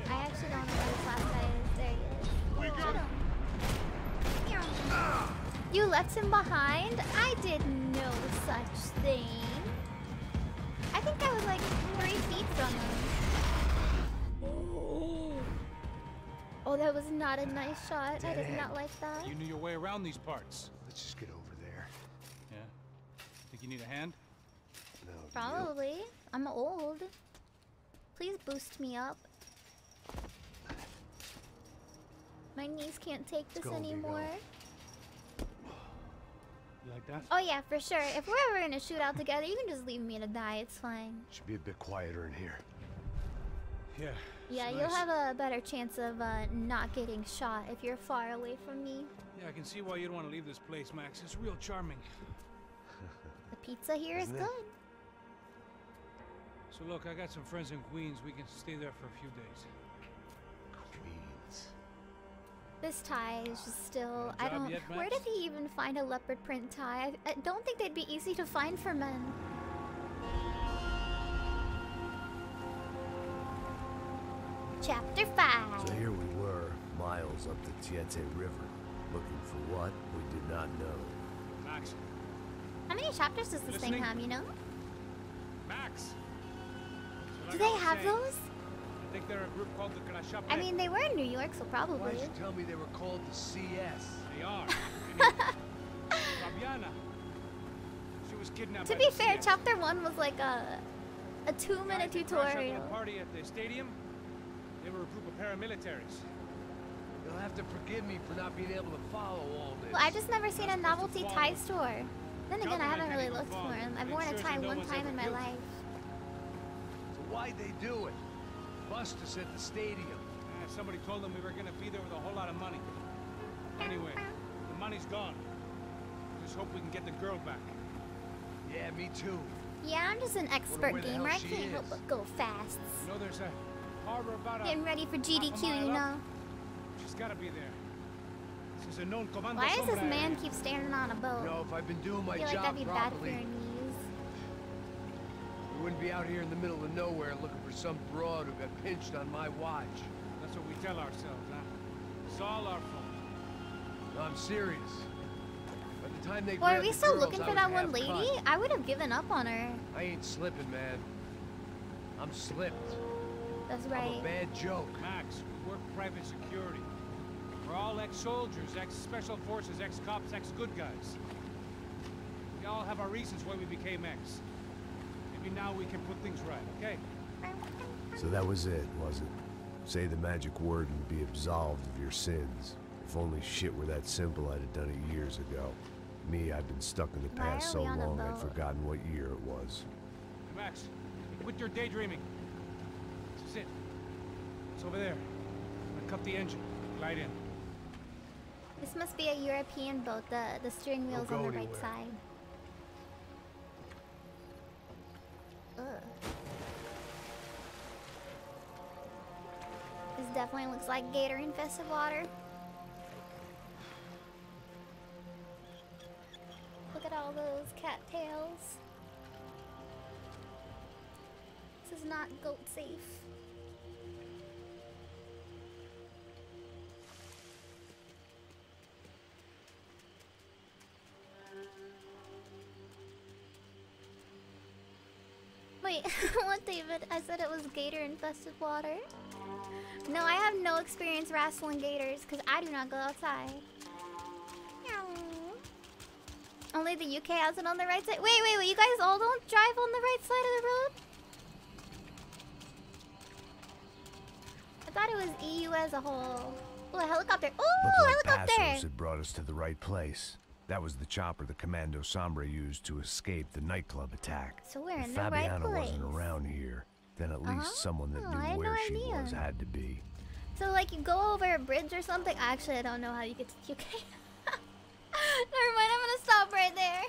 I actually don't know where this last guy is. There he is. Got him. You left him behind? I did no such thing. I think I was like three feet from him. Oh, that was not a nice shot. I did end. not like that. You knew your way around these parts. Let's just get over there. Yeah? Think you need a hand? No. Probably. I'm old. Please boost me up. My knees can't take this go, Vigo. anymore. You like that? Oh yeah, for sure. If we're ever in a shootout together, you can just leave me to die. It's fine. Should be a bit quieter in here. Yeah. Yeah, it's you'll have a better chance of uh, not getting shot if you're far away from me. Yeah, I can see why you'd want to leave this place, Max. It's real charming. The pizza here is Isn't it? good. So look, I got some friends in Queens. We can stay there for a few days. Queens. This tie is just still. Got a I job don't. yet, where did he even find a leopard print tie? I, I don't think they'd be easy to find for men. Chapter 5. So here we were, miles up the Tietê River, looking for what we did not know. Max. How many chapters does this Listening? thing have, you know? Max! So Do they have saying, those? I think they're a group called the Krashape. I mean, they were in New York, so probably. Why'd you tell me they were called the CS? They are. Fabiana. She was kidnapped To be fair, CS. chapter 1 was like a, a two minute Guys that up tutorial. party at the stadium. They were a group of paramilitaries. You'll have to forgive me for not being able to follow all this. Well, I've just never seen a novelty tie store. Then again, I haven't really looked for them. I've worn a tie one time in my life. So why'd they do it? Bust us at the stadium. Uh, somebody told them we were gonna be there with a whole lot of money. Anyway, the money's gone. Just hope we can get the girl back. Yeah, me too. Yeah, I'm just an expert gamer. I can't help but go fast. You know, there's a harbor about Getting ready for GDQ, you know. She's gotta be there. This is a known commando Why does this man area. keep standing on a boat? No, if I've been doing my I feel like job that'd be bad for properly, your knees. we wouldn't be out here in the middle of nowhere looking for some broad who got pinched on my watch. That's what we tell ourselves, huh? It's all our fault. No, I'm serious. By the time they Well, are grabbed we the still girls, looking for that one lady? cut. I would have given up on her. I ain't slipping, man. I'm slipped. That's I'm right. a bad joke. Max, we work private security. We're all ex-soldiers, ex-special forces, ex-cops, ex-good guys. We all have our reasons why we became ex. Maybe now we can put things right, okay? So that was it, was it? Say the magic word and be absolved of your sins. If only shit were that simple, I'd have done it years ago. Me, I've been stuck in the past so we on a long I'd forgotten what year it was. Max, quit your daydreaming. This is it. It's over there. I'm cut the engine. Glide in. This must be a European boat. The the steering wheel's go on the right side. Ugh. This definitely looks like gator infested water. Look at all those cattails. This is not goat safe. Wait, what, David? I said it was gator infested water. No, I have no experience wrestling gators because I do not go outside. Only the UK has it on the right side. Wait, wait, wait. You guys all don't drive on the right side of the road? I thought it was EU as a whole. Oh, a helicopter. Oh, helicopter! Passos had brought us to the right place. That was the chopper the Comando Sombra used to escape the nightclub attack. So we're if in Fabiana the right place. wasn't around here, then at least Uh-huh. someone that Oh, knew where no she idea. was had to be. So, like, you go over a bridge or something? Actually, I don't know how you get to UK. Never mind, I'm gonna stop right there.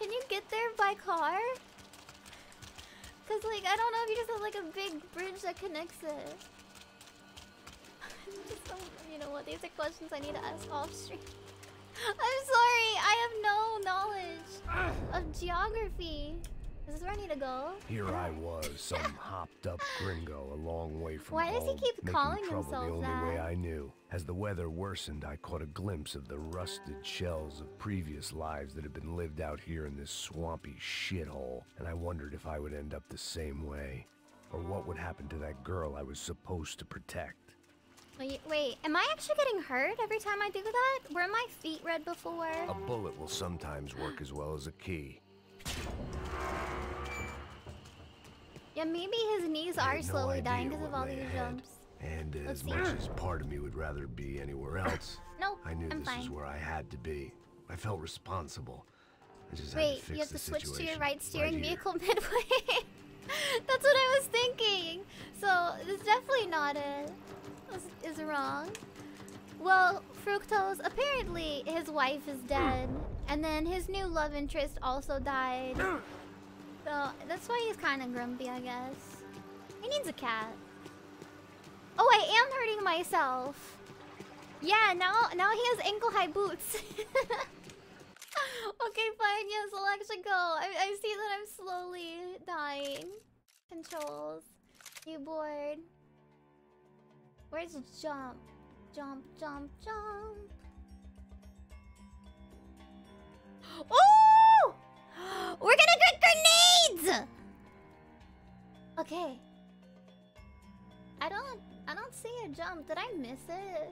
Can you get there by car? Cause, like, I don't know if you just have, like, a big bridge that connects it. You know what? These are questions I need to ask off stream. I'm sorry, I have no knowledge of geography. Is this where I need to go? Here I was, some hopped up gringo a long way from Why does he home, keep making calling trouble himself the only that? way I knew. As the weather worsened, I caught a glimpse of the rusted shells of previous lives that had been lived out here in this swampy shithole, and I wondered if I would end up the same way, or what would happen to that girl I was supposed to protect. Wait, wait, am I actually getting hurt every time I do that? Were my feet red before? A bullet will sometimes work as well as a key. Yeah, maybe his knees are had no slowly dying because of all these jumps. And as much as part of me would rather be anywhere else, Nope, I knew I'm this is fine. where I had to be. I felt responsible. I just had Wait, to fix you have to switch to your right steering here. vehicle midway. That's what I was thinking. So it's definitely not it. Is, is wrong. Well, Fructose, apparently his wife is dead, and then his new love interest also died. So that's why he's kind of grumpy, I guess. He needs a cat. Oh, I am hurting myself. Yeah, now now he has ankle high boots. okay, fine. Yes, I'll actually go. I, I see that I'm slowly dying. Controls. Keyboard. Where's jump? Jump, jump, jump. Oh! We're gonna get grenades! Okay. I don't I don't see a jump. Did I miss it?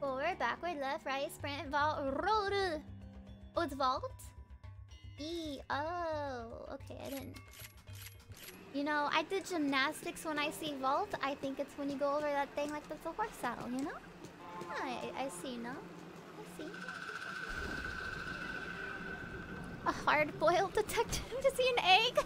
Forward, backward, left, right, sprint, vault, roll. Oh, it's vault? E. Oh, okay, I didn't. You know, I did gymnastics when I see vault. I think it's when you go over that thing like that's a horse saddle, you know? I, I see, no? I see. A hard-boiled detective to see an egg?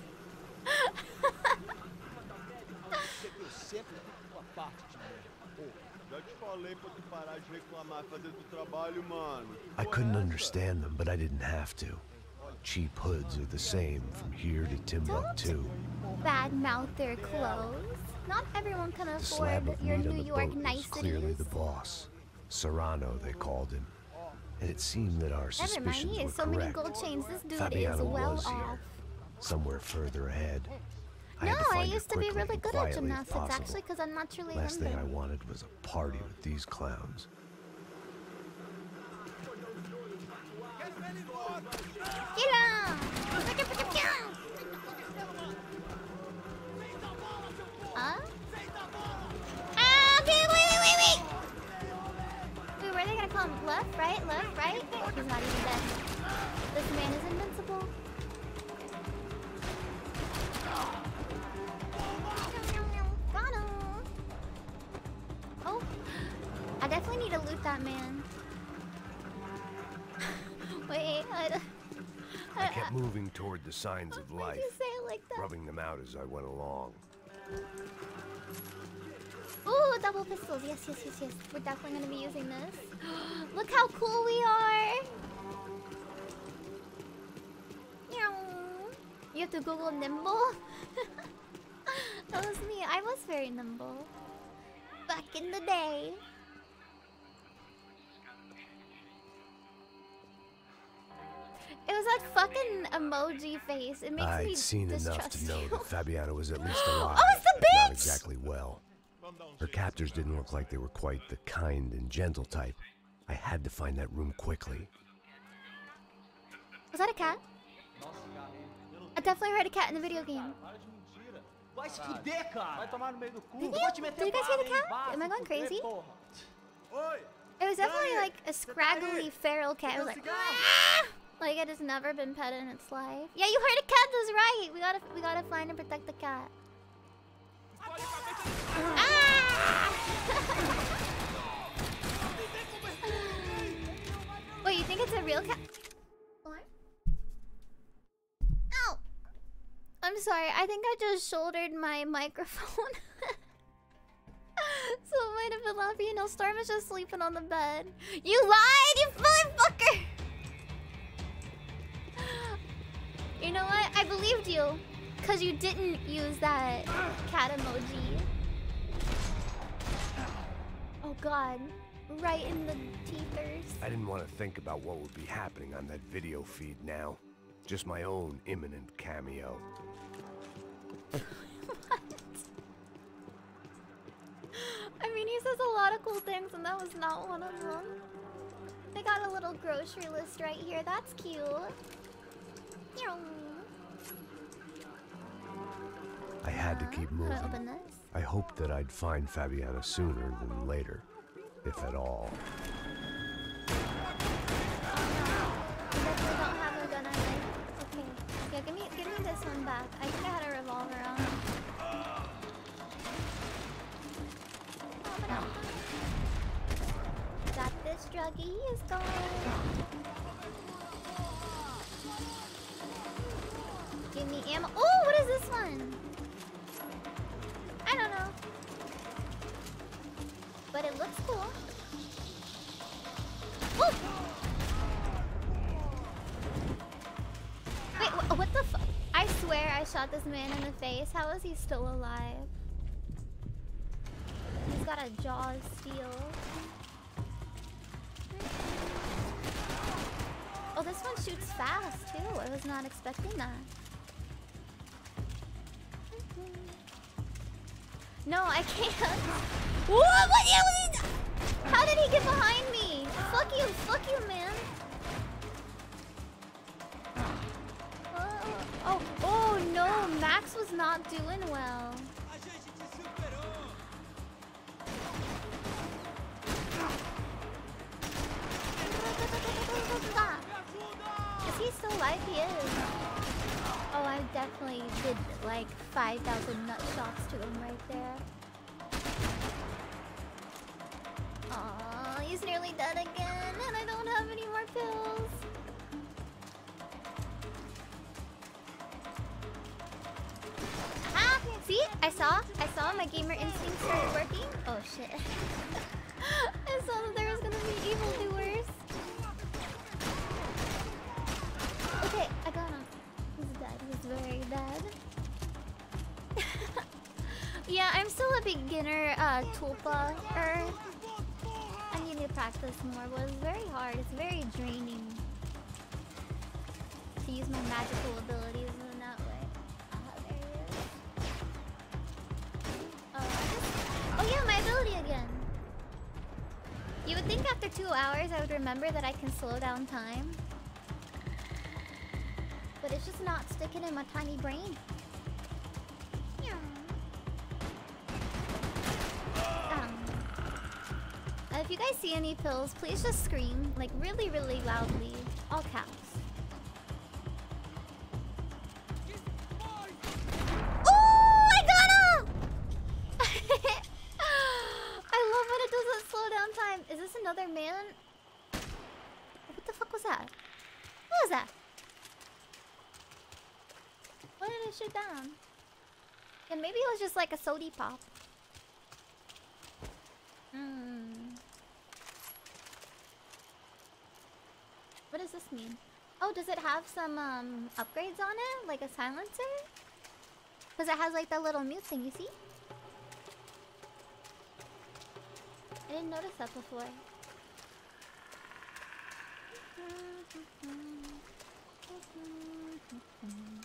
Já te falei pra tu parar de reclamar fazer teu trabalho, mano. I couldn't understand them, but I didn't have to. Cheap hoods are the same from here to Timbuktu. Bad mouth their clothes. Not everyone can The afford slab of your meat New on the York boat was clearly the boss. Serrano, they called him. And it seemed that our Never mind, suspicions he has so many correct. gold chains. This dude Fabiana is well was off. here, somewhere further ahead. I No, I used to be really good at gymnastics actually because I'm not truly Last thing I wanted was a party with these clowns. Get him! Kept moving toward the signs of life, like rubbing them out as I went along. Ooh, double pistols. Yes, yes, yes, yes. We're definitely gonna be using this. Look how cool we are. You have to Google nimble. that was me. I was very nimble. Back in the day. It was that fucking emoji face. It makes I'd me seen enough to know you. that Fabiana was at least alive. Oh, it's the if Not exactly well. Her captors didn't look like they were quite the kind and gentle type. I had to find that room quickly. Was that a cat? I definitely heard a cat in the video game. Vai se fuder, cara. Vai tomar no meio do. Did you, vou te meter did you guys hear the cat? Am I going crazy? It was definitely like a scraggly feral cat. It was like, "Ah!" Like it has never been petted in its life. Yeah, you heard a cat was right. We gotta, we gotta find and protect the cat. Ah! Wait, you think it's a real cat? Ow! I'm sorry. I think I just shouldered my microphone. so it might have been you. No, Storm is just sleeping on the bed. You lied, you motherfucker! You know what? I believed you. Because you didn't use that cat emoji. Oh god. Right in the teethers. I didn't want to think about what would be happening on that video feed now. Just my own imminent cameo. I mean, he says a lot of cool things, and that was not one of them. They got a little grocery list right here. That's cute. I had to keep moving. I hoped that I'd find Fabiana sooner than later, if at all. I definitely don't Me ammo. Oh, what is this one? I don't know. But it looks cool. Wait, wh- what the I swear I shot this man in the face. How is he still alive? He's got a jaw of steel. Oh, this one shoots fast too. I was not expecting that. No, I can't. What? What? How did he get behind me? Fuck you, fuck you, man. Oh, oh, oh no, Max was not doing well. Is he still alive? He is. Oh, I definitely did like 5,000 nut shots to him right there. Aw, he's nearly dead again, and I don't have any more pills. Ah, see? I saw, I saw my gamer instinct started working. Oh shit. I saw that there was gonna be evildoers. Okay, I got him. He's very dead. yeah, I'm still a beginner uh, tulpa. -er. I need to practice more, but it's very hard. It's very draining to use my magical abilities in that way. Is. Oh, oh yeah, my ability again. You would think after two hours I would remember that I can slow down time. But it's just not sticking in my tiny brain. Um, if you guys see any pills, please just scream, like really, really loudly. All caps. Oh, I got him! I love it does that slow down time. Is this another man? What the fuck was that? What was that? What did it shoot down? Yeah, maybe it was just like a sody pop. Hmm. What does this mean? Oh, does it have some um upgrades on it? Like a silencer? Because it has like that little mute thing, you see? I didn't notice that before.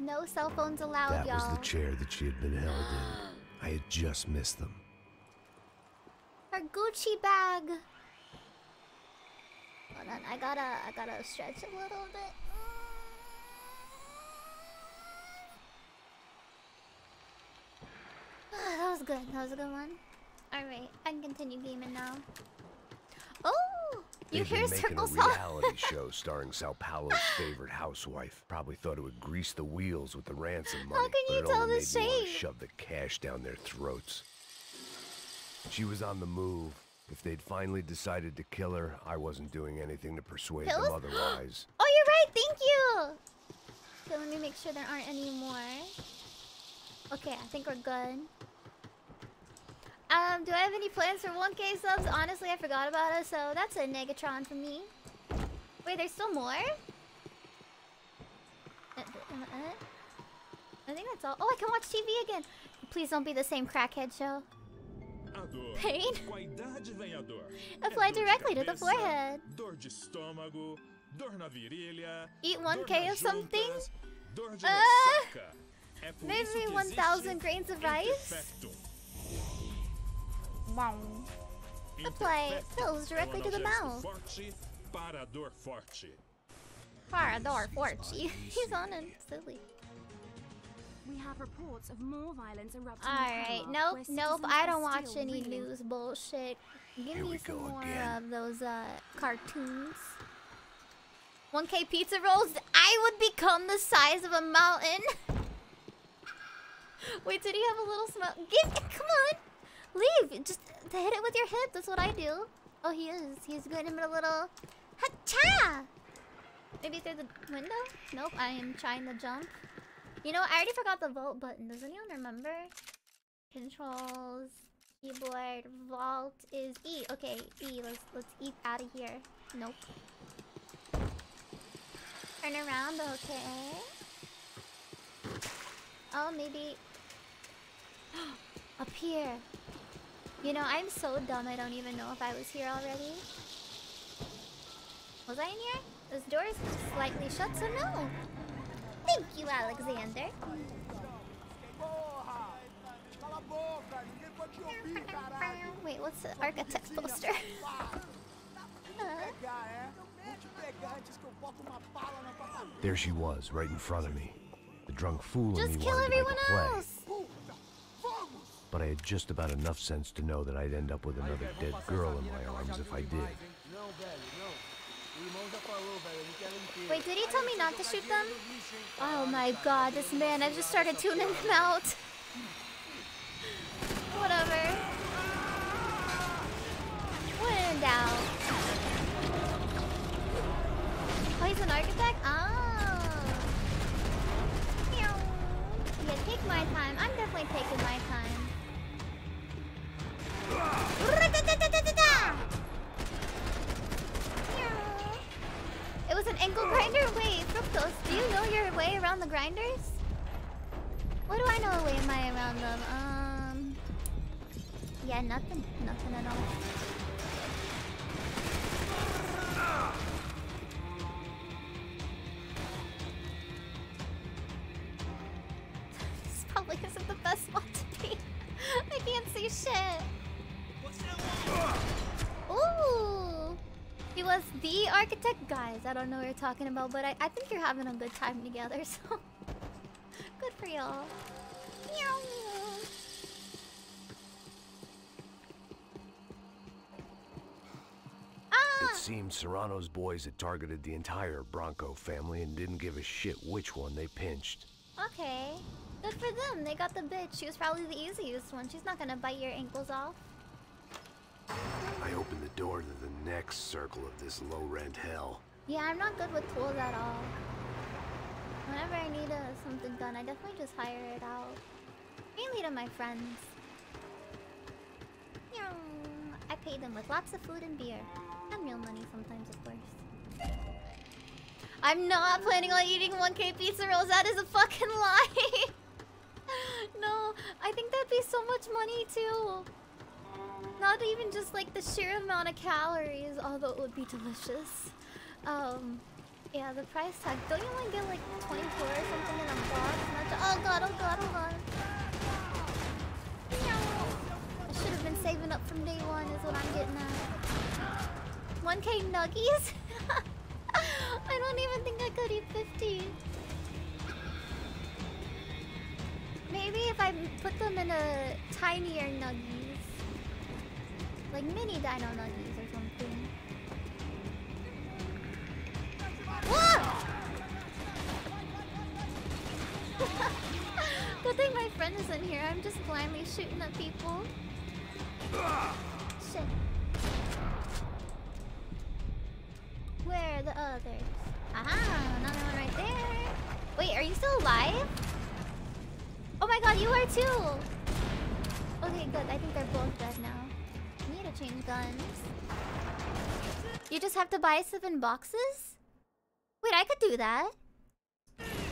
No cell phones allowed, That was the chair that she had been held in. I had just missed them. Her Gucci bag. Hold on, I gotta, I gotta stretch a little bit. that was good. That was a good one. All right, I can continue gaming now. Oh, you hear been making Circle a reality show starring Sao Paulo's favorite housewife. Probably thought it would grease the wheels with the ransom money. How can you tell the want shove the cash down their throats. She was on the move. If they'd finally decided to kill her, I wasn't doing anything to persuade Pills? them otherwise. Oh, you're right. Thank you. Okay, let me make sure there aren't any more. Okay, I think we're good. Um, do I have any plans for 1k subs? Honestly, I forgot about it, so that's a negatron for me. Wait, there's still more? Uh, uh, uh, I think that's all. Oh, I can watch TV again. Please don't be the same crackhead show. Pain? Com a idade vem a dor. Apply É dor de directly to the forehead. Dor de estômago, dor na virilha. Eat 1k nas of something? juntas, Dor de Uh, ressaca. É por maybe 1,000 grains of rice? Interfectum. Wow. Apply pills directly to the mouth. Forte para forte. Parador Forty. He's on it. Silly. We have reports of more violence erupting Alright, nope, nope, I don't watch any reeling. news bullshit. Give Here me we some go more again. of those uh cartoons. 1k pizza rolls, I would become the size of a mountain. Wait, did he have a little smell? Give come on! Leave! Just hit it with your hip, that's what I do. Oh he is. He's getting him a little Hacha! Maybe through the window? Nope, I am trying to jump. You know, I already forgot the vault button. Does anyone remember? Controls, keyboard, vault is E. Okay, E. Let's let's eat out of here. Nope. Turn around. Okay. Oh, maybe up here. You know, I'm so dumb. I don't even know if I was here already. Was I in here? This door is slightly shut, so no. Thank you, Alexander. Wait, what's the architect's poster? There she was, right in front of me. The drunk fool Just me kill wanted to make everyone else. But I had just about enough sense to know that I'd end up with another dead girl in my arms if I did. Não, velho, não. O irmão já falou, velho, eu não quero inteiro. Wait, did he tell me not to shoot them? Oh my god, this man, I've just started tuning him out. Whatever. When in doubt. Oh, he's an architect? Oh. Yeah, take my time. I'm definitely taking my time. It was an ankle grinder? Wait, Fructose, do you know your way around the grinders? What do I know a way am I around them? Um... Yeah, nothing. Nothing at all. this probably isn't the best spot to be. I can't see shit. Ooh! He was the architect? Guys, I don't know what you're talking about, but I, I think you're having a good time together, so... good for y'all. Ah! It seems Serrano's boys had targeted the entire Branco family and didn't give a shit which one they pinched. Okay. Good for them. They got the bitch. She was probably the easiest one. She's not gonna bite your ankles off. I open the door to the next circle of this low-rent hell. Yeah, I'm not good with tools at all. Whenever I need a, something done, I definitely just hire it out. Mainly to my friends. I pay them with lots of food and beer. And real money sometimes, of course. I'm not planning on eating 1k pizza rolls. That is a fucking lie. no, I think that'd be so much money too. Not even just like the sheer amount of calories, although it would be delicious. Um, yeah, the price tag. Don't you only get like 24 or something in a box? oh god, oh god, hold on. I should have been saving up from day one is what I'm getting at. 1k nuggies? I don't even think I could eat 50. Maybe if I put them in a tinier nuggies. Like mini dino nuggies or something. Good thing my friend isn't here. I'm just blindly shooting at people. Shit. Where are the others? Aha, another one right there. Wait, are you still alive? Oh my god, you are too! Okay, good. I think they're both dead now. Guns. You just have to buy seven boxes? Wait, I could do that.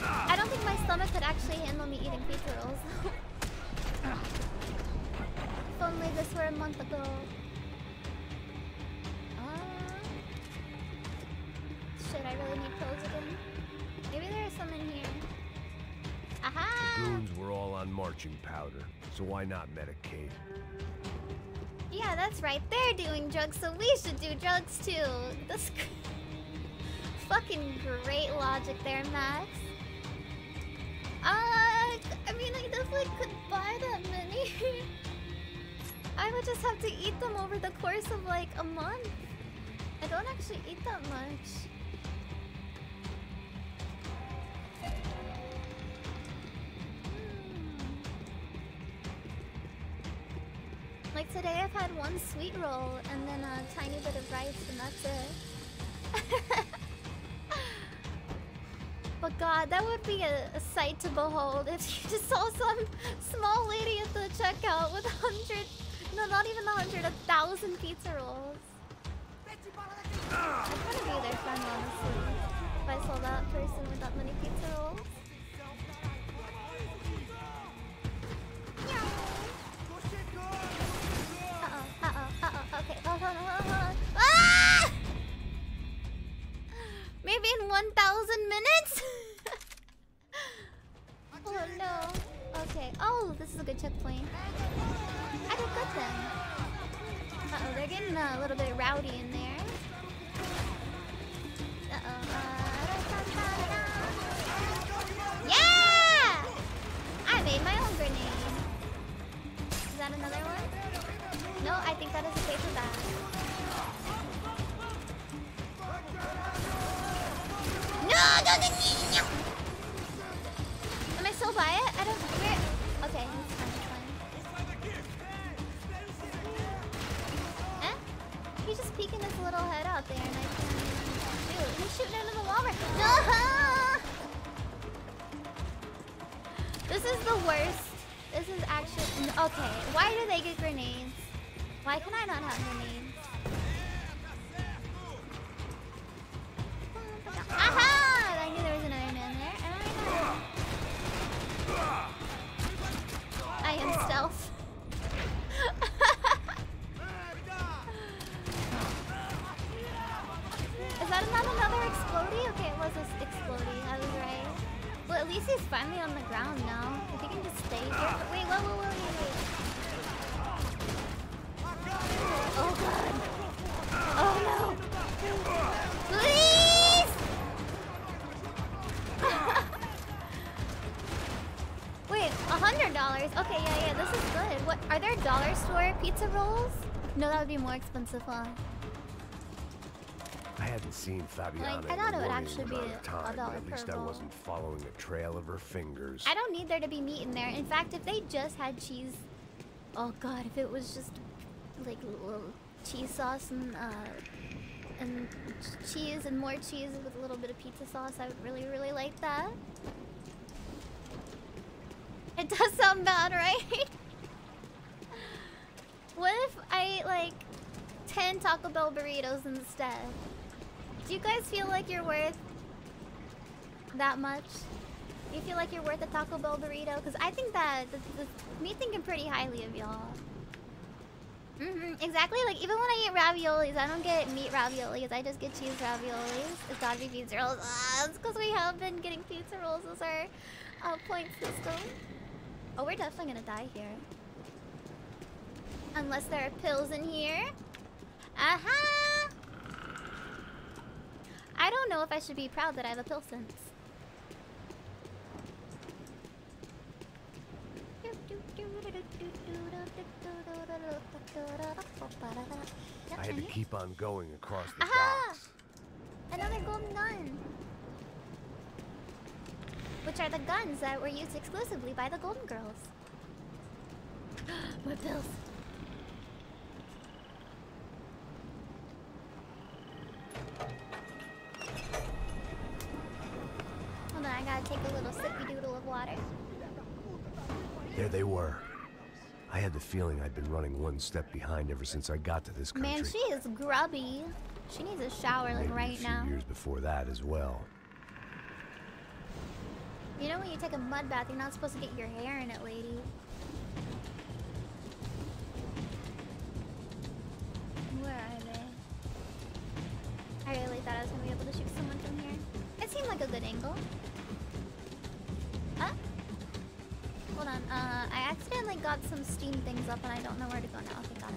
I don't think my stomach could actually handle me eating pizza rolls. if only this were a month ago. Uh, shit, I really need clothes again. Maybe there are some in here. Aha! Goons were all on marching powder, so why not medicate? Yeah, that's right. They're doing drugs, so we should do drugs too. That's fucking great logic there, Max. Uh, I mean, I definitely could buy that many. I would just have to eat them over the course of like a month. I don't actually eat that much. Like today I've had one sweet roll and then a tiny bit of rice and that's it. but god, that would be a, a, sight to behold if you just saw some small lady at the checkout with a hundred, no not even a hundred, a thousand pizza rolls. I'd kind of be their friend honestly, if I saw that person with that many pizza rolls. Ah! Maybe in 1,000 minutes? oh no. Okay. Oh, this is a good checkpoint. I did good then. Uh oh, they're getting a little bit rowdy in there. Uh oh. Uh, yeah! I made my own grenade. Is that another one? No, I think that is a paper bag. No, no, no, no, Am I still by it? I don't. Where? Okay, it's fine. It's fine. Eh? He's just peeking his little head out there, and I can shoot. He's shooting into the wall. right No! This is the worst. This is actually okay. Why do they get grenades? Why can I not have grenades? Aha! I knew there was another man there. I am stealth. Is that not another explodey? Okay, it was a explodey. I was right. Well, at least he's finally on the ground now. If he can just stay here. Wait, wait, wait, wait, wait. Oh god. Oh no. Please! Wait, a hundred dollars. Okay, yeah, yeah, this is good. What are there dollar store pizza rolls? No, that would be more expensive, huh? I hadn't seen Fabiana like, I thought it would actually be a, time, dollar at least I wasn't following a trail of her fingers. I don't need there to be meat in there. In fact, if they just had cheese, oh god, if it was just like little cheese sauce and uh, and cheese and more cheese with a little bit of pizza sauce. I would really, really like that. It does sound bad, right? what if I ate like 10 Taco Bell burritos instead? Do you guys feel like you're worth that much? You feel like you're worth a Taco Bell burrito? Because I think that me thinking pretty highly of y'all. Mm-hmm, exactly. Like even when I eat raviolis, I don't get meat raviolis. I just get cheese raviolis. It's gotta be pizza rolls. Ah, because we have been getting pizza rolls as our uh, point system. Oh, we're definitely gonna die here. Unless there are pills in here. Aha! I don't know if I should be proud that I have a pill sense. I had to keep on going across the Aha! docks. Another golden gun. Which are the guns that were used exclusively by the Golden Girls. More pills. Hold on, I gotta take a little sippy doodle of water. There they were. I had the feeling I'd been running one step behind ever since I got to this country. Man, she is grubby. She needs a shower like Maybe right a few now. years before that as well. You know when you take a mud bath, you're not supposed to get your hair in it, lady. Where are they? I really thought I was gonna be able to shoot someone from here. It seemed like a good angle. Huh? Hold on. Uh, I accidentally got some steam things up and I don't know where to go now. Okay, got it.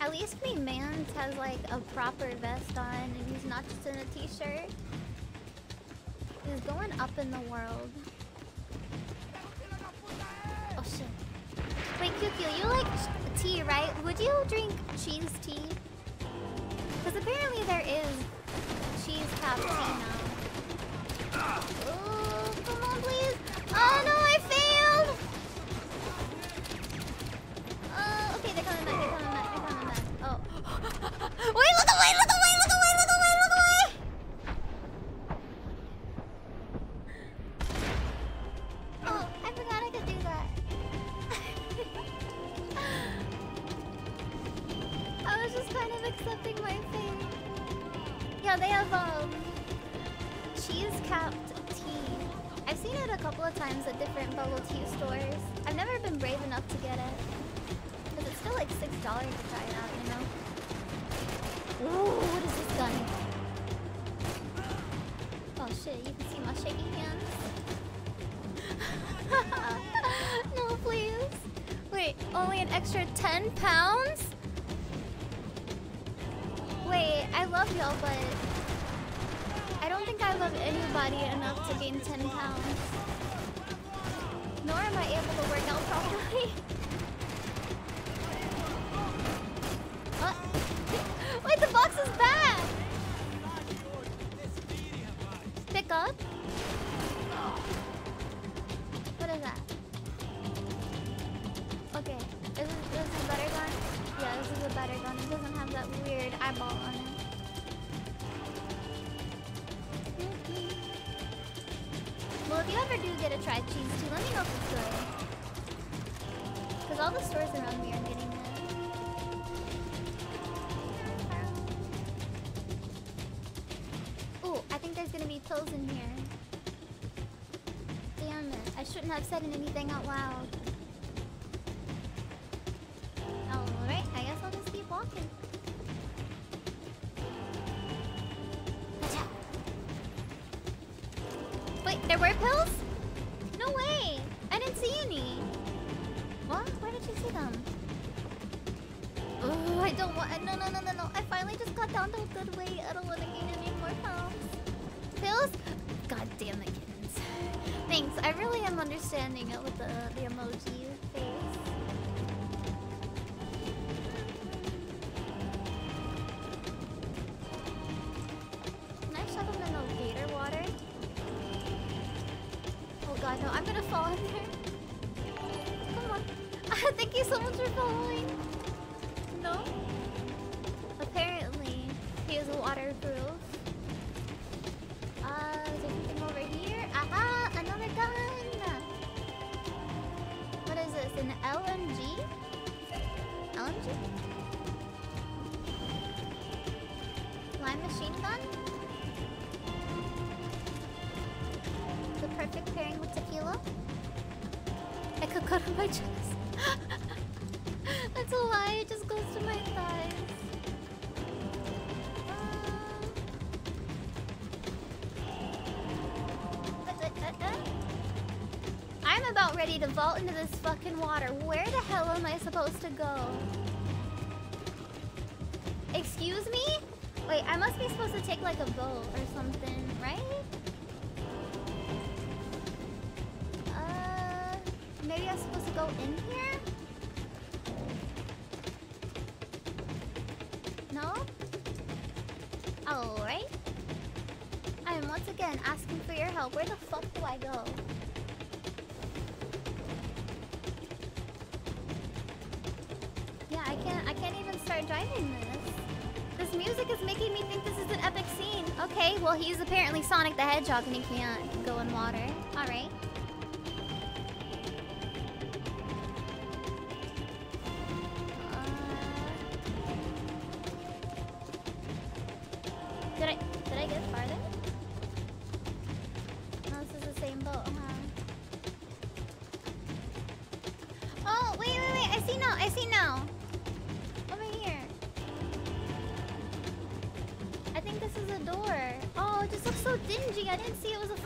At least me Mans has like a proper vest on and he's not just in a t-shirt. He's going up in the world. Oh shit. Wait, QQ, you like tea, right? Would you drink cheese tea? Because apparently there is cheese cappuccino. Oh, come on, please. Oh no, I failed! Oh, okay, they're coming back, they're coming back, they're coming back. Oh. Wait, look away, look it. I shouldn't have said anything out ready to vault? Sonic the Hedgehog nickname.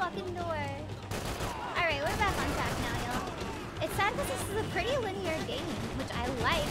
fucking door. Alright, we're back on track now, y'all. It's sad because this is a pretty linear game, which I like,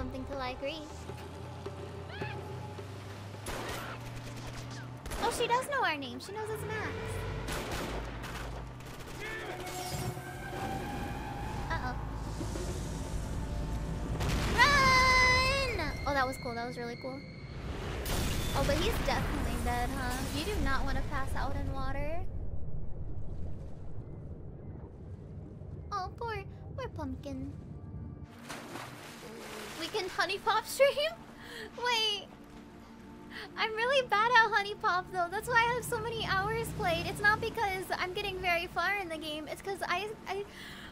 something to like read. Oh, she does know our name. She knows it's Max. Uh-oh. Run! Oh, that was cool. That was really cool. Oh, but he's definitely dead, huh? You do not want to pass out in water. Oh, poor, poor pumpkin. We can HuniePop stream? Wait. I'm really bad at HuniePop though. That's why I have so many hours played. It's not because I'm getting very far in the game. It's because I, I,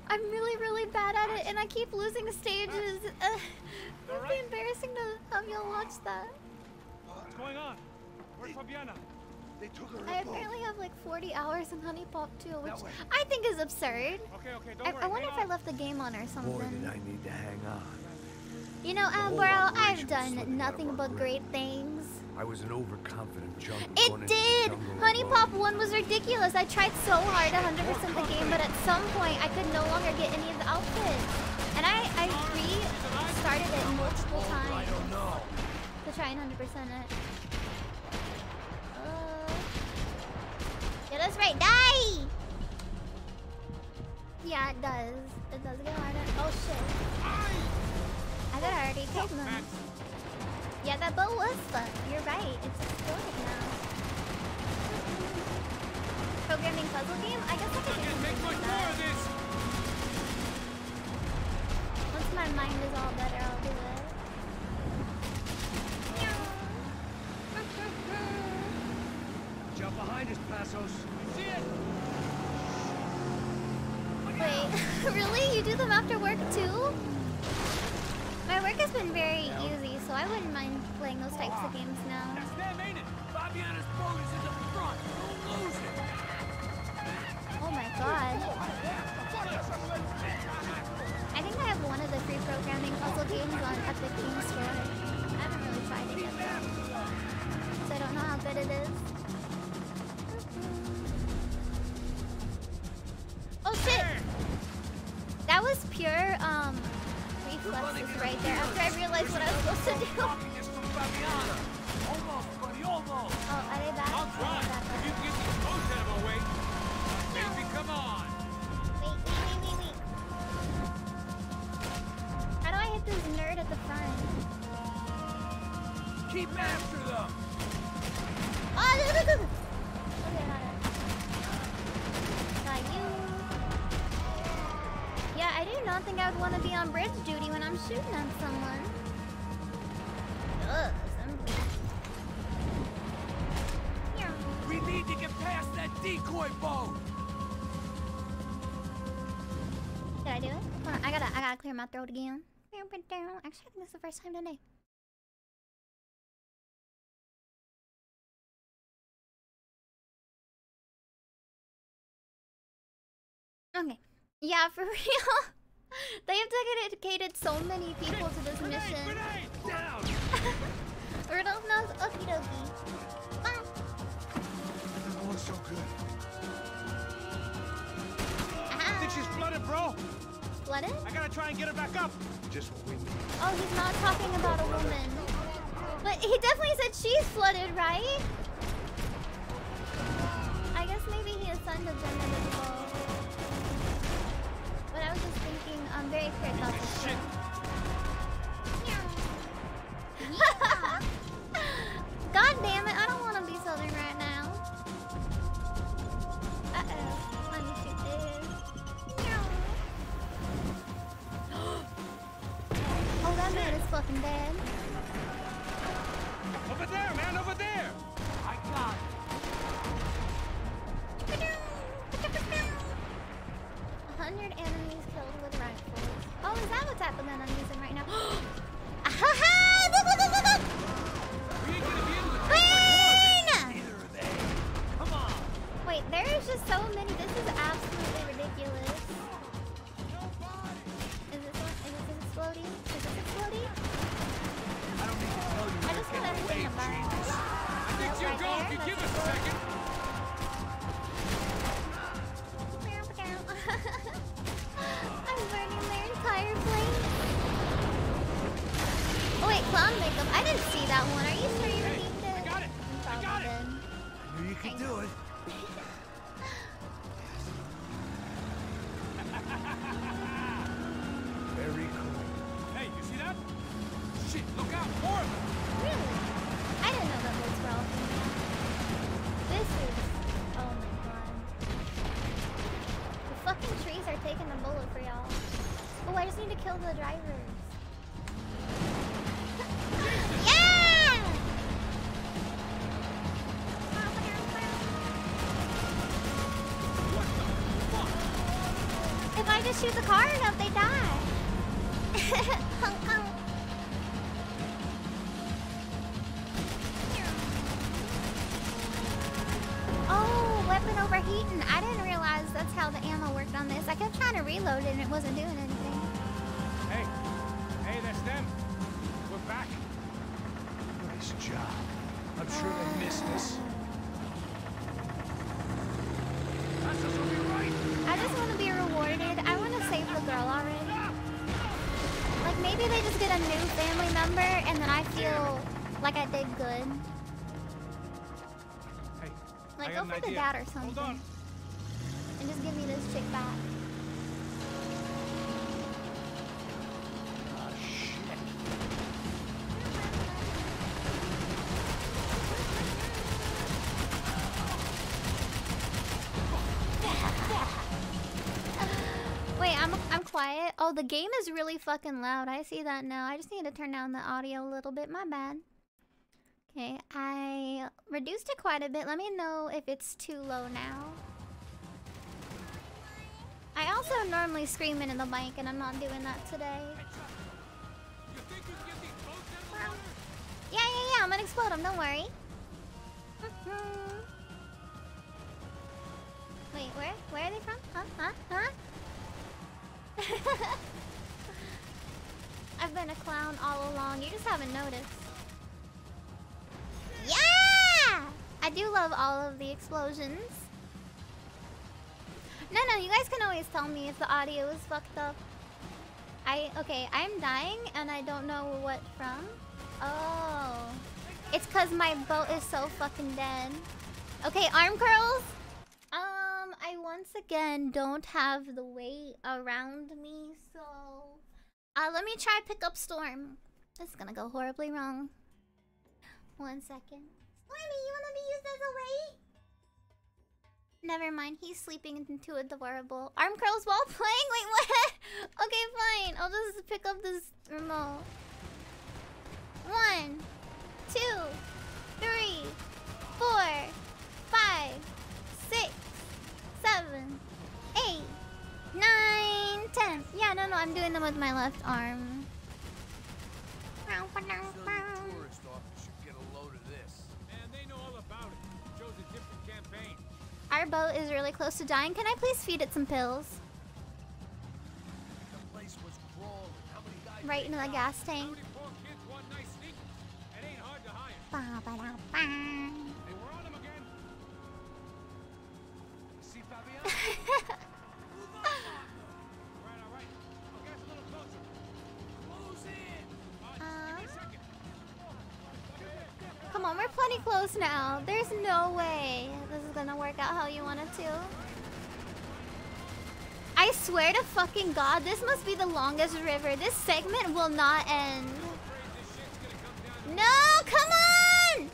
I'm really, really bad at it, and I keep losing stages. Uh, it'd be embarrassing to have y'all watch that. What's going on? Where's Fabiana? They took her I apparently have like 40 hours in HuniePop too, which I think is absurd. Okay, okay, don't I, worry. I wonder hang if I left the game on or something. Boy, did I need to hang on. You know, Ambrel, I've done slipping out of nothing but great things. I was an overconfident junkie. It going into the did! Honey alone. Pop 1 was ridiculous. I tried so hard to 100% the game, but at some point I could no longer get any of the outfits. And I, I restarted it multiple times to try and 100% it. Uh, yeah, that's right. Die! Yeah, it does. It does get harder. Oh shit. I thought I already killed them. Yeah, that bow was fun. You're right. It's exploding now. Programming puzzle game? I guess I could do something like that. Once my mind is all better, I'll do it. Jump behind us, Passos. See it? Wait, really? You do them after work too? My work has been very easy, so I wouldn't mind playing those types of games now. That's them, ain't it? Fabiana's boat is in the front. Don't lose it. Oh my god. I think I have one of the free programming puzzle games on Epic Games Store. I haven't really tried it yet though. So I don't know how good it is. Oh shit! That was pure um reflexes right there after I realized what I was supposed to do. Almost, buddy, almost. Oh, are they back? I'll try. If you these boats out of our way. Baby, come on. Wait, wait, wait, wait, wait. How do I hit this nerd at the front? Keep after them. Oh, I do not think I would want to be on bridge duty when I'm shooting at someone. Ugh. We need to get past that decoy boat. Did I do it? Hold on, I gotta, I gotta clear my throat again. Actually, I think this is the first time today. Okay. Yeah, for real. they have dedicated so many people to this mission. Down. Rudolph knows okie dokie. Ah, Oh, so good. I think she's flooded, bro. Flooded? I gotta try and get her back up. Just what we need. Oh, he's not talking about a woman. But he definitely said she's flooded, right? I guess maybe he assigned a gender well. But I was just thinking, I'm very clear about this. Shit. God damn it, I don't want to be southern right now. Uh-oh. Let me shoot this. Oh, that man is fucking dead. That gun I'm using right now? Oh, If I just Like I go got an for the idea. dad or something. And just give me this chick back. Wait, I'm I'm quiet. Oh, the game is really fucking loud. I see that now. I just need to turn down the audio a little bit. My bad. Okay, I reduced it quite a bit. Let me know if it's too low now. I also normally scream into the mic, and I'm not doing that today. Yeah, yeah, yeah. I'm gonna explode them. Don't worry. Wait, where? Where are they from? Huh? Huh? Huh? I've been a clown all along. You just haven't noticed. Yeah! I do love all of the explosions. No, no, you guys can always tell me if the audio is fucked up. I, okay, I'm dying and I don't know what from. Oh. It's cause my boat is so fucking dead. Okay, arm curls. Um, I once again don't have the weight around me, so... Uh, let me try pick up Storm. Is gonna go horribly wrong. One second. Stormy, you wanna be used as a weight? Never mind, he's sleeping into a adorable. Arm curls while playing? Wait, what? okay, fine. I'll just pick up this remote. One, two, three, four, five, six, seven, eight, nine, ten. Yeah, no, no, I'm doing them with my left arm. Our boat is really close to dying. Can I please feed it some pills? The place was. How many guys? Right into the gas tank. Poor kids want nice close now. There's no way this is gonna work out how you want it to. I swear to fucking god, this must be the longest river. This segment will not end. No, come on!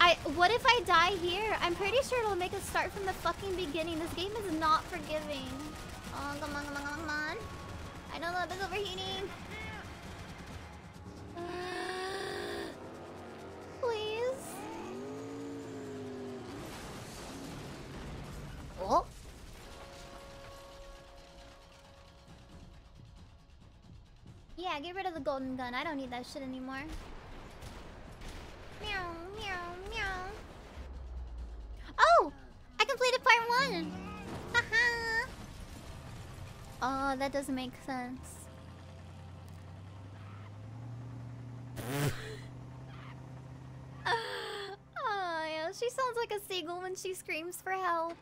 I what if I die here? I'm pretty sure it'll make us start from the fucking beginning. This game is not forgiving. Oh, come on, come on, come on. I know that is overheating. Please. Yeah, get rid of the golden gun. I don't need that shit anymore. Meow, meow, meow. Oh! I completed part one! Haha! oh, that doesn't make sense. oh, yeah, she sounds like a seagull when she screams for help.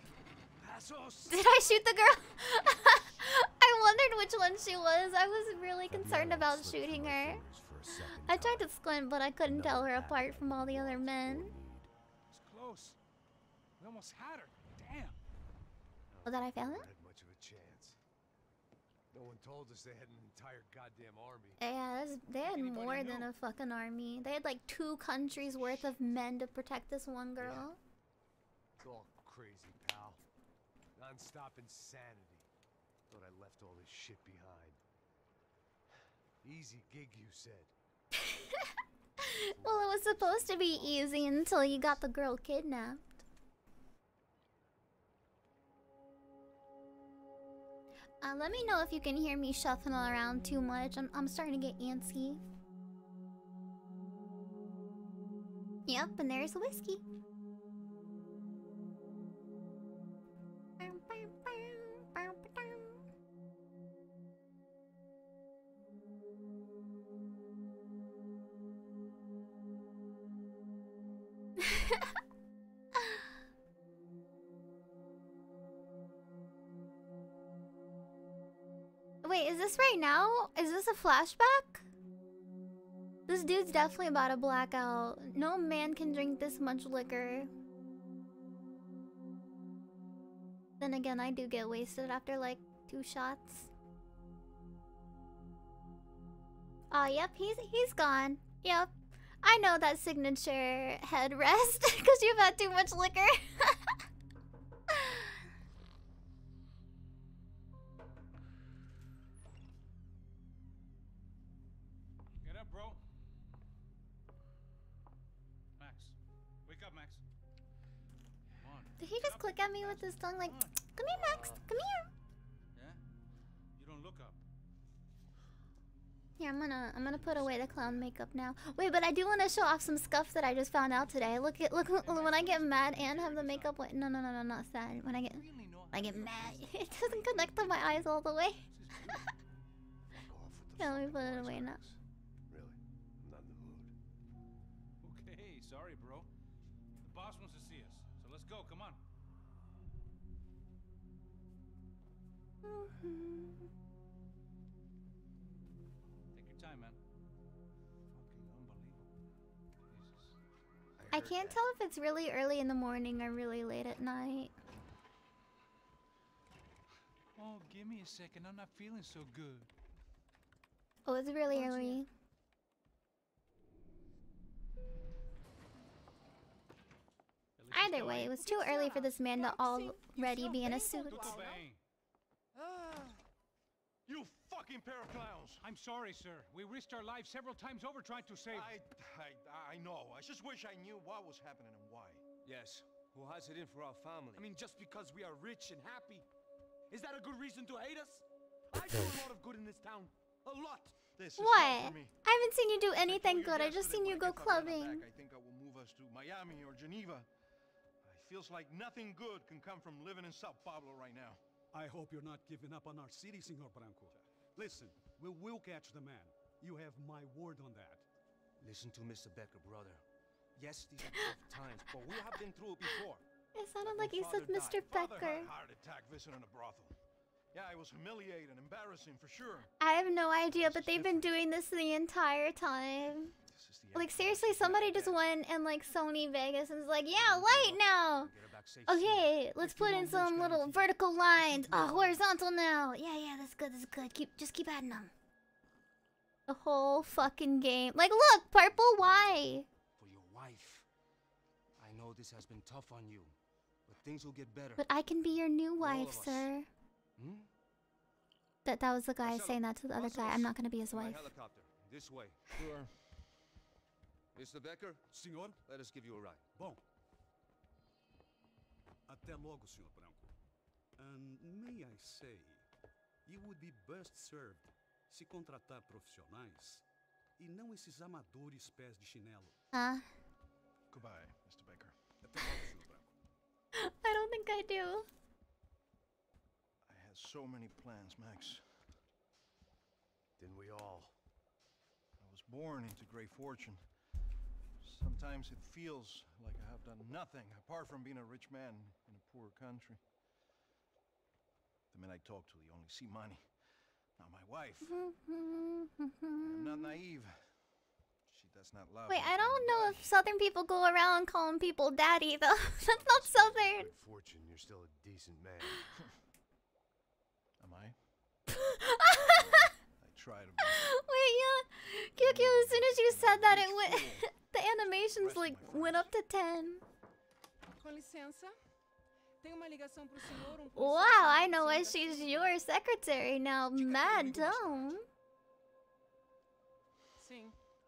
Did I shoot the girl? I wondered which one she was. I was really concerned about shooting her. I tried to squint, but I couldn't tell her apart from all the other men. It's close. We almost had her. Damn. Oh, did I fail it? Had much of a chance. No one told us they had an entire goddamn army. Yeah, they had more than a fucking army. They had like two countries worth of men to protect this one girl. It's all crazy, pal. Non-stop insanity. Thought I left all this shit behind. Easy gig, you said. well, it was supposed to be easy until you got the girl kidnapped. Uh, let me know if you can hear me shuffling around too much. I'm, I'm starting to get antsy. Yep, and there's the whiskey. Wait, is this right now? Is this a flashback? This dude's definitely about to blackout. No man can drink this much liquor. Then again, I do get wasted after like two shots. Oh, yep, he's he's gone. Yep. I know that signature headrest because you've had too much liquor. Get up, bro. Max. Wake up, Max. Come on. Did he just click at me with his tongue like, come here, Max, come here. Here, I'm gonna I'm gonna put away the clown makeup now. Wait, but I do want to show off some scuff that I just found out today. Look at look when I get mad and have the makeup. Wait, no, no, no, no, not sad. When I get I get mad, it doesn't connect to my eyes all the way. yeah, let me put it away now. Really, I'm not in the mood. Okay, sorry, bro. The boss wants to see us, so let's go. Come on. Mm-hmm. I can't tell if it's really early in the morning or really late at night. Oh, give me a second. I'm not feeling so good. Oh, it's really early. Either way, it was too early for this man to already be in a suit. You fucking pair of clowns! I'm sorry, sir. We risked our lives several times over trying to save. I, I, I know. I just wish I knew what was happening and why. Yes, who has it in for our family? I mean, just because we are rich and happy, is that a good reason to hate us? I do a lot of good in this town. A lot. This is What? for me. I haven't seen you do anything Told you good. I just seen you go get the Havana clubbing. back, I think I will move us to Miami or Geneva. It feels like nothing good can come from living in Sao Paulo right now. I hope you're not giving up on our city, Senor Branco. Listen, we will catch the man. You have my word on that. Listen to Mr. Becker, brother. Yes, these are tough times, but we have been through it before. It sounded like you said Mr. died. Father Becker. had a heart attack visiting a brothel. Yeah, it was humiliating, and embarrassing for sure. I have no idea, but they've been doing this the entire time. Like seriously, somebody just went and like Sony Vegas and was like, yeah, light now. Okay, let's put in some little vertical lines. Oh, horizontal now. Yeah, yeah, that's good. That's good. Keep just keep adding them. The whole fucking game. Like, look, purple. Why? For your wife. I know this has been tough on you, but things will get better. But I can be your new wife, sir. Hmm? That that was the guy Marcelo, saying that to the other guy. I'm not gonna be his wife. helicopter. This way. Sure. Mr. Becker? Senhor? Let us give you a ride. Bom. Até logo, Senhor Branco. And may I say, you would be best served se contratar profissionais e não esses amadores pés de chinelo. Ah. Goodbye, Mr. Baker. Até logo, Senhor Branco. I don't think I do. I had so many plans, Max. Didn't we all? I was born into great fortune. Sometimes it feels like I have done nothing apart from being a rich man in a poor country. The men I talk to, they only see money. Not my wife. I'm not naive. She does not love Wait, me I don't know if Southern people go around calling people daddy though. That's not Southern. Great fortune, you're still a decent man. Am I? I try to. Wait, yeah. QQ, as soon as you said that, it went. the animations like went up to ten. Com licença. Tenho uma ligação pro senhor, um Wow, I know why she's your secretary now. Mad dumb.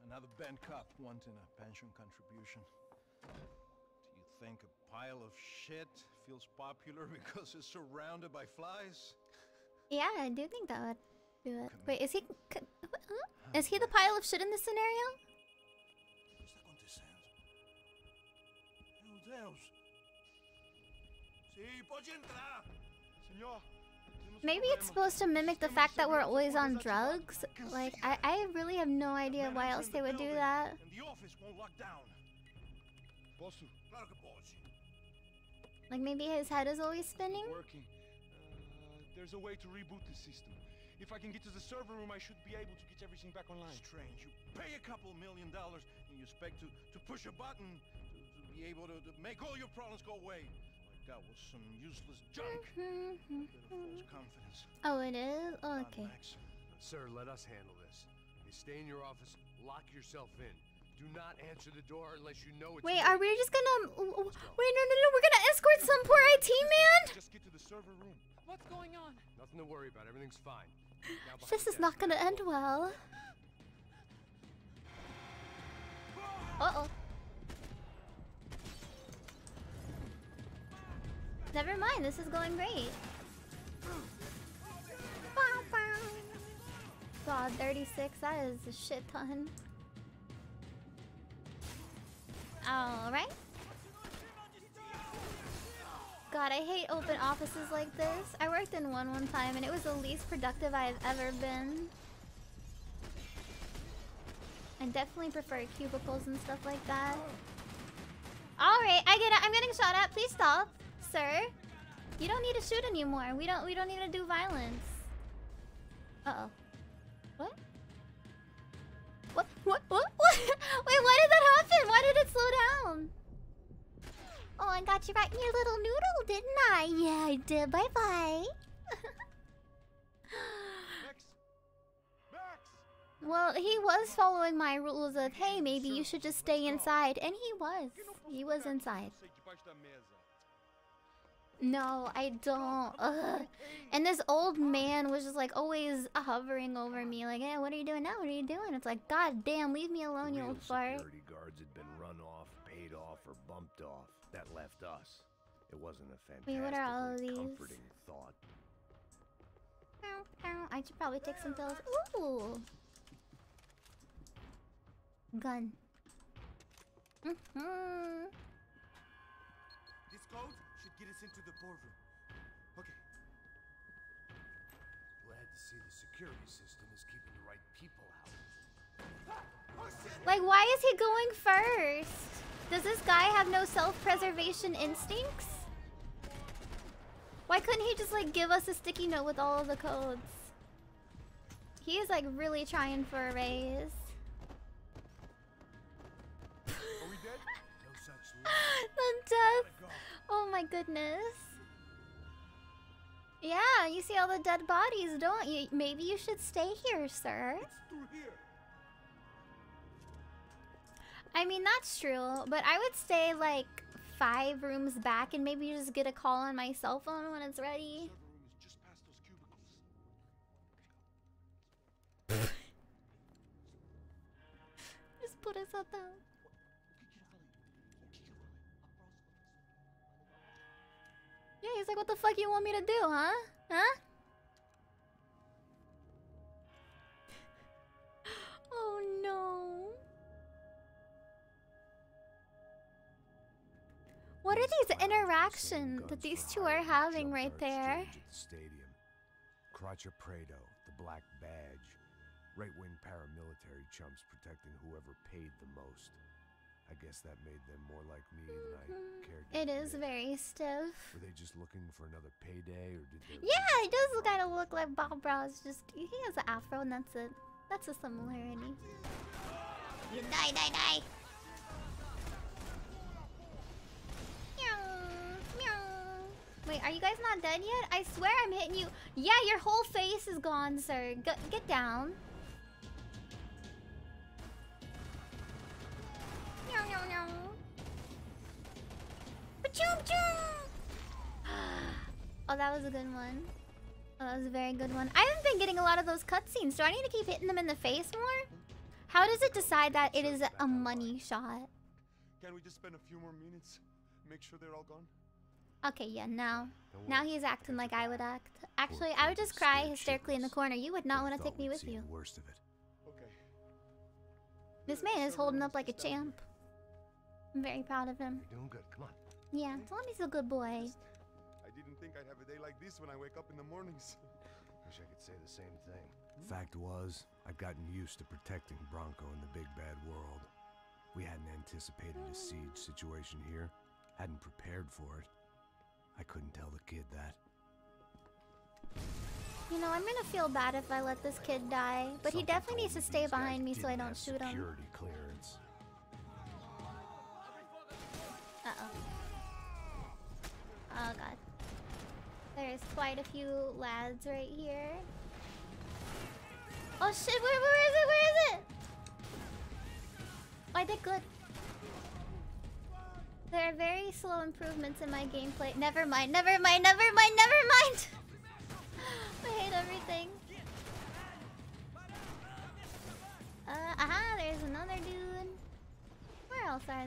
Another band cop wanting a pension contribution. Do you think a pile of shit feels popular because it's surrounded by flies? Yeah, I do think that would do it. Wait, is he? c- huh? Is he the pile of shit in this scenario? Meu Deus! Sí, pode entrar! Senhor, Maybe it's supposed to mimic the fact that we're always on drugs. Like, I, I really have no idea why else they would do that. And the office won't lock down. Posso? Claro que pode. Like, maybe his head is always spinning? Uh, there's a way to reboot the system. If I can get to the server room, I should be able to get everything back online. Strange. You pay a couple million dollars and you expect to, to push a button to, to be able to, to make all your problems go away. Like that was some useless junk. Bit of false confidence. Oh, it is? Oh, okay. Sir, let us handle this. You stay in your office, lock yourself in. Do not answer the door unless you know it's Wait, me. are we just gonna... Wait, no, no, no, we're gonna escort some poor IT man? Just get to the server room. What's going on? Nothing to worry about. Everything's fine. This is not gonna end well. Uh-oh. Never mind, this is going great. God, 36, that is a shit ton. Alright. God, I hate open offices like this. I worked in one one time and it was the least productive I've ever been. I definitely prefer cubicles and stuff like that. Alright, I get it. I'm getting shot at. Please stop, sir. You don't need to shoot anymore. We don't we don't need to do violence. Uh-oh. What? What? What? What? What? Wait, why did that happen? Why did it slow down? Oh, I got you right in your little noodle, didn't I? Yeah, I did. Bye bye. Well, he was following my rules of, hey, maybe you should just stay inside. And he was. He was inside. No, I don't. Ugh. And this old man was just like always hovering over me, like, hey, what are you doing now? What are you doing? It's like, god damn, leave me alone, you old fart. security guards had us. It wasn't a fantastic, Wait, what are all of these? comforting thought. Ow, ow. I should probably take some pills. Ooh. Gun. Mm-hmm. This code should get us into the boardroom. Okay. Glad to see the security system is keeping the right people out. Like, why is he going first? Does this guy have no self-preservation instincts? Why couldn't he just, like, give us a sticky note with all of the codes? He is, like, really trying for a raise. The death. Oh my goodness. Yeah, you see all the dead bodies, don't you? Maybe you should stay here, sir. I mean, that's true, but I would stay like five rooms back and maybe just get a call on my cell phone when it's ready. just put us at the. Yeah, he's like, what the fuck you want me to do, huh? Huh? oh no. What are these interactions that these two are having right there? Stadium. Crachá Preto, the black badge. Right-wing paramilitary chumps protecting whoever paid the most. I guess that made them more like me than I mm-hmm. cared to It is admit. very stiff. Were they just looking for another payday, or did they... Yeah, it does kind of look like Bob Ross. Just he has an afro, and that's it. That's a similarity. You die, die, die. Wait, are you guys not dead yet? I swear I'm hitting you. Yeah, your whole face is gone, sir. G get down. Meow. Pachoom, choom. Oh, that was a good one. Oh, that was a very good one. I haven't been getting a lot of those cutscenes. Do I need to keep hitting them in the face more? How does it decide that it is a money shot? Can we just spend a few more minutes? Make sure they're all gone? Okay, yeah, now. Now he's acting like I would act. Actually, I would just cry hysterically in the corner. You would not want to take me with you. Worst of it. Okay. This man is holding up like a champ. I'm very proud of him. You're doing good. Come on. Yeah, tell him he's a good boy. I didn't think I'd have a day like this when I wake up in the mornings. Wish I could say the same thing. Hmm? Fact was, I'd gotten used to protecting Branco in the big bad world. We hadn't anticipated a hmm. siege situation here, hadn't prepared for it. I couldn't tell the kid that. You know, I'm gonna feel bad if I let this kid die, but he definitely needs to stay behind me so I don't shoot him. Security clearance. Uh-oh. Oh god. There's quite a few lads right here. Oh shit, where, where is it? Where is it? Oh, I did good. There are very slow improvements in my gameplay. Never mind, never mind, never mind, never mind! I hate everything. Uh, aha, there's another dude. Where else are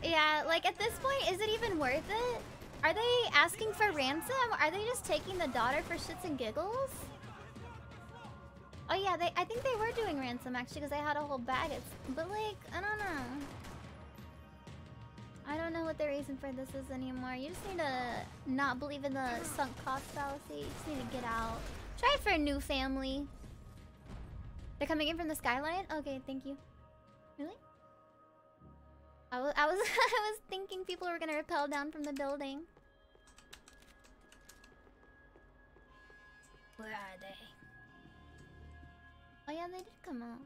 they? Yeah, like at this point, is it even worth it? Are they asking for ransom? Are they just taking the daughter for shits and giggles? Oh yeah, they. I think they were doing ransom actually because they had a whole bag. It's, but like, I don't know. I don't know what the reason for this is anymore. You just need to not believe in the sunk cost fallacy. You just need to get out. Try for a new family. They're coming in from the skyline? Okay, thank you. Really? I was, I was, I was thinking people were gonna rappel down from the building. Where are they? Oh yeah, they did come out.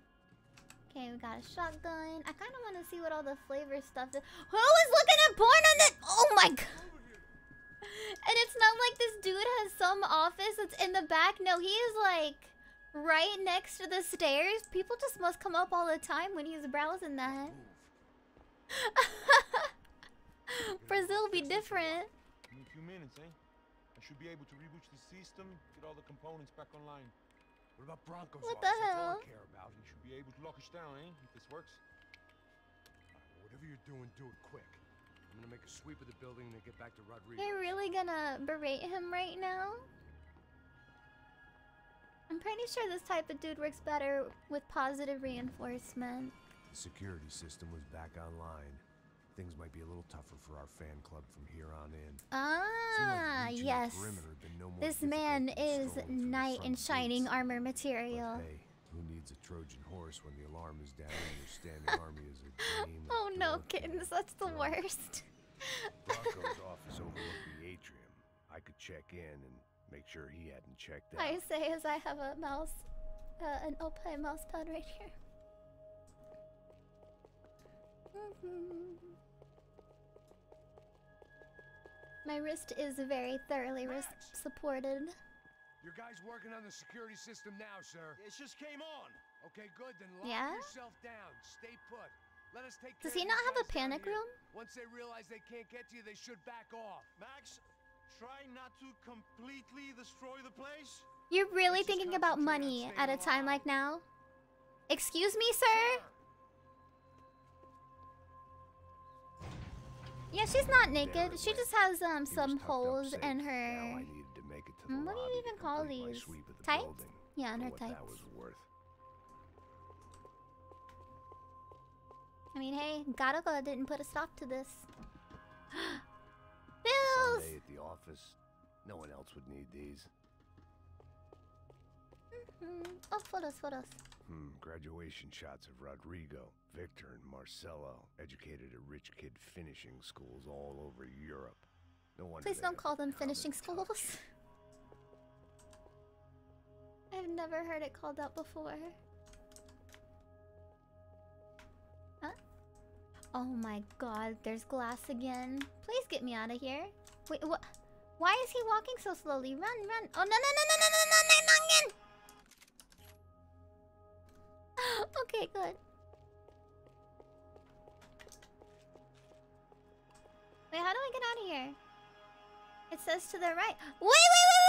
Okay, we got a shotgun. I kind of want to see what all the flavor stuff is. Who is looking at porn on this? Oh my god. And it's not like this dude has some office that's in the back. No, he is like right next to the stairs. People just must come up all the time when he's browsing that. Brazil be different. In a few minutes, eh? I should be able to reboot the system, get all the components back online. What about Branco's What the hell? I care about. You should be able to lock us down, eh? If this works. Whatever you're doing, do it quick. I'm gonna make a sweep of the building and then get back to Rodriguez. You're really gonna berate him right now? I'm pretty sure this type of dude works better with positive reinforcement. The security system was back online. Things might be a little tougher for our fan club from here on in. Ah, the yes. no This man is strolling through the knight in shining gates. armor material. Hey, who needs a Trojan horse when the alarm is down and your standing army is a game Oh no, kittens, that's the worst. Branco's office overlooked the atrium. I could check in and make sure he hadn't checked out. I say as I have a mouse, uh, an Opie mouse pad right here. Mhm. My wrist is very thoroughly wrist supported. Your guy's working on the security system now, sir. It just came on. Okay, good. Then lock Yeah? yourself down. Stay put. Let us take Does care he of not have a panic room? Once they realize they can't get to you, they should back off. Max, try not to completely destroy the place. You're really thinking about money at a time like now? Excuse me, sir? Yeah, she's not naked. She just has um some holes in her. Mm, What do you even call these? Tights? Yeah, in her tights. that was worth. I mean, hey, Garuga didn't put a stop to this. Bills! Someday at the office, no one else would need these. Mm -hmm. oh, photos, photos. Hmm, graduation shots of Rodrigo, Victor, and Marcelo, educated at rich kid finishing schools all over Europe. No wonder Please don't call them finishing schools. I've never heard it called that before. Huh? Oh my god, there's glass again. Please get me out of here. Wait, what? Why is he walking so slowly? Run, run. Oh, no, no, no, no, no, no, no, no, no, no. Okay, good. Wait, how do I get out of here? It says to the right. Wait, wait, wait!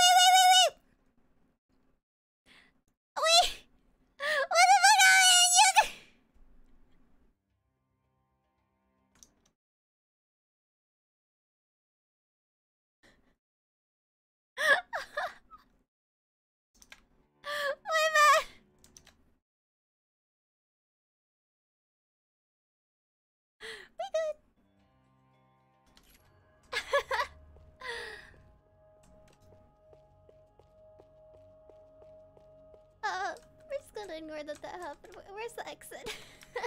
Ignore that that happened. Where's the exit?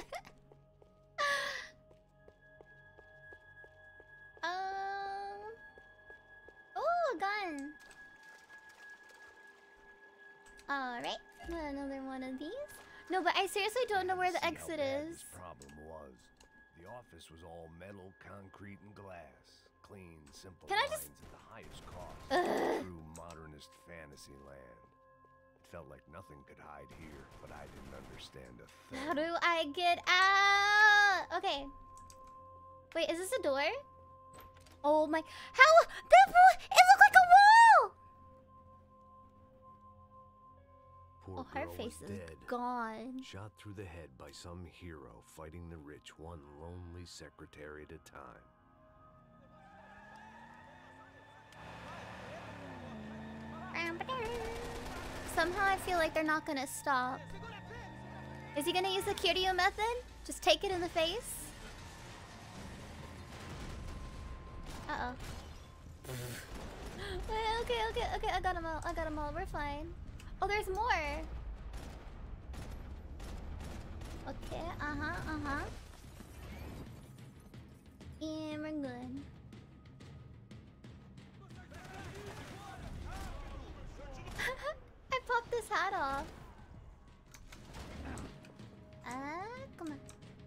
um. Oh, gun. Alright, another one of these. No, but I seriously don't know where the exit is. problem was. The office was all metal, concrete, and glass. Clean, simple Can I just- at the highest cost. Ugh. True modernist fantasy land. Felt like nothing could hide here, but I didn't understand a thing. How do I get out? Okay. Wait, is this a door? Oh my. How? That! It looked like a wall! Poor Oh, her face is dead. gone. Shot through the head by some hero fighting the rich one lonely secretary at a time. Somehow I feel like they're not gonna stop. Is he gonna use the Kiryu method? Just take it in the face? Uh oh. okay, okay, okay, I got them all. I got them all. We're fine. Oh, there's more. Okay, uh huh, uh huh. And we're good. This hat off. Ah, come on.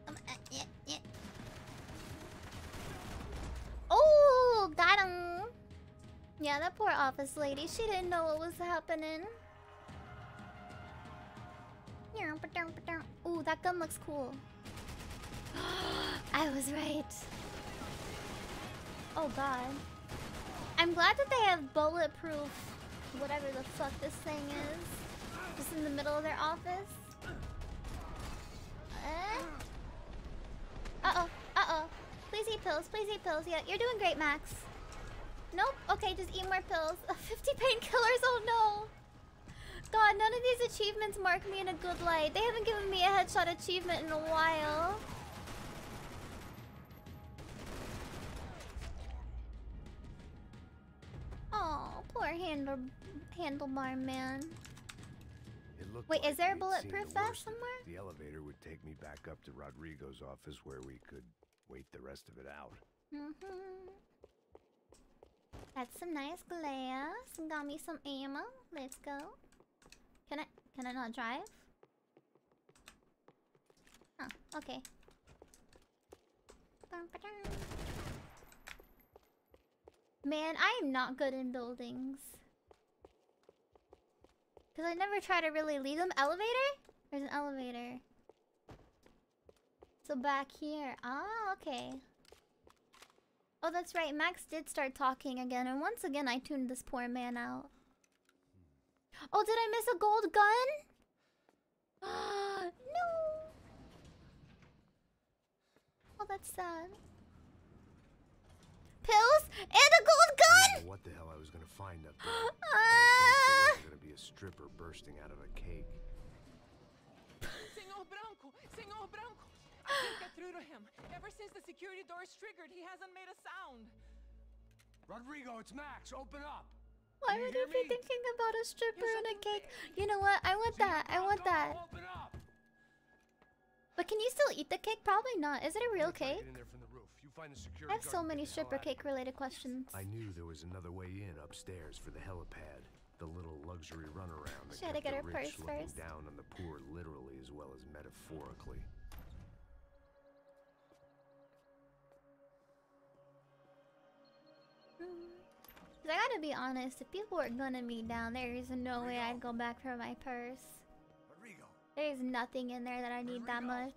Come on. Uh, yeah, yeah. Oh, got him. Yeah, that poor office lady. She didn't know what was happening. Ooh, that gun looks cool. I was right. Oh god. I'm glad that they have bulletproof whatever the fuck this thing is. Just in the middle of their office. Uh oh, uh oh. Please eat pills, please eat pills. Yeah, you're doing great, Max. Nope, okay, just eat more pills. 50 painkillers, oh no. God, none of these achievements mark me in a good light. They haven't given me a headshot achievement in a while. Oh, poor handle handlebar man. Wait, like is there a bulletproof the vest it. somewhere? The elevator would take me back up to Rodrigo's office where we could wait the rest of it out. Mm-hmm. That's some nice glass. Got me some ammo. Let's go. Can I can I not drive? Oh, okay. Man, I am not good in buildings. Cause I never try to really leave them. Elevator? There's an elevator. So back here. Ah, okay. Oh, that's right. Max did start talking again, and once again, I tuned this poor man out. Oh, did I miss a gold gun? no. Oh, that's sad. Pills and a gold I gun. didn't know what the hell I was gonna find up there. but I sensed there gonna be a stripper bursting out of a cake. Senor Branco! Senor Branco! I can't get through to him. Ever since the security door is triggered, he hasn't made a sound. Rodrigo, it's Max. Open up. Why would he be thinking about a stripper and a cake? You know what? I want that. I want that. But can you still eat the cake? Probably not. Is it a real cake? I have so many get the hell stripper out of here. cake related questions. I knew there was another way in upstairs for the helipad. The little luxury runaround that She had to get the her rich purse looking first. down on the poor literally as well as metaphorically. Hmm. Cause I gotta be honest, if people were gonna me down, there is no way I'd go back for my purse. Rodrigo. There is nothing in there that I need that much.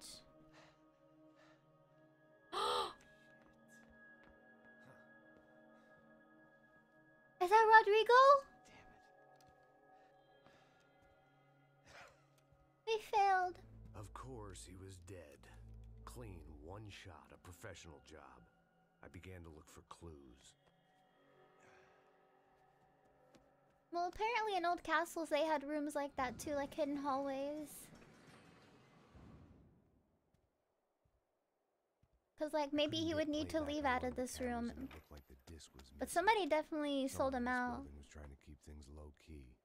Is that Rodrigo? Damn it. We failed. Of course, he was dead. Clean, one shot, a professional job. I began to look for clues. Well, apparently in old castles they had rooms like that too, like hidden hallways. Cause like maybe he would need to leave out of this room. Like the disc was But somebody definitely sold him out. building was trying to keep things low key.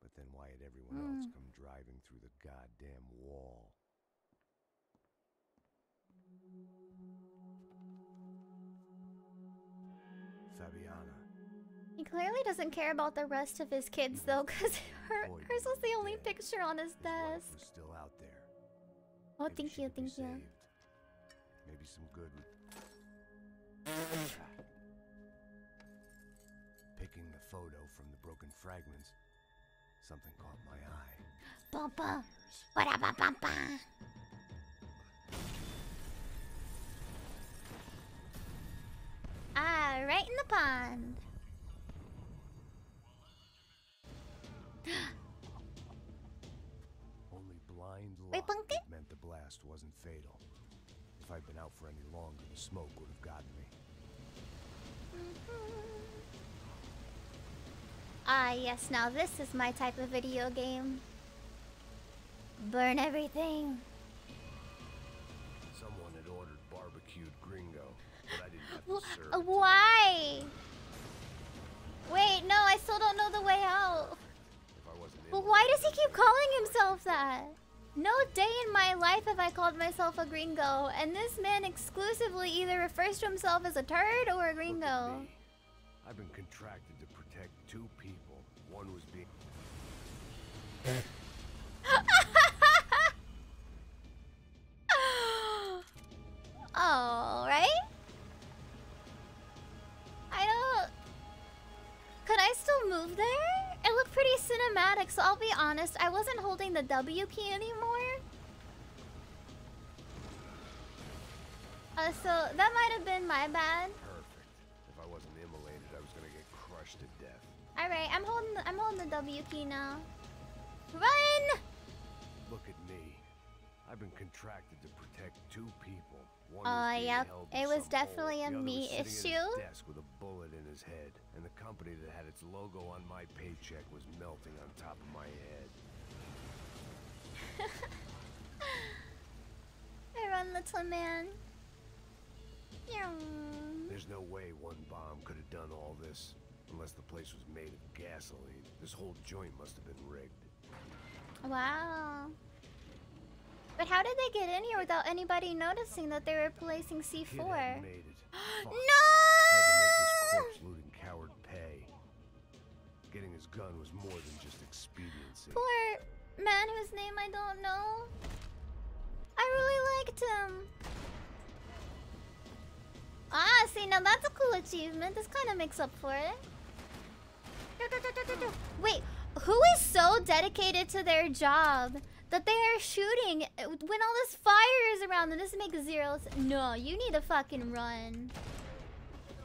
But then why had everyone else Mm. come driving through the goddamn wall? Fabiana. He clearly doesn't care about the rest of his kids though, because her, hers was the only picture on his desk. was still out there. Oh, Maybe thank she you, could be thank you. saved. Maybe some good. photo from the broken fragments, something caught my eye. Papa. What up, papa? Ah, right in the pond. Only blind luck meant the blast wasn't fatal. If I'd been out for any longer, the smoke would have gotten me. Ah, yes, now this is my type of video game. Burn everything. Someone had ordered barbecued gringo, but I didn't have to serve. Why? Wait, no, I still don't know the way out. If I wasn't But why does he keep calling himself that? No day in my life have I called myself a gringo, and this man exclusively either refers to himself as a turd or a gringo. I've been contracted Alright. I don't. Could I still move there? It looked pretty cinematic, so I'll be honest, I wasn't holding the W key anymore. Uh, so that might have been my bad. Perfect. If I wasn't immolated, I was gonna get crushed to death. Alright, I'm holding the, I'm holding the W key now. Run! Look at me. I've been contracted to protect two people. One Oh, being yep. It was definitely hole. a The me was sitting at issue. desk with a bullet in his head, and the company that had its logo on my paycheck was melting on top of my head. I run, little man. There's no way one bomb could have done all this, unless the place was made of gasoline. This whole joint must have been rigged. Wow. But how did they get in here without anybody noticing that they were placing C4? hadn't made it. Fuck. No! I had to make this corpse looting coward pay. Getting his gun was more than just expediency. Poor man whose name I don't know. I really liked him. Ah, see, now that's a cool achievement. This kind of makes up for it. Wait, who is so dedicated to their job that they are shooting when all this fire is around them? This makes zero sense. No, you need to fucking run.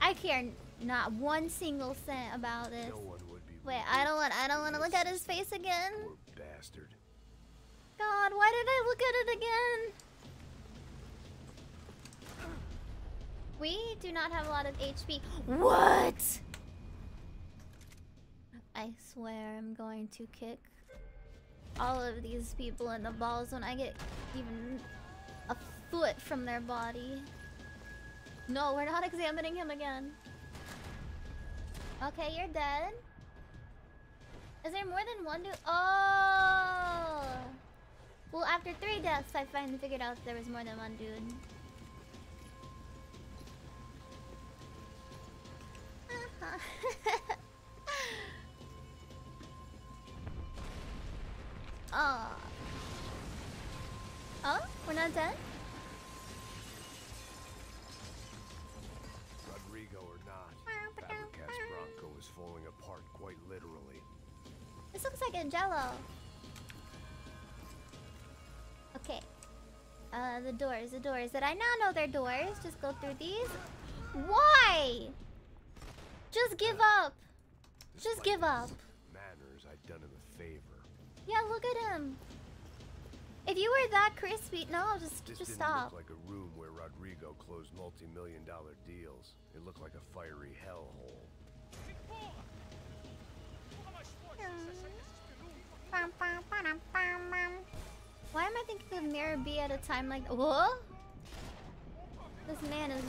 I care not one single cent about this. No one would be Wait, I don't want I don't want to look at his face again. Bastard. God, why did I look at it again? We do not have a lot of HP. What? I swear I'm going to kick all of these people in the balls when I get even a foot from their body. No, we're not examining him again. Okay, you're dead. Is there more than one dude? Oh! Well, after three deaths, I finally figured out there was more than one dude. Uh-huh. oh. Oh? We're not done? Rodrigo or not, Fabricat's Branco is falling apart quite literally. This looks like a jello. Okay. Uh, the doors, the doors. That I now know they're doors. Just go through these. Why? Just give up. Just give up. Yeah, look at him. If you were that crispy, no, just This just didn't stop. look like a room where Rodrigo closed multi-million dollar deals. It looked like a fiery hellhole. Why am I thinking of Mirror B at a time like what? This man is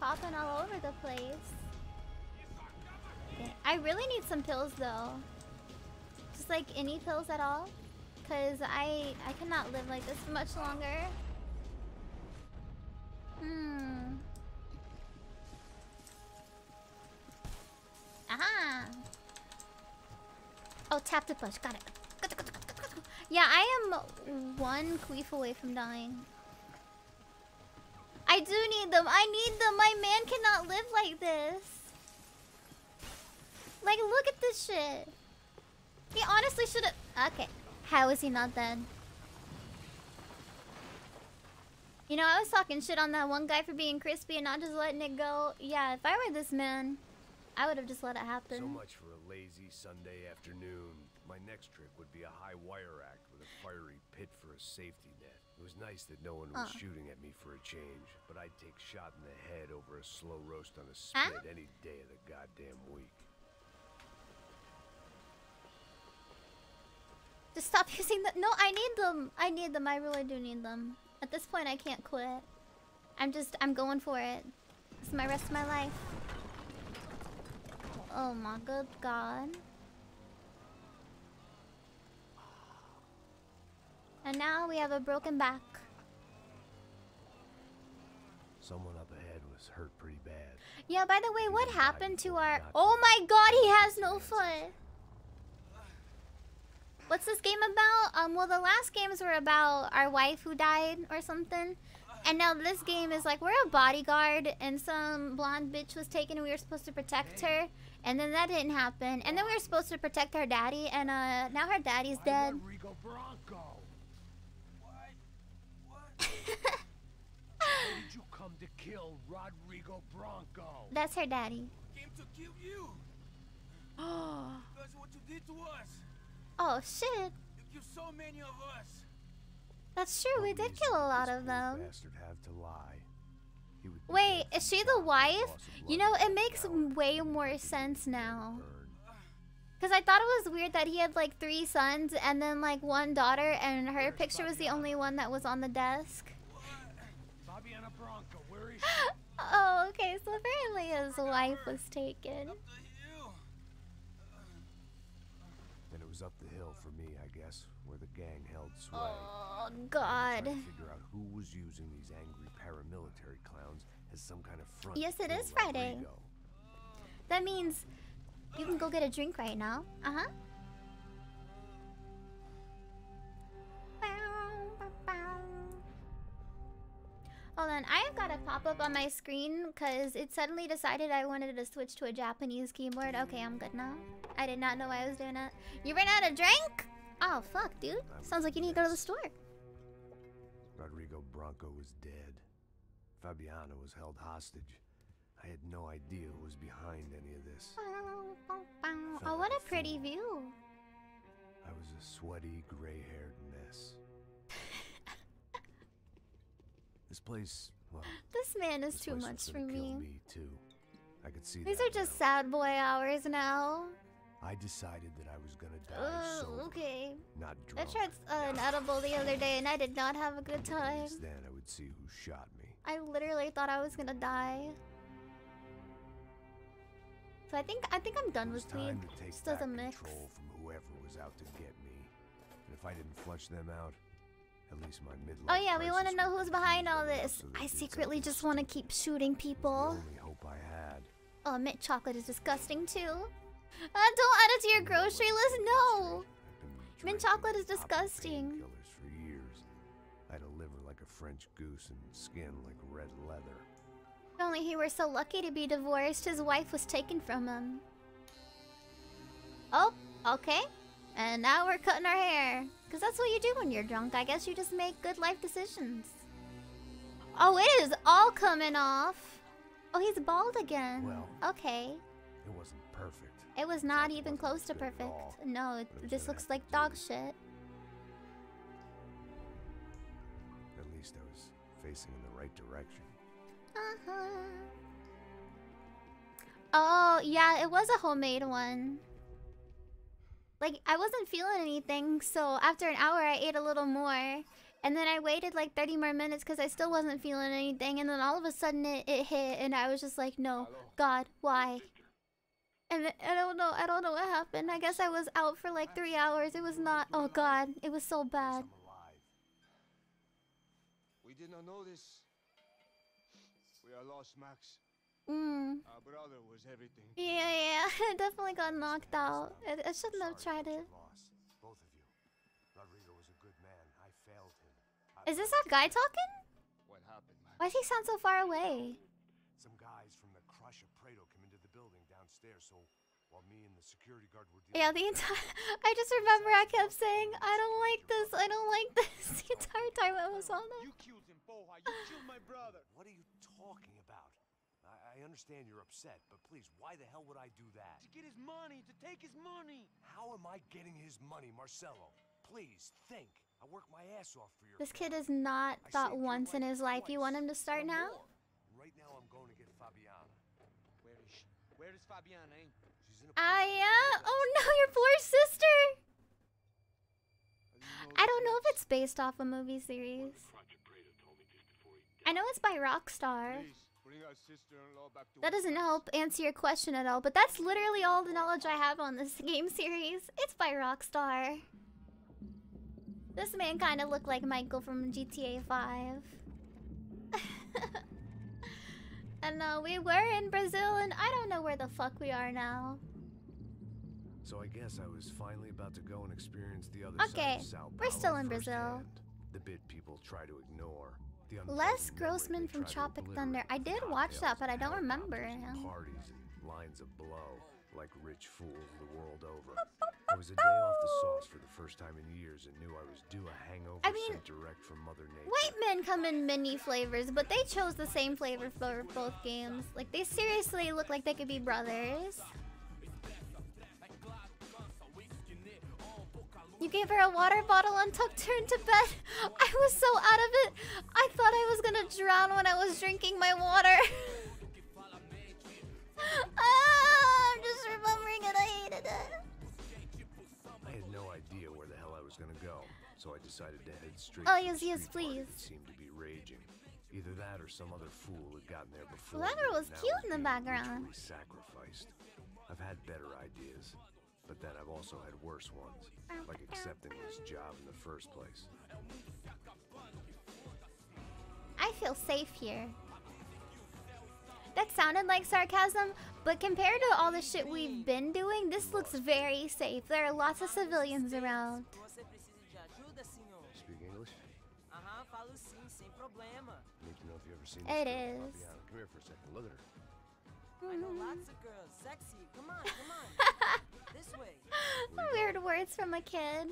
popping all over the place. I really need some pills though. Just like any pills at all? Cause I I cannot live like this much longer. Hmm. Aha. Oh, tap to push. Got it. Yeah, I am one queef away from dying. I do need them. I need them. My man cannot live like this. Like, look at this shit. He honestly should have... Okay. How is he not dead? You know, I was talking shit on that one guy for being crispy and not just letting it go. Yeah, if I were this man, I would have just let it happen. So much for a lazy Sunday afternoon. My next trick would be a high wire act with a fiery pit for a safety net. It was nice that no one was shooting at me for a change, but I'd take shot in the head over a slow roast on a spit Huh? any day of the goddamn week. Just stop using them. No, I need them. I need them. I really do need them. At this point, I can't quit. I'm just, I'm going for it. This is my rest of my life. Oh my good god. And now we have a broken back. Someone up ahead was hurt pretty bad. Yeah, by the way, what happened to our... Oh my god, he has no foot! What's this game about? Um, well, the last games were about our wife who died or something. And now this game is like, we're a bodyguard and some blonde bitch was taken and we were supposed to protect her. And then that didn't happen. And then we were supposed to protect her daddy and uh, now her daddy's dead. Rodrigo Branco. Why did you come to kill Rodrigo Branco? That's her daddy. Came Oh, shit. You killed so many of us. That's true, we did kill a lot of them. Have to lie. He would Wait, is she the wife? You know, it makes way more sense now. Because I thought it was weird that he had like three sons and then like one daughter, and her picture was the only one that was on the desk. Fabiana Branco, where is Oh, okay, so apparently his wife was taken. Then it was up the hill for me, I guess, where the held sway. Oh, Trying God. to figure out who was using these angry paramilitary clowns as some kind of front. Yes, it is Friday. That means you can go get a drink right now. Uh huh. Hold on, I have got a pop up on my screen because it suddenly decided I wanted to switch to a Japanese keyboard. Okay, I'm good now. I did not know I was doing that. You ran out of drink? Oh, fuck, dude. Sounds like you need to go to the store. Rodrigo Branco was dead. Fabiana was held hostage. I had no idea who was behind any of this. Oh, what a pretty view. I was a sweaty, gray-haired mess. this place, well, This man is this too much for me. me too. I could see These are just sad boy hours now. I decided that I was gonna die Ugh, sober, okay. not drunk. I tried uh, an edible the other day and I did not have a good time. then I would see who shot me. I literally thought I was gonna die. So I think I think I'm done with weed. Just as a mix. control from whoever was out to get me. And if I didn't flush them out, at least my midlife Oh yeah, we want to know who's behind all this. so I secretly just want to keep shooting people. only hope I had. Oh, mint chocolate is disgusting too. Uh, don't add it to your grocery list. No. Mint chocolate is disgusting. For years. I had a liver like a French goose and skin like red leather. If only he were so lucky to be divorced, his wife was taken from him. Oh, okay. And now we're cutting our hair. Because that's what you do when you're drunk. I guess you just make good life decisions. Oh, it is all coming off. Oh, he's bald again. Well. okay. It wasn't perfect. It was not even close to perfect. No, it, this looks like dog shit. At least I was facing in the right direction. Uh-huh. Oh, yeah, it was a homemade one. Like, I wasn't feeling anything, so after an hour, I ate a little more. And then I waited like 30 more minutes because I still wasn't feeling anything. And then all of a sudden, it, it hit, and I was just like, no, God, why? And I don't know. I don't know what happened. I guess I was out for like three hours. It was not. Oh God, it was so bad. We did not know this. We are lost, Max. Mm. Our brother was everything. Yeah, yeah. I definitely got knocked out. I, I shouldn't have tried it. Both of you. Rodrigo was a good man. I failed him. Is this that guy talking? What happened, Why does he sound so far away? Some guys from the Crush of Prado came into the building downstairs, so while me and the security guard were dealing Yeah, the entire. I just remember I kept saying, "I don't like this. I don't like this." The entire time I was on it. You killed him, Boha. You killed my brother. What are you talking about? I, I understand you're upset, but please, why the hell would I do that? To get his money, to take his money. How am I getting his money, Marcelo? Please, think. I work my ass off for your This kid has not thought once in his life. You want him to start now? Right now, I'm going to get Fabiana. Where is she? Where is Fabiana, eh? She's Ah, yeah. Oh no, your poor sister. I don't know if it's based off a movie series. I know it's by Rockstar. Bring our sister-in-law back to That doesn't help answer your question at all, but that's literally all the knowledge I have on this game series. It's by Rockstar. This man kind of looked like Michael from GTA 5. and uh, we were in Brazil, and I don't know where the fuck we are now. So I guess I was finally about to go and experience the other Okay, side of Sao we're still in Brazil. The bit people try to ignore. The Les Grossman from Tropic. Thunder. I did watch that, but I don't remember him. Parties and lines of blow, like rich fools the world over. I was a day off the sauce for the first time in years and knew I was due a hangover I mean, direct from Mother Nature. White men come in many flavors, but they chose the same flavor for both games. Like, they seriously look like they could be brothers. You gave her a water bottle and tucked her into bed. I was so out of it. I thought I was gonna drown when I was drinking my water. ah, I'm just remembering it. I hated it. I had no idea where the hell I was gonna go, so I decided to head straight. Oh, yes, yes, please. Seemed to be raging. Either that or some other fool had gotten there before. Well, that me girl and was cute in the background. sacrificed. I've had better ideas, but then I've also had worse ones, like accepting this job in the first place. I feel safe here. That sounded like sarcasm, but compared to all the shit we've been doing, this looks very safe. There are lots of civilians around. Você precisa de ajuda, senhor? Speak English? Aham, falo sim, sem problema. Need to know if you ever seen It girl, is. Come here for a second. Look at her. I know lots of girls. Sexy. Come on, come on. this way. Weird words from a kid.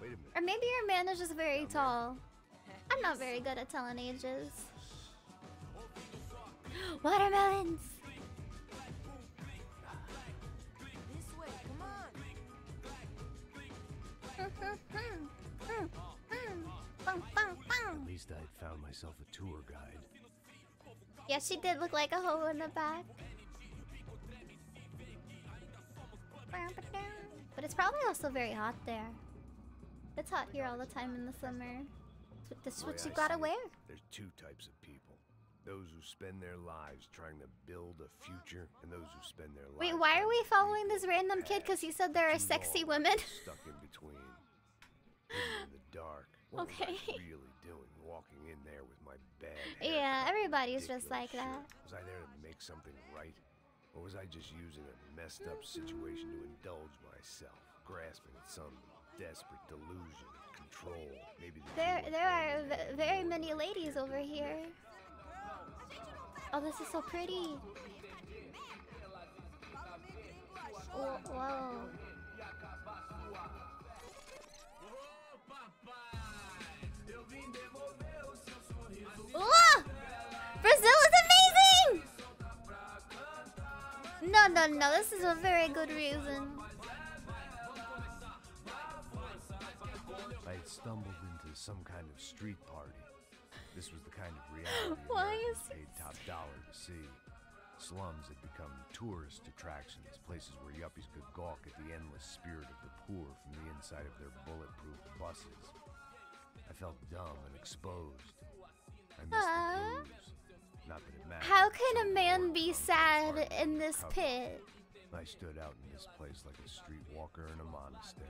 Wait a minute. Or maybe your man is just very tall. I'm not very good at telling ages. Watermelons! This way. Come on. At least I had found myself a tour guide. Yeah, she did look like a hoe in the back. But it's probably also very hot there. It's hot here all the time in the summer. That's The what you gotta wear. There's two types of people. Those who spend their lives trying to build a future, and those who spend their lives Wait, why are we following this random kid? Because he said there are sexy women. stuck in between, in the dark. What Okay. really doing walking in there with my bad Yeah, everybody's just like that. Was I there to make something right? Or was I just using a messed up situation to indulge myself, grasping at some desperate delusion of control? Maybe the There, there are very many ladies over here. Oh, this is so pretty. Oh, whoa. Oh! Brazil No, no, no. This is a very good reason. I had stumbled into some kind of street party. This was the kind of reality Why is paid top dollar to see. Slums had become tourist attractions, places where yuppies could gawk at the endless spirit of the poor from the inside of their bulletproof buses. I felt dumb and exposed. I missed Aw. the booze. How can a man be sad in this pit? I stood out in this place like a streetwalker in a monastery.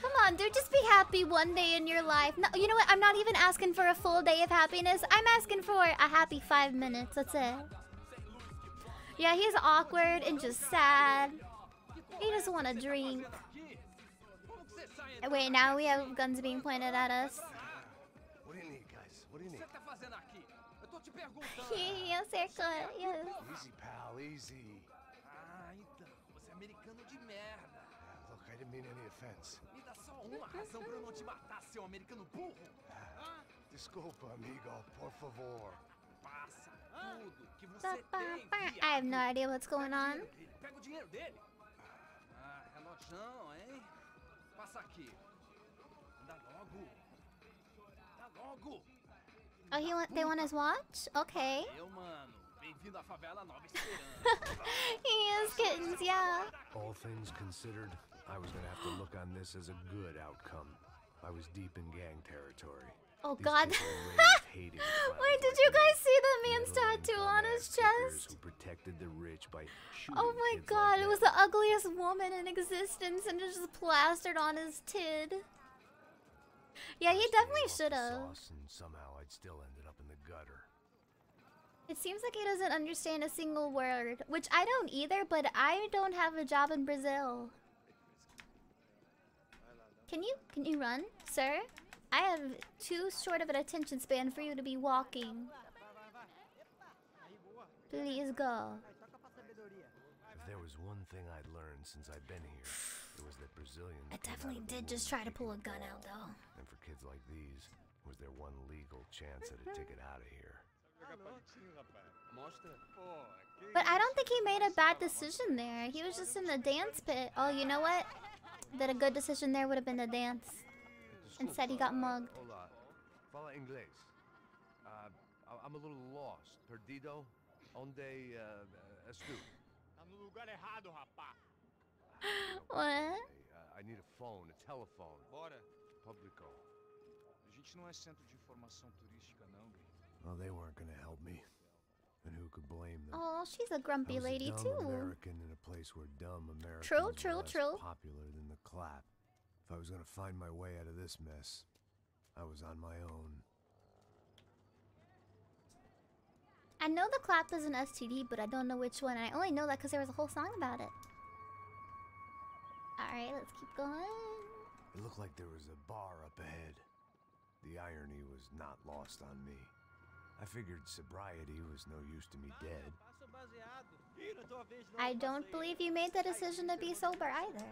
Come on, dude, just be happy one day in your life. No, you know what? I'm not even asking for a full day of happiness. I'm asking for a happy five minutes. That's it. Yeah, he's awkward and just sad. He just want to drink. Wait, now we have guns being pointed at us. Yes, haircut. Yes. Easy, pal, easy. Ah, então, você é americano de merda. Look, I didn't mean any offense. Me dá só uma razão pra eu não te matar, seu americano burro. Desculpa, amigo, por favor. Passa tudo que você tem, I have no idea what's going on. Pega o dinheiro dele. Ah, relojão, hein? Passa aqui. Dá logo. Dá logo. Oh, he want, they want his watch? Okay. Eu, mano. Bem-vindo à favela Nova Esperança. he is kittens, yeah. All things considered, I was gonna have to look on this as a good outcome. I was deep in gang territory. Oh These god. kids were raised hating Wait, did you guys see the man's tattoo on his chest? who protected the rich by Oh my god, like it was the ugliest woman in existence and it just plastered on his tid. Yeah, he definitely should have. somehow I'd still ended up in the gutter. It seems like he doesn't understand a single word, which I don't either, but I don't have a job in Brazil. Can you can you run, sir? I have too short of an attention span for you to be walking. Please go. If there was one thing I'd learned since I've been here, it was that Brazilians. I definitely did just try to pull a gun out, though. And for kids like these, was there one legal chance at a ticket out of here? But I don't think he made a bad decision there. He was just in the dance pit. Oh, you know what? That a good decision there would have been to dance. Instead, he got mugged. Fala inglês. Uh, I- I'm a little lost. Perdido? Onde uh, es tu? Tá no lugar errado, rapá. What? Uh, I need a phone, a telephone. Bora. Publico. A gente não é centro de informação turística, não, Gui. Well, they weren't gonna help me. And who could blame them? Oh, she's a grumpy was a lady, dumb too. American in a place where dumb Americans True, were true, less true. popular than the clap. If I was gonna find my way out of this mess, I was on my own. I know the clap is an STD, but I don't know which one. I only know that because there was a whole song about it. Alright, let's keep going. It looked like there was a bar up ahead. The irony was not lost on me. I figured sobriety was no use to me dead. I don't believe you made the decision to be sober either.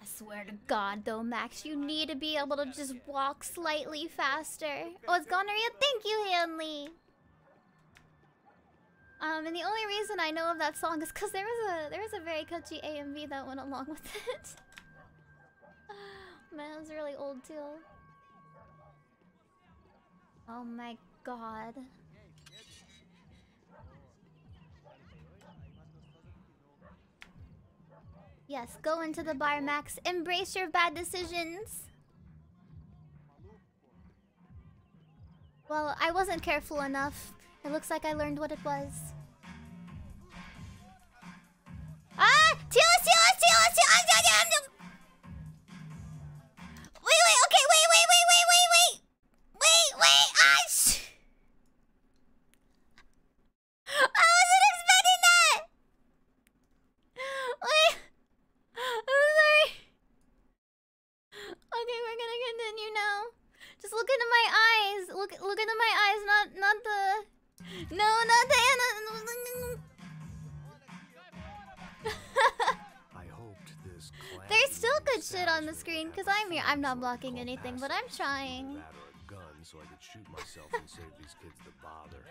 I swear to God, though, Max, you need to be able to just walk slightly faster. Oh, it's gonorrhea. Thank you, Hanley. Um, and the only reason I know of that song is because there was a there was a very catchy AMV that went along with it. Man, it was really old too. Oh my God. Yes, go into the bar, Max. Embrace your bad decisions. Well, I wasn't careful enough. It looks like I learned what it was. Ah! Teal, teal, teal, teal, Wait, wait, okay, wait, wait, wait, wait, wait, wait! Wait, wait, ah, sh- I wasn't expecting that! Wait! I'm sorry. Okay, we're gonna continue now. Just look into my eyes. Look, look into my eyes, not, not the. No, not the. There's still good shit on the screen because I'm here. I'm not blocking anything, but I'm trying. that or a gun so I could shoot myself and save these kids the bother.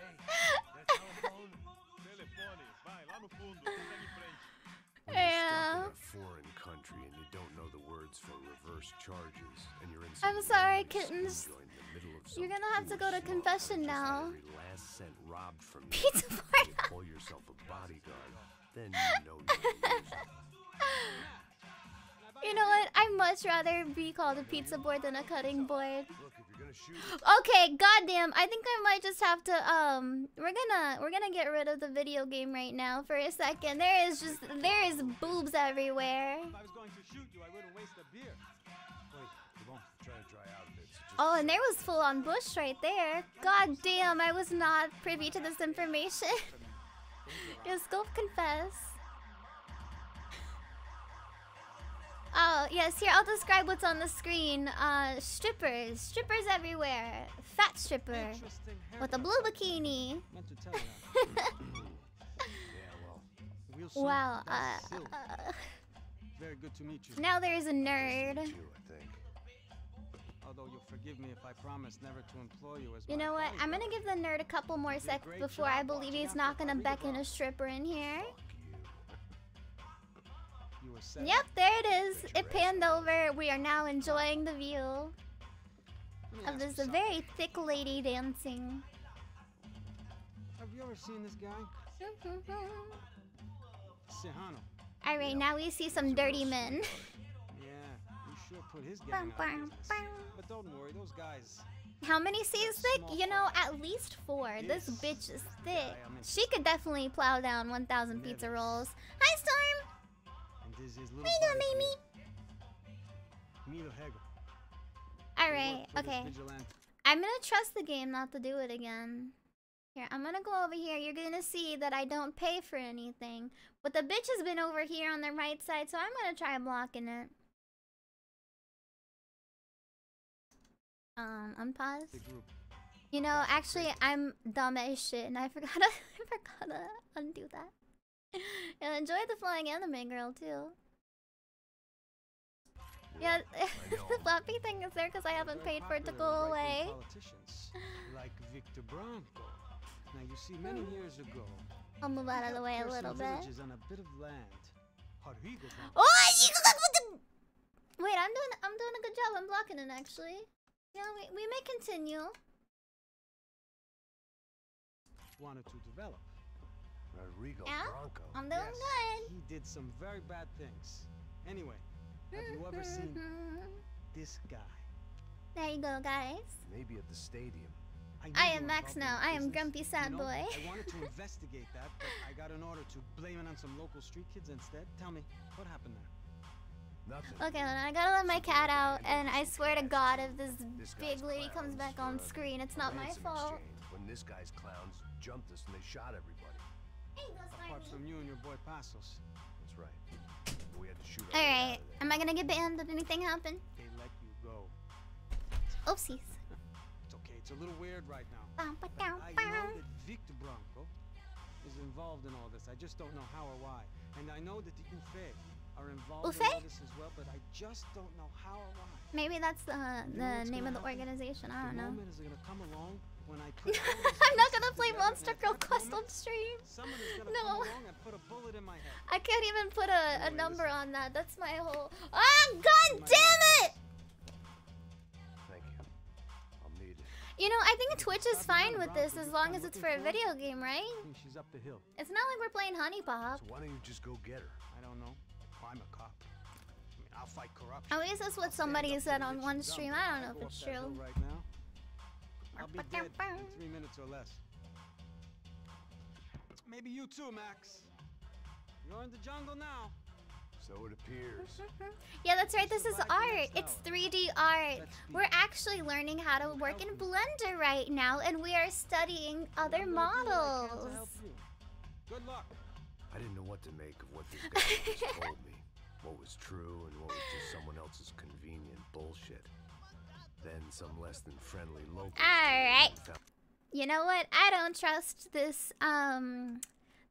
yeah. In a foreign country, and you don't know the words for reverse charges, and you're in. I'm sorry, kittens. school joint in the middle of You're gonna have to go to confession now. last cent robbed from you. Pizza You pull yourself a bodyguard, then you know you're losing. You know what? I'd much rather be called a pizza board than a cutting board. Look, if you're gonna Okay, goddamn. I think I might just have to um we're gonna we're gonna get rid of the video game right now for a second. There is just there is boobs everywhere. If I was going to shoot you, I wouldn't waste a beer. Wait, come on, try to dry out a bit. Oh, and there was full on bush right there. God damn, I was not privy to this information. Just go confess. Oh, yes, here, I'll describe what's on the screen. Uh, strippers. Strippers everywhere. Fat stripper. With a blue bikini. Meant to tell you that. We'll see. Wow, uh, uh, Very good to meet you. now there's a nerd. Although you'll forgive me if I promise never to employ you as You know what? I'm gonna give the nerd a couple more seconds before I believe he's not gonna beckon a stripper in here. Yep, there it is. It panned over. We are now enjoying the view of this very thick lady dancing. Have you ever seen this guy? Serrano. Alright, now we see some dirty men. Yeah, you sure put his gang Bum, bum, But don't worry, those guys. How many C's thick? You know, at least four. This bitch is thick. She could definitely plow down 1,000 pizza rolls. Hi, Storm! And this is little How you doing, baby? Milo Hegel. Alright, okay. I'm gonna trust the game not to do it again. Here, I'm gonna go over here. You're gonna see that I don't pay for anything. But the bitch has been over here on the right side, so I'm gonna try blocking it. Um, unpause. You know, actually, I'm dumb as shit, and I forgot to, I forgot to undo that. And enjoy the flying anime girl too. Yeah, the floppy thing is there because I haven't paid for it to go away. Like Victor Branco. Now you see, many hmm. years ago, I'll move out of the way a little bit. on a bit of land. Oh, you look with the. Wait, I'm doing. I'm doing a good job. I'm blocking it actually. Yeah, we we may continue. wanted to develop. Rodrigo Yeah, Branco. I'm doing good. He did some very bad things. Anyway, have you ever seen this guy? There you go, guys. Maybe at the stadium. knew I am Max now. I am grumpy sad You know, boy. I wanted to investigate that, but I got an order to blame it on some local street kids instead. Tell me, what happened there? Nothing. Okay, hold on. I gotta let my cat out, and I swear to God, if this This big lady comes back on screen, it's not my fault. When this guy's clowns jumped us and they shot everybody. Apart from you and your boy Passos. That's right. We had to shoot our All way out right. of there. Am I gonna get banned? Did anything happen? They let you go. Oopsies. It's okay, it's a little weird right now. Bum, ba, down, I bum. know that Victor Branco is involved in all this. I just don't know how or why. And I know that the UFE are involved in all this as well, but I just don't know how or why. Maybe that's the uh, You the name of the happen? organization. I don't the know. moment is gonna come along when I put I'm not gonna play Monster Girl that Quest on stream. Someone is gonna No. come along and put a bullet in my head. I can't even put a, a number on that. That's my whole. Ah, god damn it! Thank you. I'll need it. You know, I think Twitch is fine with this as long as it's for a video game, right? she's up the hill. It's not like we're playing HuniePop. So why don't you just go get her? I don't know. I'm a cop. I mean, I'll fight corruption. At least that's what somebody said on one stream. I don't know if it's go up that hill true. Right now. I'll be dead in three minutes or less. Maybe you too, Max. You're in the jungle now. So it appears. Yeah, that's right. This is art. It's 3D art. We're actually learning how to work in Blender right now, and we are studying other models. Good luck. I didn't know what to make of what this guy just told me. What was true and what was just someone else's convenient bullshit. Then some less than friendly local. Alright. You know what? I don't trust this um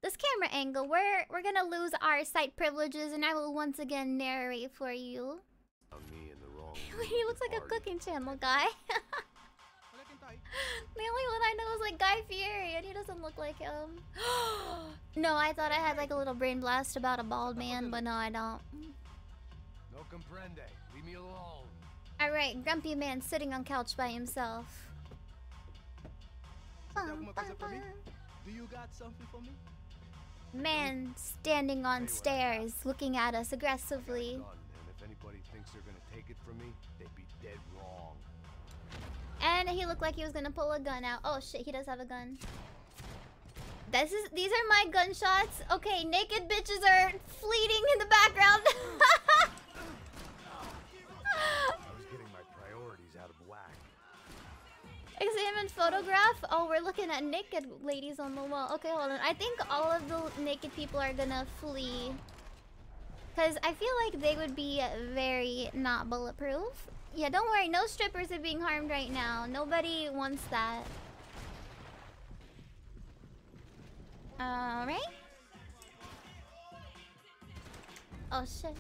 this camera angle. We're we're gonna lose our sight privileges and I will once again narrate for you. Found me in the wrong. he looks like a cooking channel guy. the only one I know is like Guy Fieri and he doesn't look like him. no, I thought I had like a little brain blast about a bald man, but no I don't. No comprende. Leave me alone. Alright, grumpy man sitting on couch by himself. alguma coisa pra mim? Do you got something for me? Man standing on stairs, looking at us aggressively. Gun, and if anybody thinks they're gonna take it from me, they'd be dead wrong. And he looked like he was gonna pull a gun out. Oh shit, he does have a gun. This is these are my gunshots. Okay, naked bitches are fleeting in the background. Examine photograph. Oh, we're looking at naked ladies on the wall. Okay, hold on. I think all of the naked people are gonna flee. Because I feel like they would be very not bulletproof. Yeah, don't worry. No strippers are being harmed right now. Nobody wants that. Alright. Oh, shit.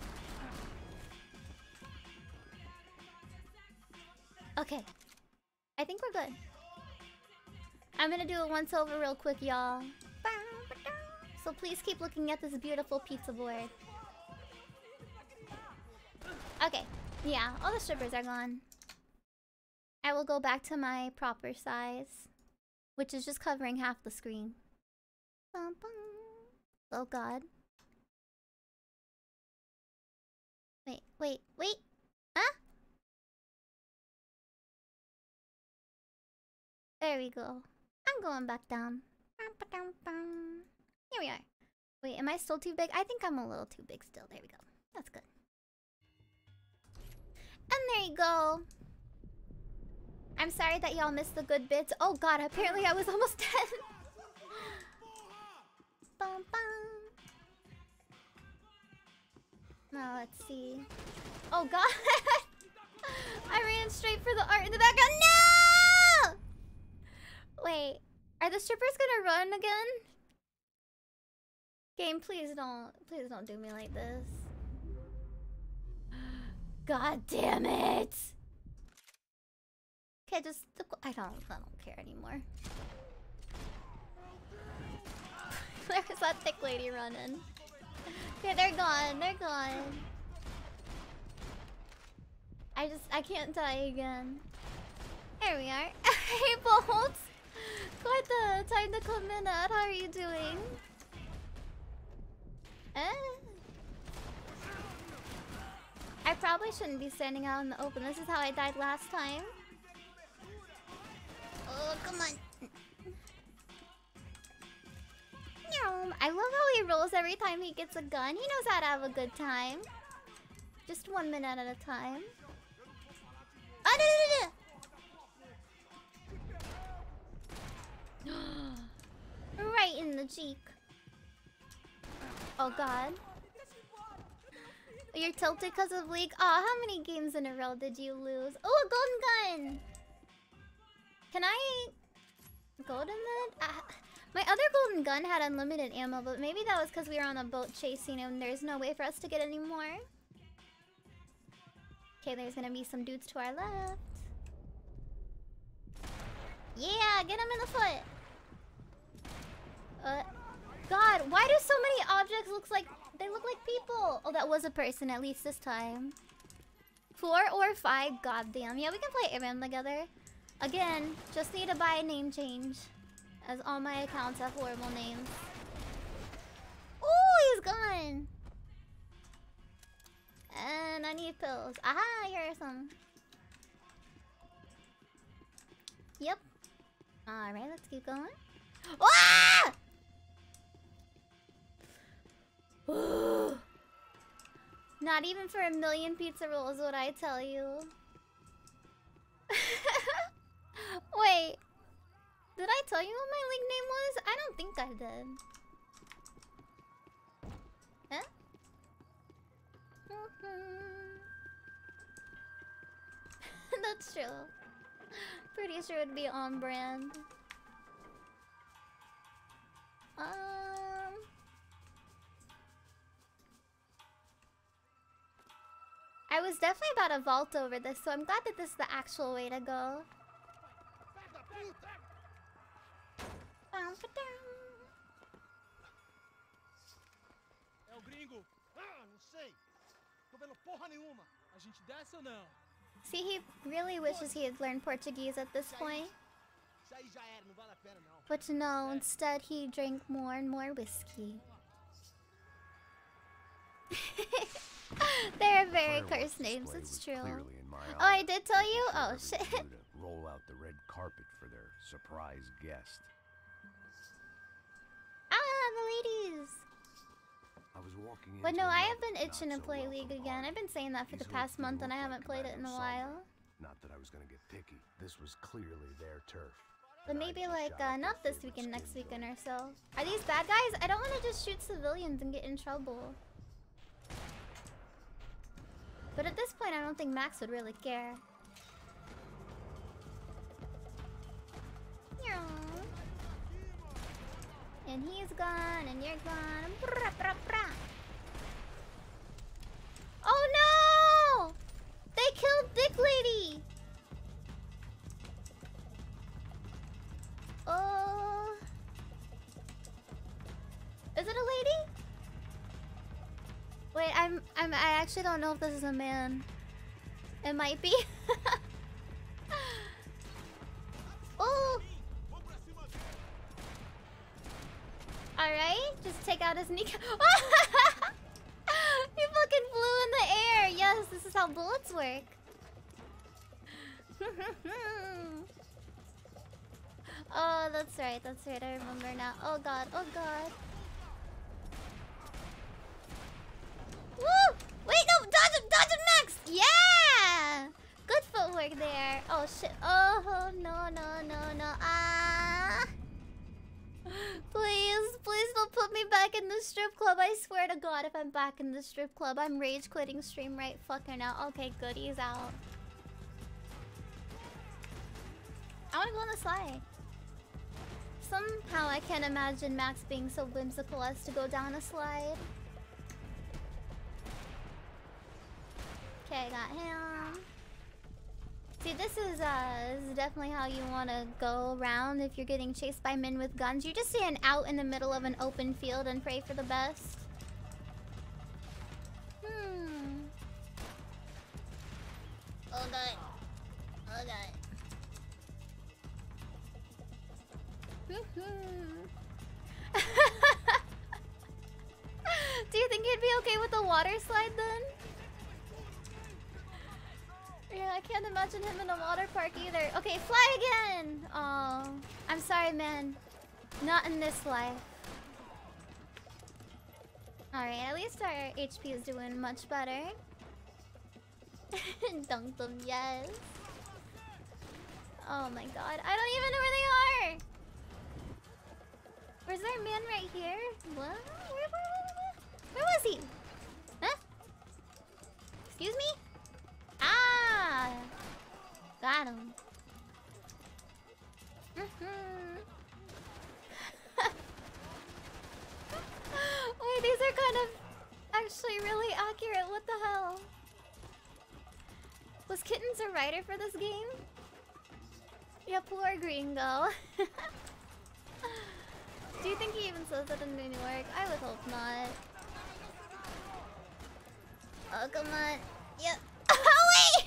Okay. I think we're good. I'm gonna do it once over real quick, y'all. So please keep looking at this beautiful pizza board. Okay. Yeah, all the strippers are gone. I will go back to my proper size, which is just covering half the screen. Oh god. Wait, wait, wait. There we go. I'm going back down. Here we are. Wait, am I still too big? I think I'm a little too big still. There we go. That's good. And there you go. I'm sorry that y'all missed the good bits. Oh god, apparently I was almost dead. bum, bum. Now let's see. Oh god. I ran straight for the art in the background. No! Wait, are the strippers gonna run again? Game, please don't, please don't do me like this. God damn it! Okay, just I don't, I don't care anymore. There's that thick lady running. Okay, they're gone. They're gone. I just I can't die again. There we are. hey, Bolt! Quite the time to come in at. How are you doing? Eh? I probably shouldn't be standing out in the open. This is how I died last time. Oh, come on. I love how he rolls every time he gets a gun. He knows how to have a good time. Just one minute at a time. Ah, no, no, no. right in the cheek. Oh god. You're tilted because of League? Aw, oh, how many games in a row did you lose? Oh, a golden gun! Can I... Golden gun? Uh, my other golden gun had unlimited ammo, but maybe that was because we were on a boat chasing and there's no way for us to get any more. Okay, there's gonna be some dudes to our left. Yeah, get him in the foot! Uh, God, why do so many objects look like... They look like people! Oh, that was a person, at least this time. Four or five? Goddamn. Yeah, we can play ARAM together. Again, just need to buy a name change. As all my accounts have horrible names. Oh, he's gone! And I need pills. Aha, here are some. Yep. Alright, let's keep going. Ah! Not even for a million pizza rolls would I tell you. Wait. Did I tell you what my league name was? I don't think I did. Huh? That's true. Pretty sure it'd be on brand. Um... I was definitely about to vault over this, so I'm glad that this is the actual way to go. Gringo? Ah, não sei. Tô vendo porra nenhuma. A gente desce ou não? See, he really wishes he had learned Portuguese at this point. But no, instead he drank more and more whiskey. They're very cursed names, it's true. Oh, I did tell you? Oh, shit. roll out the red carpet for their surprise guest. Ah, the ladies! I was walking But no, I have been itching to play League again. I've been saying that for the past month and I haven't played it in a while. Not that I was gonna get picky. This was clearly their turf. But maybe like uh, not this weekend, next weekend or so. Are these bad guys? I don't want to just shoot civilians and get in trouble. But at this point, I don't think Max would really care. Meow. And he's gone, and you're gone. Brah, brah, brah. Oh no! They killed Dick Lady! Oh. Is it a lady? Wait, I'm I'm I actually don't know if this is a man. It might be. oh. Alright, just take out his kneecap. he fucking flew in the air. Yes, this is how bullets work. oh, that's right, that's right. I remember now. Oh god, oh god. Woo! Wait, no, dodge him, dodge him next! Yeah! Good footwork there. Oh shit. Oh no, no, no, no. Ah! Put me back in the strip club. I swear to God, if I'm back in the strip club, I'm rage quitting stream right fucking now. Okay, goodies out. I wanna go on the slide. Somehow I can't imagine Max being so whimsical as to go down a slide. Okay, I got him. See, this is uh, this is definitely how you want to go around if you're getting chased by men with guns. You just stand out in the middle of an open field and pray for the best. Hmm. Oh god. Oh god. Do you think he'd be okay with the water slide then? Yeah, I can't imagine him in a water park either. Okay, fly again! Oh, I'm sorry, man. Not in this life. Alright, at least our HP is doing much better. Dunk them, yes. Oh my god, I don't even know where they are! Where's our man right here? What? Where, where, where, where was he? Huh? Excuse me? Ah! Got him. Wait, these are kind of actually really accurate. What the hell? Was Kittens a writer for this game? Yeah, poor Gringo. Do you think he even says that in New York? I would hope not. Oh, come on. Yep. Wait!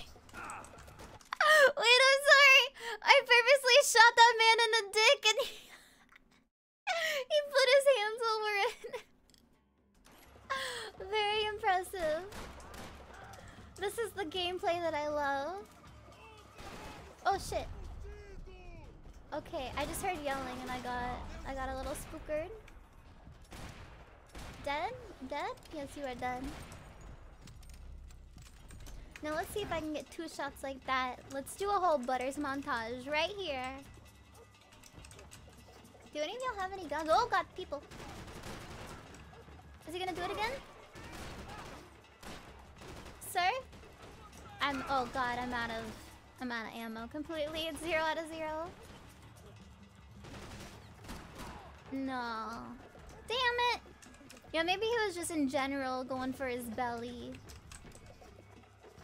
Wait, I'm sorry. I purposely shot that man in the dick and he, he put his hands over it. Very impressive. This is the gameplay that I love. Oh shit. Okay, I just heard yelling and I got I got a little spookered. Dead? Dead? Yes, you are dead. Now let's see if I can get two shots like that. Let's do a whole Butters montage right here. Do any of y'all have any guns? Oh god, people. Is he gonna do it again? Sir? I'm oh god, I'm out of I'm out of ammo completely. It's zero out of zero. No. Damn it! Yeah, maybe he was just in general going for his belly.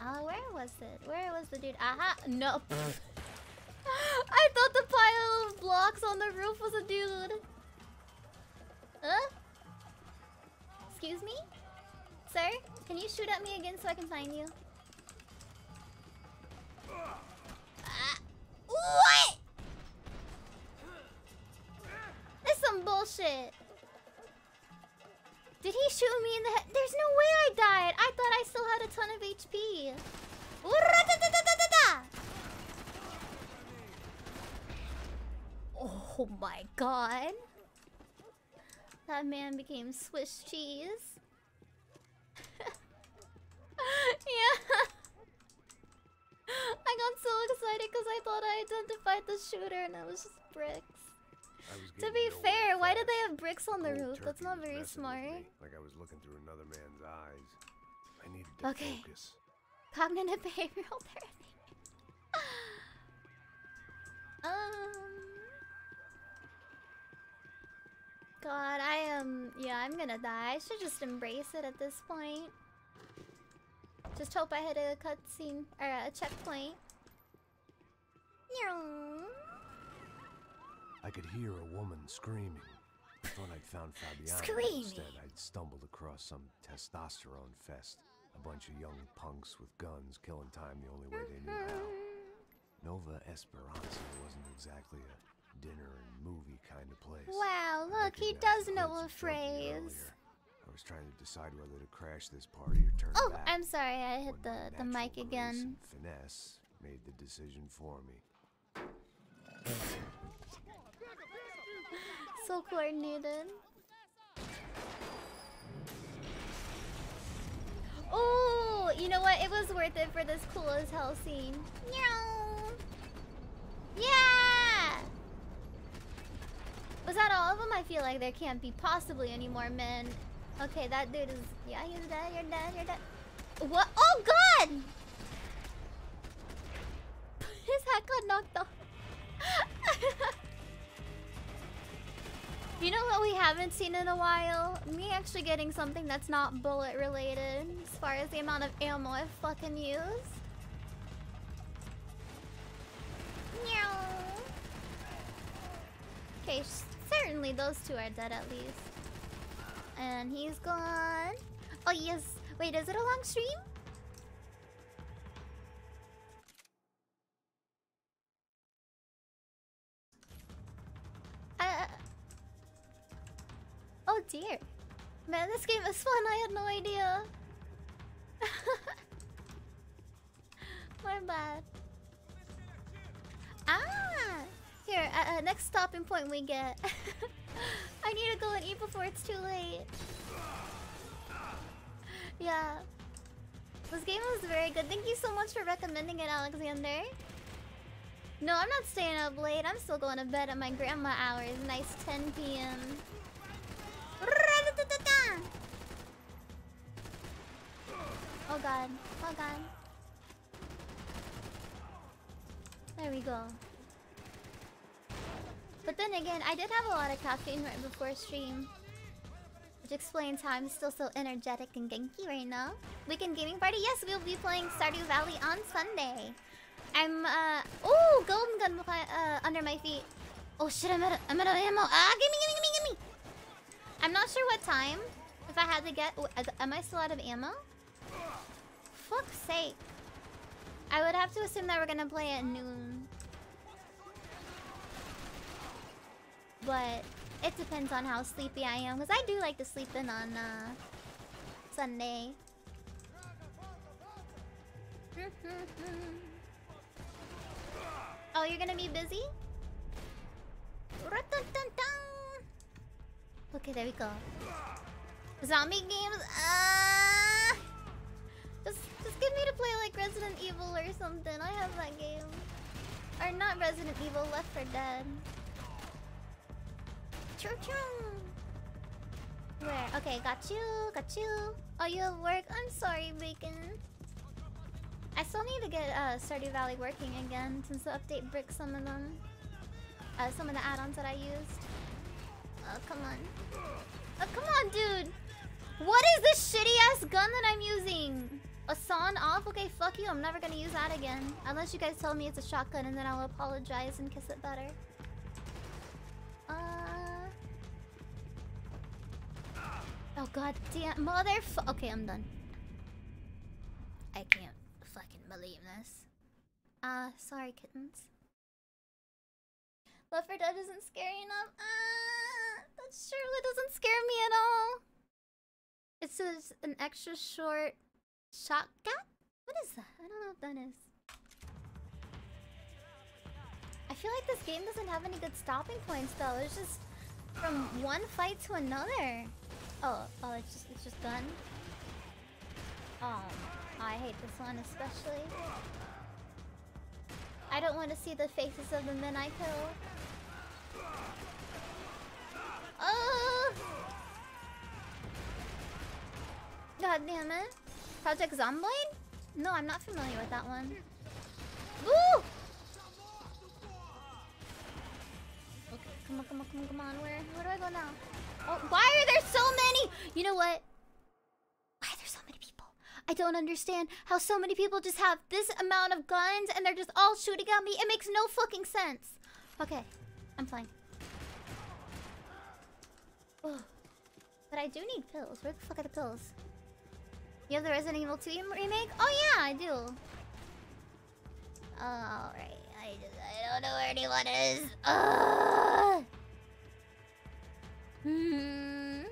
Uh, where was it? Where was the dude? Aha! No. I thought the pile of blocks on the roof was a dude. Huh? Excuse me? Sir? Can you shoot at me again so I can find you? Ah, what? That's some bullshit. Did he shoot me in the head? There's no way I died. I thought I still had a ton of HP. Oh my god. That man became Swiss cheese. yeah. I got so excited because I thought I identified the shooter and it was just bricks. To be fair, why did they have bricks on the roof? That's not very smart. Like I was looking through another man's eyes. I needed to Okay. focus. Cognitive behavioral therapy. um. God, I am. yeah, I'm gonna die. I should just embrace it at this point. Just hope I hit a cutscene or a checkpoint. Meow. I could hear a woman screaming. I thought I'd found Fabiana. Screaming. Instead, I'd stumbled across some testosterone fest. A bunch of young punks with guns killing time the only way they knew how. Nova Esperança wasn't exactly a dinner and movie kind of place. Wow, look, he does know a phrase. I was trying to decide whether to crash this party or turn Oh, back. I'm sorry, I hit the the mic again. finesse made the decision for me. So coordinated. Oh, you know what? It was worth it for this cool as hell scene. Yeah. Was that all of them? I feel like there can't be possibly any more men. Okay, that dude is. Yeah, he's dead. You're dead. You're dead. What? Oh God! His hat got knocked off. You know what we haven't seen in a while? Me actually getting something that's not bullet related as far as the amount of ammo I fucking use. Okay, certainly those two are dead at least. And he's gone. Oh yes. Wait, is it a long stream? Uh, oh dear. Man, this game is fun. I had no idea. My bad. Ah! Here, uh, uh, next stopping point we get. I need to go and eat before it's too late. Yeah. This game was very good. Thank you so much for recommending it, Alexander. No, I'm not staying up late. I'm still going to bed at my grandma hours. Nice 10 p.m. Oh god. Oh god. There we go. But then again, I did have a lot of caffeine right before stream. Which explains how I'm still so energetic and genki right now. Weekend gaming party? Yes, we'll be playing Stardew Valley on Sunday. I'm, uh... Oh, golden gun uh, under my feet. Oh shit, I'm out of, I'm out of ammo. Ah, gimme, gimme, gimme! I'm not sure what time. If I had to get... oh, Am I still out of ammo? Fuck's sake. I would have to assume that we're gonna play at noon. But it depends on how sleepy I am. Because I do like to sleep in on uh, Sunday. oh, you're gonna be busy? Okay, there we go. Zombie games? Uh, just, just get me to play like Resident Evil or something. I have that game. Or not Resident Evil, Left 4 Dead. Choo choo. Where? Okay, got you, got you. Oh, you have work? I'm sorry, Bacon. I still need to get uh, Stardew Valley working again since the update bricked some of them. Uh, some of the add-ons that I used. Oh, come on. Oh, come on, dude. What is this shitty-ass gun that I'm using? A sawn off? Okay, fuck you. I'm never gonna use that again. Unless you guys tell me it's a shotgun and then I'll apologize and kiss it better. Uh... Oh god damn motherf- Okay, I'm done. I can't fucking believe this. Uh, sorry kittens. Left 4 Dead isn't scary enough. Ah, surely doesn't scare me at all. It says an extra short shotgun? What is that? I don't know what that is. I feel like this game doesn't have any good stopping points though. It's just from one fight to another. Oh, oh, it's just it's just done. Oh, I hate this one especially. I don't want to see the faces of the men I kill. Oh! God damn it. Project Zomboid? No, I'm not familiar with that one. Woo! Okay, come on, come on, come on, come on. Where, where do I go now? Oh, why are there so many? You know what? Why are there so many people? I don't understand how so many people just have this amount of guns and they're just all shooting at me. It makes no fucking sense. Okay, I'm fine. But I do need pills. Where the fuck are the pills? You have the Resident Evil 2 remake? Oh yeah, I do. Alright, I just I don't know where anyone is. Ugh. Hmm.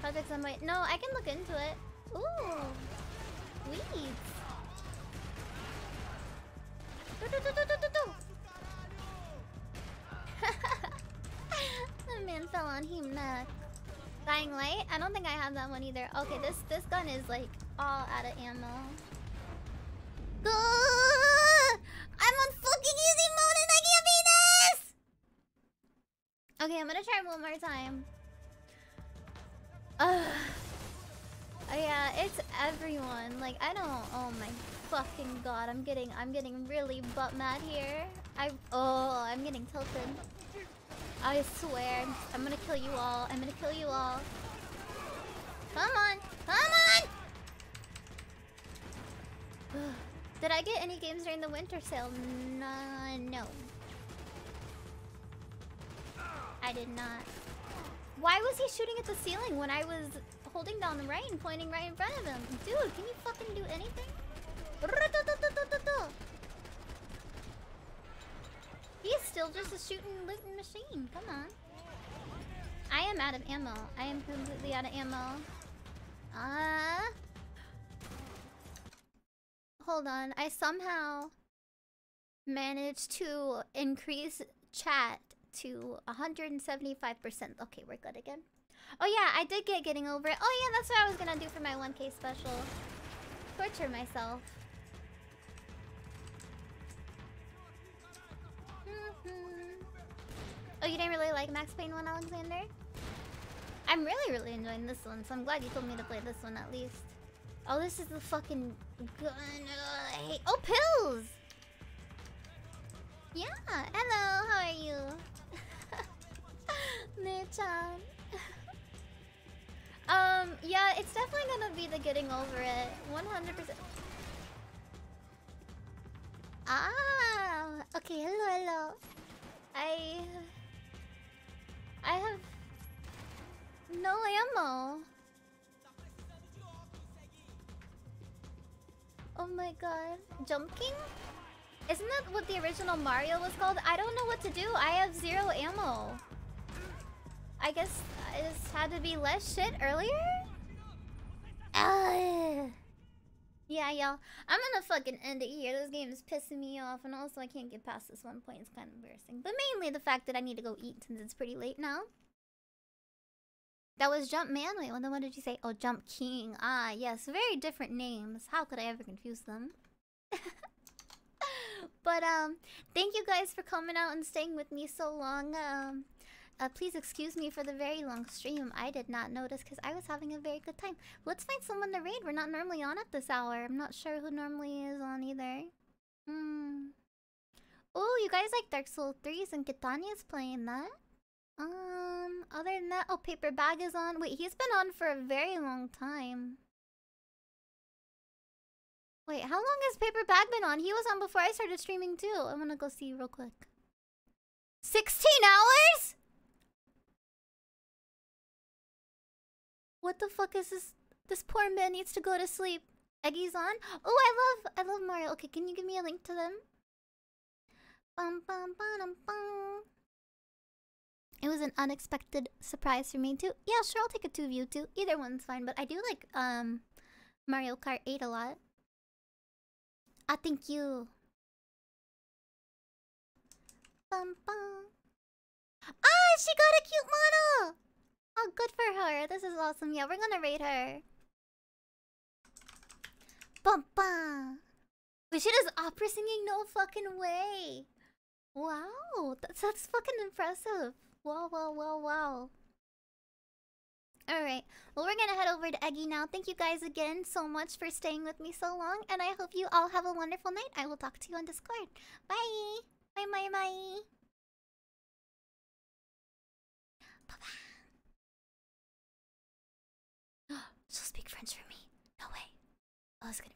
Project Sunlight. No, I can look into it. Ooh. Weeds. Do, do, do, do, do, do, the man fell on him neck. Dying Light? I don't think I have that one either. Okay, this this gun is like all out of ammo. I'm on fucking easy mode and I can't beat this! Okay, I'm gonna try one more time. Ugh. Oh yeah, it's everyone. Like I don't oh my fucking god, I'm getting I'm getting really butt mad here. I oh I'm getting tilted. I swear, I'm gonna kill you all. I'm gonna kill you all. Come on, come on! Did I get any games during the winter sale? No, no. I did not. Why was he shooting at the ceiling when I was holding down the right and pointing right in front of him? Dude, can you fucking do anything? He's still just a shooting, looting machine. Come on. I am out of ammo. I am completely out of ammo. Uh, hold on. I somehow managed to increase chat to 175%. Okay, we're good again. Oh yeah, I did get getting over it. Oh yeah, that's what I was gonna do for my 1k special. Torture myself. Oh, you didn't really like Max Payne 1, Alexander? I'm really, really enjoying this one, so I'm glad you told me to play this one at least. Oh, this is the fucking gun. Oh, pills! Yeah, hello, how are you? Ne-chan. um, yeah, it's definitely gonna be the getting over it. 100%. Ah, okay, hello, hello. I... I have no ammo. Oh my god. Jumping? Isn't that what the original Mario was called? I don't know what to do. I have zero ammo. I guess I just had to be less shit earlier? Uh, yeah, y'all. I'm gonna fucking end it here. This game is pissing me off, and also I can't get past this one point. It's kind of embarrassing. But mainly the fact that I need to go eat since it's pretty late now. That was Jumpman. Wait, what did you say? Oh, Jump King. Ah, yes. Very different names. How could I ever confuse them? but, um, thank you guys for coming out and staying with me so long. Um, uh, please excuse me for the very long stream. I did not notice because I was having a very good time. Let's find someone to raid. We're not normally on at this hour. I'm not sure who normally is on either. Hmm. Oh, you guys like Dark Souls 3s and Kitania's playing that? Um, other than that, oh, Paper Bag is on. Wait, he's been on for a very long time. Wait, how long has Paper Bag been on? He was on before I started streaming too. I'm gonna go see real quick. 16 hours? What the fuck is this? This poor man needs to go to sleep. Eggy's on? Oh, I love, I love Mario. Okay, can you give me a link to them? Bum, bum, bum, bum. It was an unexpected surprise for me too. Yeah, sure, I'll take a two view too. Either one's fine, but I do like um Mario Kart 8 a lot. Ah, thank you. Bum bum. Ah, she got a cute model. Oh, good for her. This is awesome. Yeah, we're gonna raid her. Bum Wait, she does opera singing? No fucking way. Wow, that's, that's fucking impressive. Wow, wow, wow, wow. Alright, well we're gonna head over to Eggy now. Thank you guys again so much for staying with me so long. And I hope you all have a wonderful night. I will talk to you on Discord. Bye! Bye, bye, bye! Bye-bye! She'll speak French for me. No way. Oh, Ella's gonna